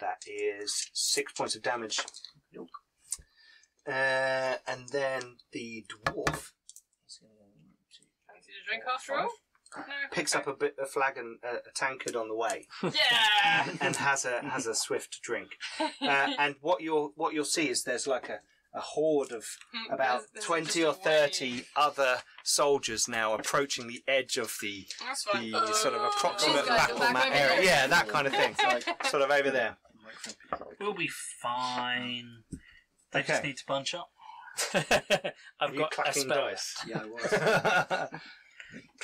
That is six points of damage. Uh, and then the dwarf is gonna go one, two, Fancy a drink after all? No. picks up a bit a flagon, uh, a tankard on the way, Yeah. and has a has a swift drink. Uh, and what you'll what you'll see is there's like a, a horde of about There's- there's twenty or thirty wave. other soldiers now approaching the edge of the That's fine. the sort of Oh, approximate these guys are battle map area. there. Yeah, that kind of thing. sort of over there. We'll be fine. They just need to bunch up. I've you got a clacking spell. dice. Yeah, I was.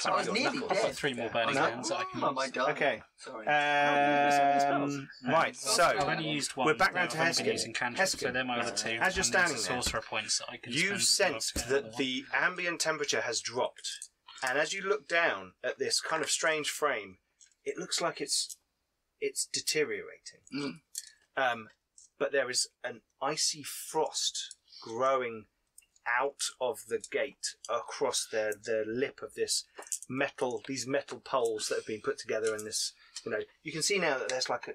I I was nearly dead. I've dead. got three more burning No. hands that I can Oh use. my god. Okay. Sorry. Um, right. I've So only used one. we're back but round to I've only been Heskin. using cantrips, so Heskin. they're my other two. As you're and there's standing there, sorcerer points that I can you spend sensed to get that another the ambient temperature has dropped, and as you look down at this kind of strange frame, it looks like it's it's deteriorating. Mm. Um, but there is an icy frost growing out of the gate across the the lip of this metal these metal poles that have been put together in this you know you can see now that there's like a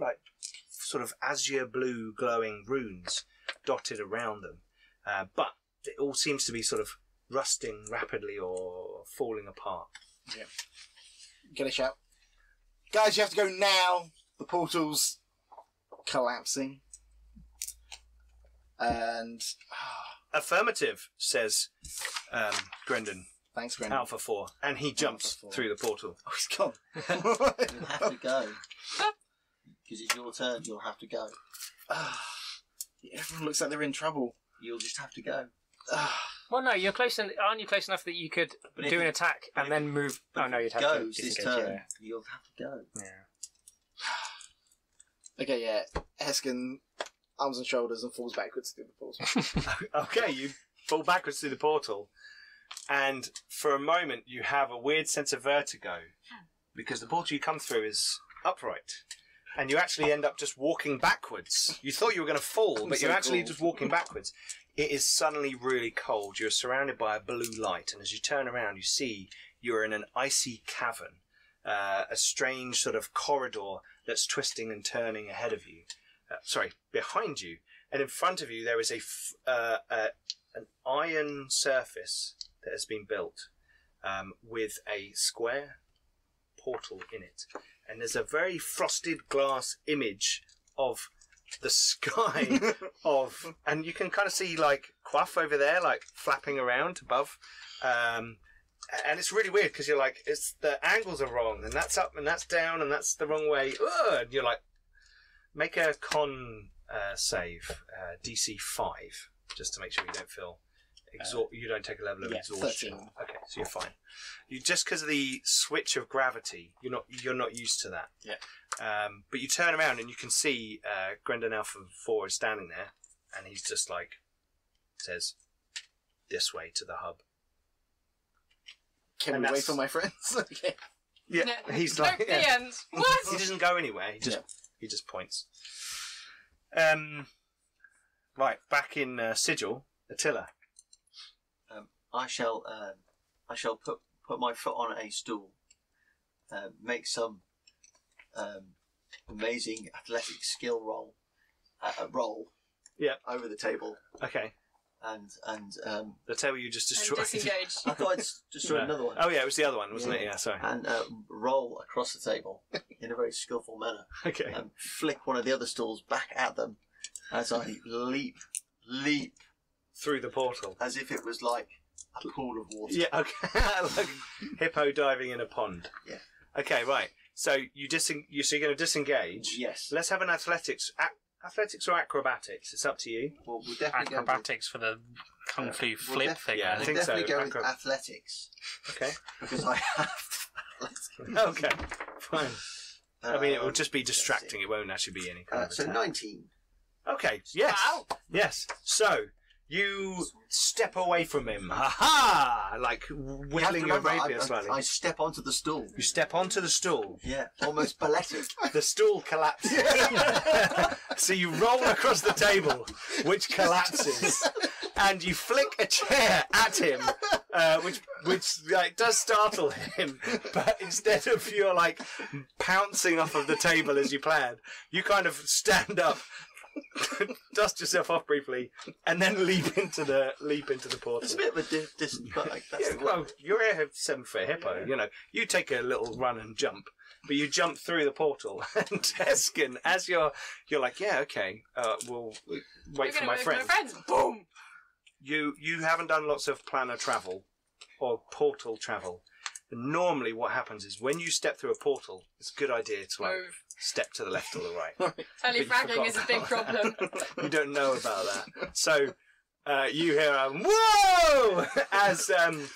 like sort of azure blue glowing runes dotted around them uh, but it all seems to be sort of rusting rapidly or falling apart yeah Get a shout. Guys, you have to go now. The portal's collapsing. And affirmative says um, Grendon thanks, Brendan. Alpha 4 and he jumps 4. through the portal Oh, he's gone. You'll have to go. Because it's your turn, you'll have to go. Everyone looks like they're in trouble. You'll just have to go. Well, no, you're close. En- aren't you close enough that you could But if do an it- attack but and if- then move? But Oh no, you'd it have to goes this disengage. turn. Yeah. You'll have to go. yeah. okay, yeah. Heskin arms and shoulders and falls backwards through the portal. okay you fall backwards through the portal and for a moment you have a weird sense of vertigo because the portal you come through is upright and you actually end up just walking backwards you thought you were going to fall but So you're actually cool. just walking backwards it is suddenly really cold you're surrounded by a blue light and as you turn around you see you're in an icy cavern uh, a strange sort of corridor that's twisting and turning ahead of you uh, sorry behind you and in front of you there is a f- uh, uh, an iron surface that has been built um, with a square portal in it, and there's a very frosted glass image of the sky of, and you can kind of see like Quaff over there, like flapping around above. Um, and it's really weird because you're like, it's the angles are wrong, and that's up and that's down, and that's the wrong way. Ugh, and you're like, make a con uh, save, uh, DC five, just to make sure you don't feel exhaust. you don't take a level of yeah, exhaustion. 13. Okay, so you're fine. You just because of the switch of gravity, you're not you're not used to that. Yeah. Um, but you turn around and you can see uh, Grendon Alpha Four is standing there, and he's just like says, "This way to the hub." Can And we wait for my friends? okay. Yeah, No, he's no, like, the yeah. end. What? he doesn't go anywhere. He just Yeah. He just points. Um, right back in uh, Sigil, Attila. I shall. Um, I shall put put my foot on a stool. Uh, make some um, amazing athletic skill roll. Uh, roll. Yeah. Over the table, Okay, and and um, the table you just And destroyed. disengage. I thought I'd s- destroy No. another one. Oh yeah, it was the other one, wasn't it? Yeah. Yeah, sorry. And uh, roll across the table in a very skillful manner, Okay. and flick one of the other stools back at them as I leap, leap Through the portal. as if it was like a pool of water. Yeah, okay. like hippo diving in a pond. Yeah. Okay, right. So you disen- you so you're going to disengage. Yes. Let's have an athletics. A- athletics or acrobatics? It's up to you. Well, we'll definitely go with- Acrobatics for the kung fu we'll flip def- thing. yeah, I I We'll think. think so. definitely go with Acro- athletics Okay. because I have. athletics. Okay. Fine. I mean, it will Um, just be distracting. It won't actually be any kind Uh, of so attack. nineteen. Okay. Yes. Wow. Yes. So you step away from him. Ha ha! Like You have to whittling your remember, rapier I, slightly. I, I step onto the stool. You step onto the stool. Yeah, almost balletic. The stool collapses. so you roll across the table, which collapses, and you flick a chair at him, uh, which which like does startle him. But instead of your like pouncing off of the table as you planned, you kind of stand up. dust yourself off briefly, and then leap into the leap into the portal. It's a bit of a di- distance, but like, that's Yeah, the well, you're a seven foot hippo. You know, you take a little run and jump, but you jump through the portal. And Heskin, as you're, you're like, yeah, okay, uh, we'll wait We're for gonna my wait friend. For my friends. Boom. You you haven't done lots of planar travel or portal travel. And normally, what happens is when you step through a portal, it's a good idea to like Move. Step to the left or the right. Tele But fragging is a big problem. that. you don't know about that. So uh, you hear a whoa as um,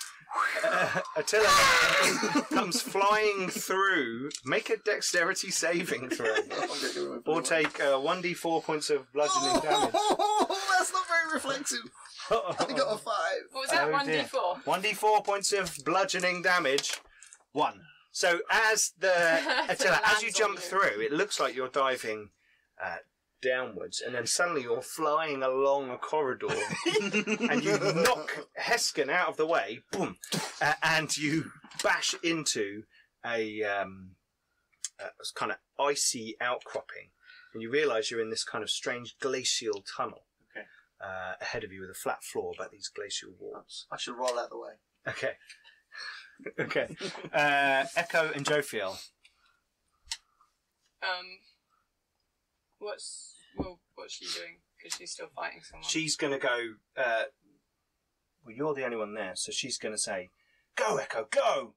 uh, Attila comes flying through. Make a dexterity saving throw, or take uh, one d four points of bludgeoning damage. Oh, that's not very reflective. I got a five. What was that? One d four. One d four points of bludgeoning damage. One. So as the Attila, as you jump you. through, it looks like you're diving uh, downwards, and then suddenly you're flying along a corridor, and you knock Heskin out of the way, boom, uh, and you bash into a, um, a kind of icy outcropping, and you realise you're in this kind of strange glacial tunnel. Okay. Uh, ahead of you with a flat floor, but these glacial walls. I should roll out the way. Okay. Okay. Uh, Echo and Jophiel. Um, what's well, what's she doing? Because she's still fighting someone. She's going to go. Uh, well, you're the only one there, so she's going to say, "Go, Echo, go!"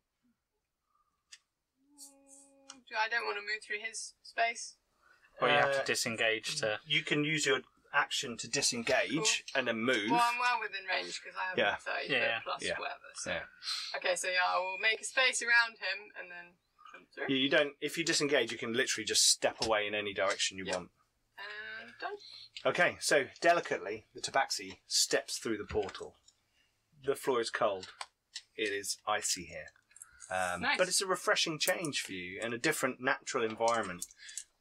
Mm, I don't want to move through his space. Well, you have Uh, to disengage to. You can use your action to disengage and then move. Well, I'm well within range because I have Yeah. 30 Yeah. foot plus Yeah. whatever. So. Yeah. Okay, so yeah, I will make a space around him and then jump through. You, you don't. If you disengage, you can literally just step away in any direction you Yeah. want. And done. Okay, so delicately, the tabaxi steps through the portal. The floor is cold. It is icy here. Um, Nice. But it's a refreshing change for you and a different natural environment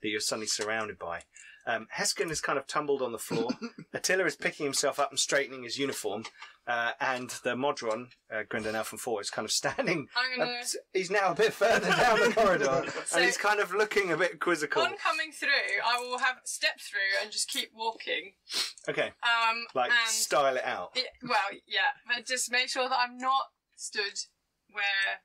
that you're suddenly surrounded by. Um, Heskin is kind of tumbled on the floor. Attila is picking himself up and straightening his uniform. Uh, and the Modron, uh, Grindan Elfin 4, is kind of standing. I'm gonna. uh, he's now a bit further down the corridor. So- and he's kind of looking a bit quizzical. On coming through, I will have step through and just keep walking. Okay, Um, like style it out. Yeah, well, yeah, but just make sure that I'm not stood where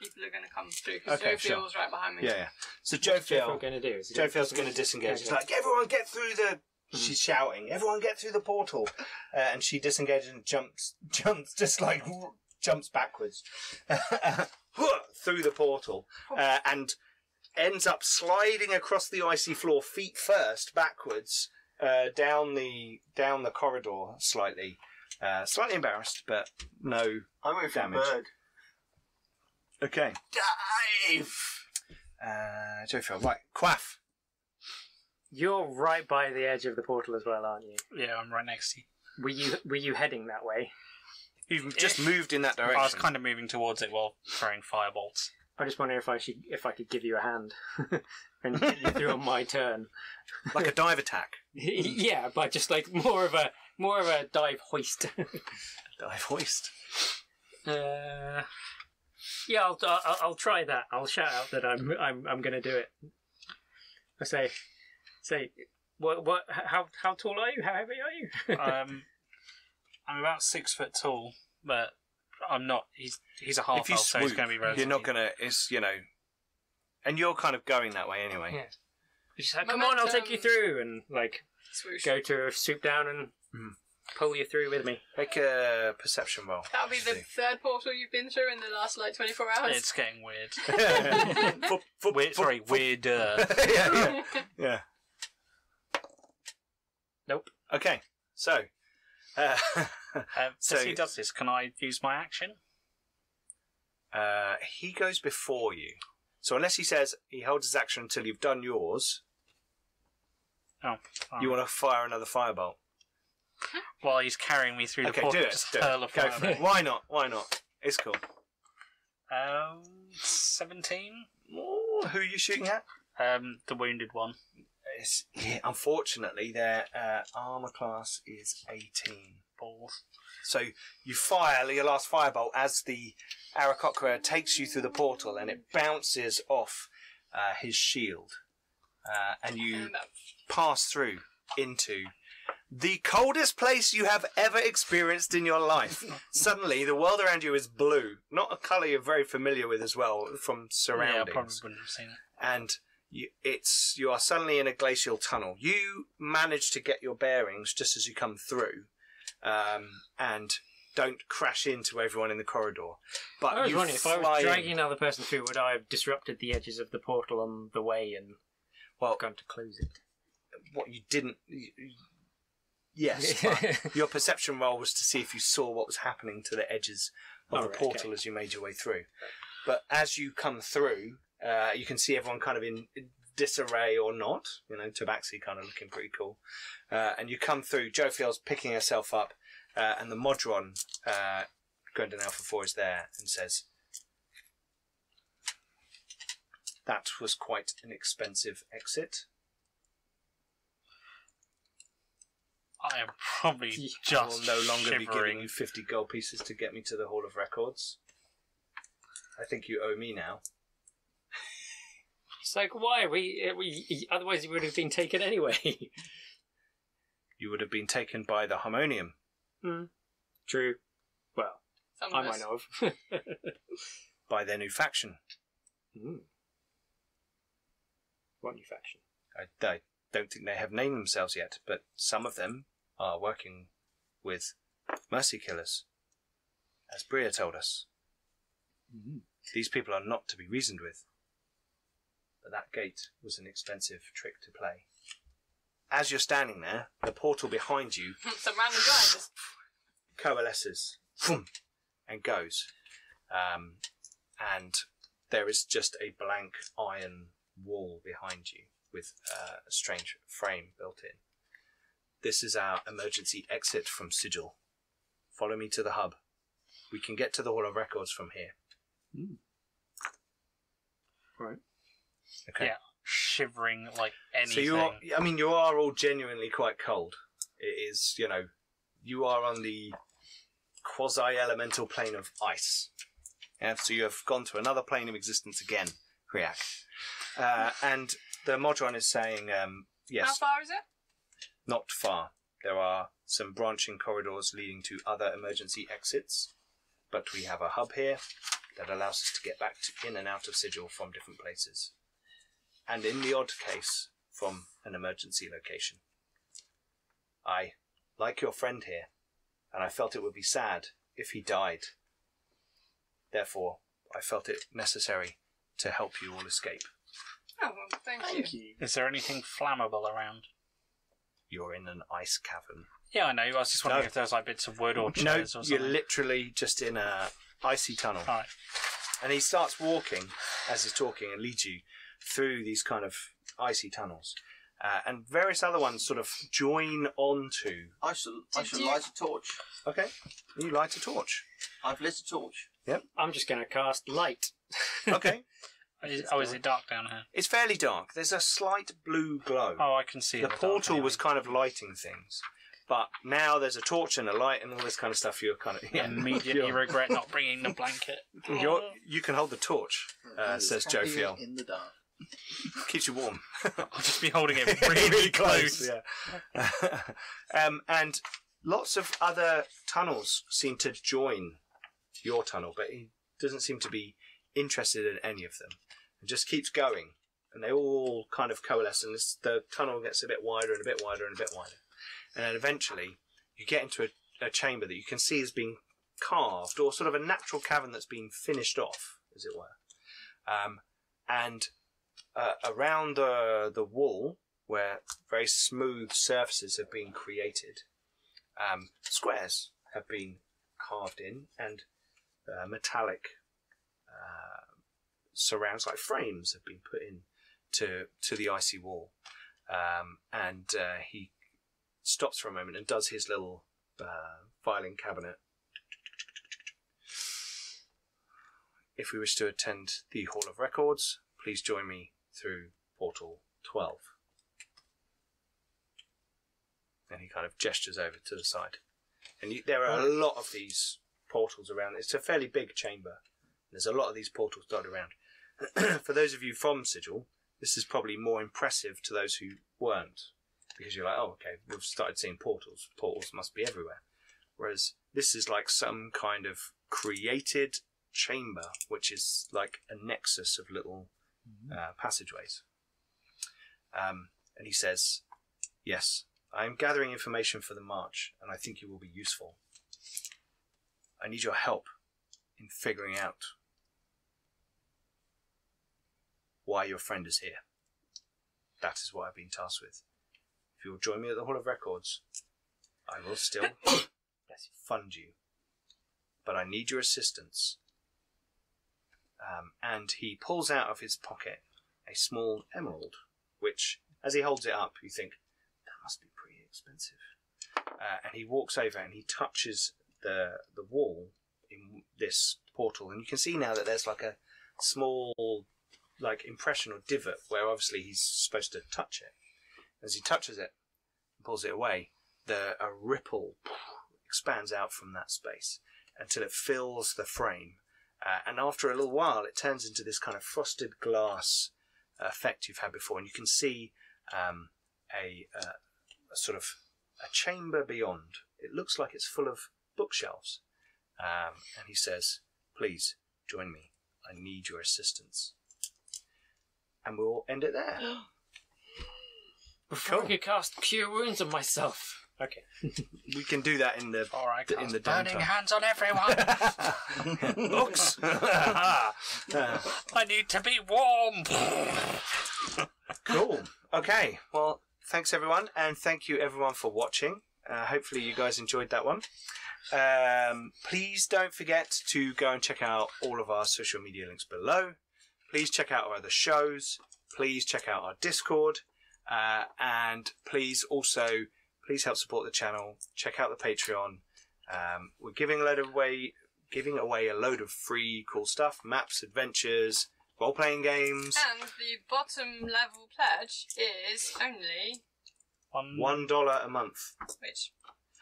people are going to come through because Okay, Joe sure. feels right behind me. Yeah, yeah. So What's Jeffrey Jophiel, going to do? Is he Jophiel's gonna- disengage. She's Okay. like, everyone get through the. She's shouting, everyone get through the portal, uh, and she disengages and jumps, jumps just like jumps backwards through the portal, uh, and ends up sliding across the icy floor, feet first, backwards uh, down the down the corridor slightly. Uh, slightly embarrassed, but no. I'm waiting for Damage. the bird. Okay. Dive! Uh, Jophiel, right, quaff. You're right by the edge of the portal as well, aren't you? Yeah, I'm right next to you. Were you were you heading that way? You've just If- moved in that direction. I was kind of moving towards it while throwing firebolts. I just wonder if I should if I could give you a hand and get you through on my turn. like a dive attack. yeah, but just like more of a more of a dive hoist. Dive hoist. Uh, yeah, I'll, I'll I'll try that. I'll shout out that I'm I'm I'm going to do it. I say, say, what what? How how tall are you? How heavy are you? Um, I'm about six foot tall, but I'm not. He's he's a half if you elf, so he's swoop, going to be relatively. you're not gonna. It's you know, and you're kind of going that way anyway. Yeah. She's like, come on, I'll take you through, and like Swoosh. go to swoop down and Mm. Pull you through with me. Make a perception roll. That'll be the third portal you've been through in the last like 24 hours. It's getting weird. Fup, fup, Weird, fup, sorry, fup. weirder. yeah, yeah, yeah. Nope. Okay, so. Uh, Um, So- as he does this, can I use my action? uh, he goes before you. So unless he says he holds his action until you've done yours, Oh, fine. you want to fire another firebolt. While he's carrying me through the Okay, portal, do it. just Do hurl a it. Go for fireball. it. Why not? Why not? It's cool. Um, seventeen. Oh, who are you shooting at? Um, the wounded one. It's, yeah, unfortunately, their uh, armor class is 18. Balls. So you fire your last firebolt as the Aarakocra takes you through the portal and it bounces off uh, his shield. Uh, and you pass through into the coldest place you have ever experienced in your life. Suddenly, the world around you is blue. Not a colour you're very familiar with as well from surroundings. Yeah, I probably wouldn't have seen it. and you, it's you are suddenly in a glacial tunnel. You manage to get your bearings just as you come through, um, and don't crash into everyone in the corridor. But I was you wondering if I fly was in. dragging another person through, would I have disrupted the edges of the portal on the way and well, gone to close it? what you didn't. You- yes, but your perception roll was to see if you saw what was happening to the edges of the portal okay. as you made your way through. But as you come through, uh, you can see everyone kind of in disarray or not. You know, Tabaxi kind of looking pretty cool. Uh, and you come through. Jophiel's picking herself up, uh, and the Modron, uh, Grendan Alpha 4 is there and says, that was quite an expensive exit. I am probably Yeah. I will just no longer be giving you 50 gold pieces to get me to the Hall of Records. I think you owe me now. It's like why we we otherwise you would have been taken anyway. You would have been taken by the Harmonium. True. Well, Some I might know of. by their new faction. mm. What new faction? I, I don't think they have named themselves yet, but some of them are working with Mercy Killers, as Bria told us. These people are not to be reasoned with. But that gate was an expensive trick to play. As you're standing there, the portal behind you Some random guy just coalesces boom, and goes. Um, and there is just a blank iron wall behind you with uh, a strange frame built in. This is our emergency exit from Sigil. Follow me to the hub. We can get to the Hall of Records from here. Right. Okay. Yeah. Shivering like anything. So you are, I mean, you are all genuinely quite cold. It is, you know, you are on the quasi-elemental plane of ice. Yeah, so you have gone to another plane of existence again, Hriak. Uh, and the Modron is saying, um, How far is it? Not far. There are some branching corridors leading to other emergency exits, but we have a hub here that allows us to get back to, in and out of Sigil from different places. And in the odd case, from an emergency location. I like your friend here, and I felt it would be sad if he died. Therefore, I felt it necessary to help you all escape. Oh, well, thank, Thank you. you. Is there anything flammable around? You're in an ice cavern. Yeah, I know. I was just wondering No. if there was like bits of wood or No, chairs or something. you're literally just in a icy tunnel. Alright. And he starts walking as he's talking and leads you through these kind of icy tunnels. Uh, and various other ones sort of join onto. I shall, I Did shall you- light a torch. Okay. You light a torch. I've lit a torch. Yep. I'm just going to cast light. Okay. Is, oh, is it dark down here? it's fairly dark. There's a slight blue glow. Oh, I can see the in dark portal anyway. was kind of lighting things. But now there's a torch and a light and all this kind of stuff. You're kind of. Yeah, Immediately you're- regret not bringing the blanket. you're, you can hold the torch, uh, says Jophiel. In the dark. Keeps you warm. I'll just be holding it really, close. Yeah. um, and lots of other tunnels seem to join your tunnel, but he doesn't seem to be interested in any of them. It just keeps going, and they all kind of coalesce, and this, the tunnel gets a bit wider and a bit wider and a bit wider, and then eventually you get into a, a chamber that you can see has been carved, or sort of a natural cavern that's been finished off, as it were. Um, and uh, around the the wall, where very smooth surfaces have been created, um, squares have been carved in, and uh, metallic uh, surrounds, like frames, have been put in to to the icy wall. Um, and uh, he stops for a moment and does his little uh, filing cabinet. If we wish to attend the Hall of Records, please join me through portal 12. And he kind of gestures over to the side. And you, there are a lot of these portals around. It's a fairly big chamber. There's a lot of these portals dotted around. For those of you from Sigil, this is probably more impressive to those who weren't. Because you're like, oh, okay, we've started seeing portals. Portals must be everywhere. Whereas this is like some kind of created chamber, which is like a nexus of little uh, passageways. Um, and he says, Yes, I am gathering information for the march, and I think you will be useful. I need your help in figuring out why your friend is here. That is what I've been tasked with. If you will join me at the Hall of Records, I will still fund you. But I need your assistance. Um, and he pulls out of his pocket a small emerald, which, as he holds it up, you think, that must be pretty expensive. Uh, and he walks over and he touches the the wall in this portal, and you can see now that there's like a small, like impression or divot where obviously he's supposed to touch it. As he touches it and pulls it away, the a ripple expands out from that space until it fills the frame. Uh, and after a little while, it turns into this kind of frosted glass effect you've had before, and you can see um, a, uh, a sort of a chamber beyond. It looks like it's full of bookshelves. Um, and he says, "Please join me. I need your assistance." And we'll end it there. Before Cool. I could cast Cure Wounds on myself. Okay. We can do that in the All right, in the burning downtime. hands on everyone. books. I need to be warm. cool. Okay. Well, thanks everyone, and thank you everyone for watching. Uh, hopefully, you guys enjoyed that one. Um, please don't forget to go and check out all of our social media links below. Please check out our other shows. Please check out our Discord, uh, and please also please help support the channel. Check out the Patreon. Um, we're giving a load of away, giving away a load of free cool stuff, maps, adventures, role playing games. And the bottom level pledge is only, One, One dollar a month. which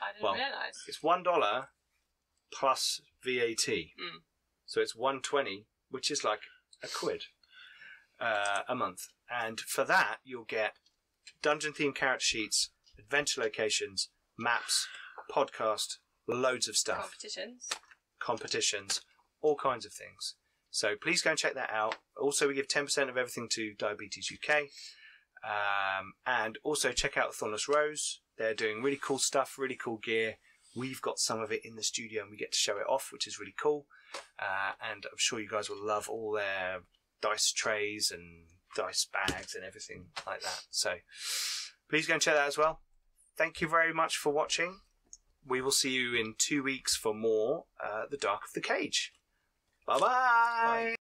I didn't Well, realise. It's one dollar plus VAT, Mm. so it's one twenty, which is like a quid uh, a month. And for that, you'll get dungeon themed character sheets, adventure locations, maps, podcast, loads of stuff, Competitions. competitions, all kinds of things. So please go and check that out. Also, we give ten percent of everything to Diabetes UK. Um, and also check out Thornless Rose. They're doing really cool stuff, really cool gear. We've got some of it in the studio and we get to show it off, which is really cool. Uh, and I'm sure you guys will love all their dice trays and dice bags and everything like that. So please go and check that as well. Thank you very much for watching. We will see you in two weeks for more uh, The Dark of the Cage. Bye bye.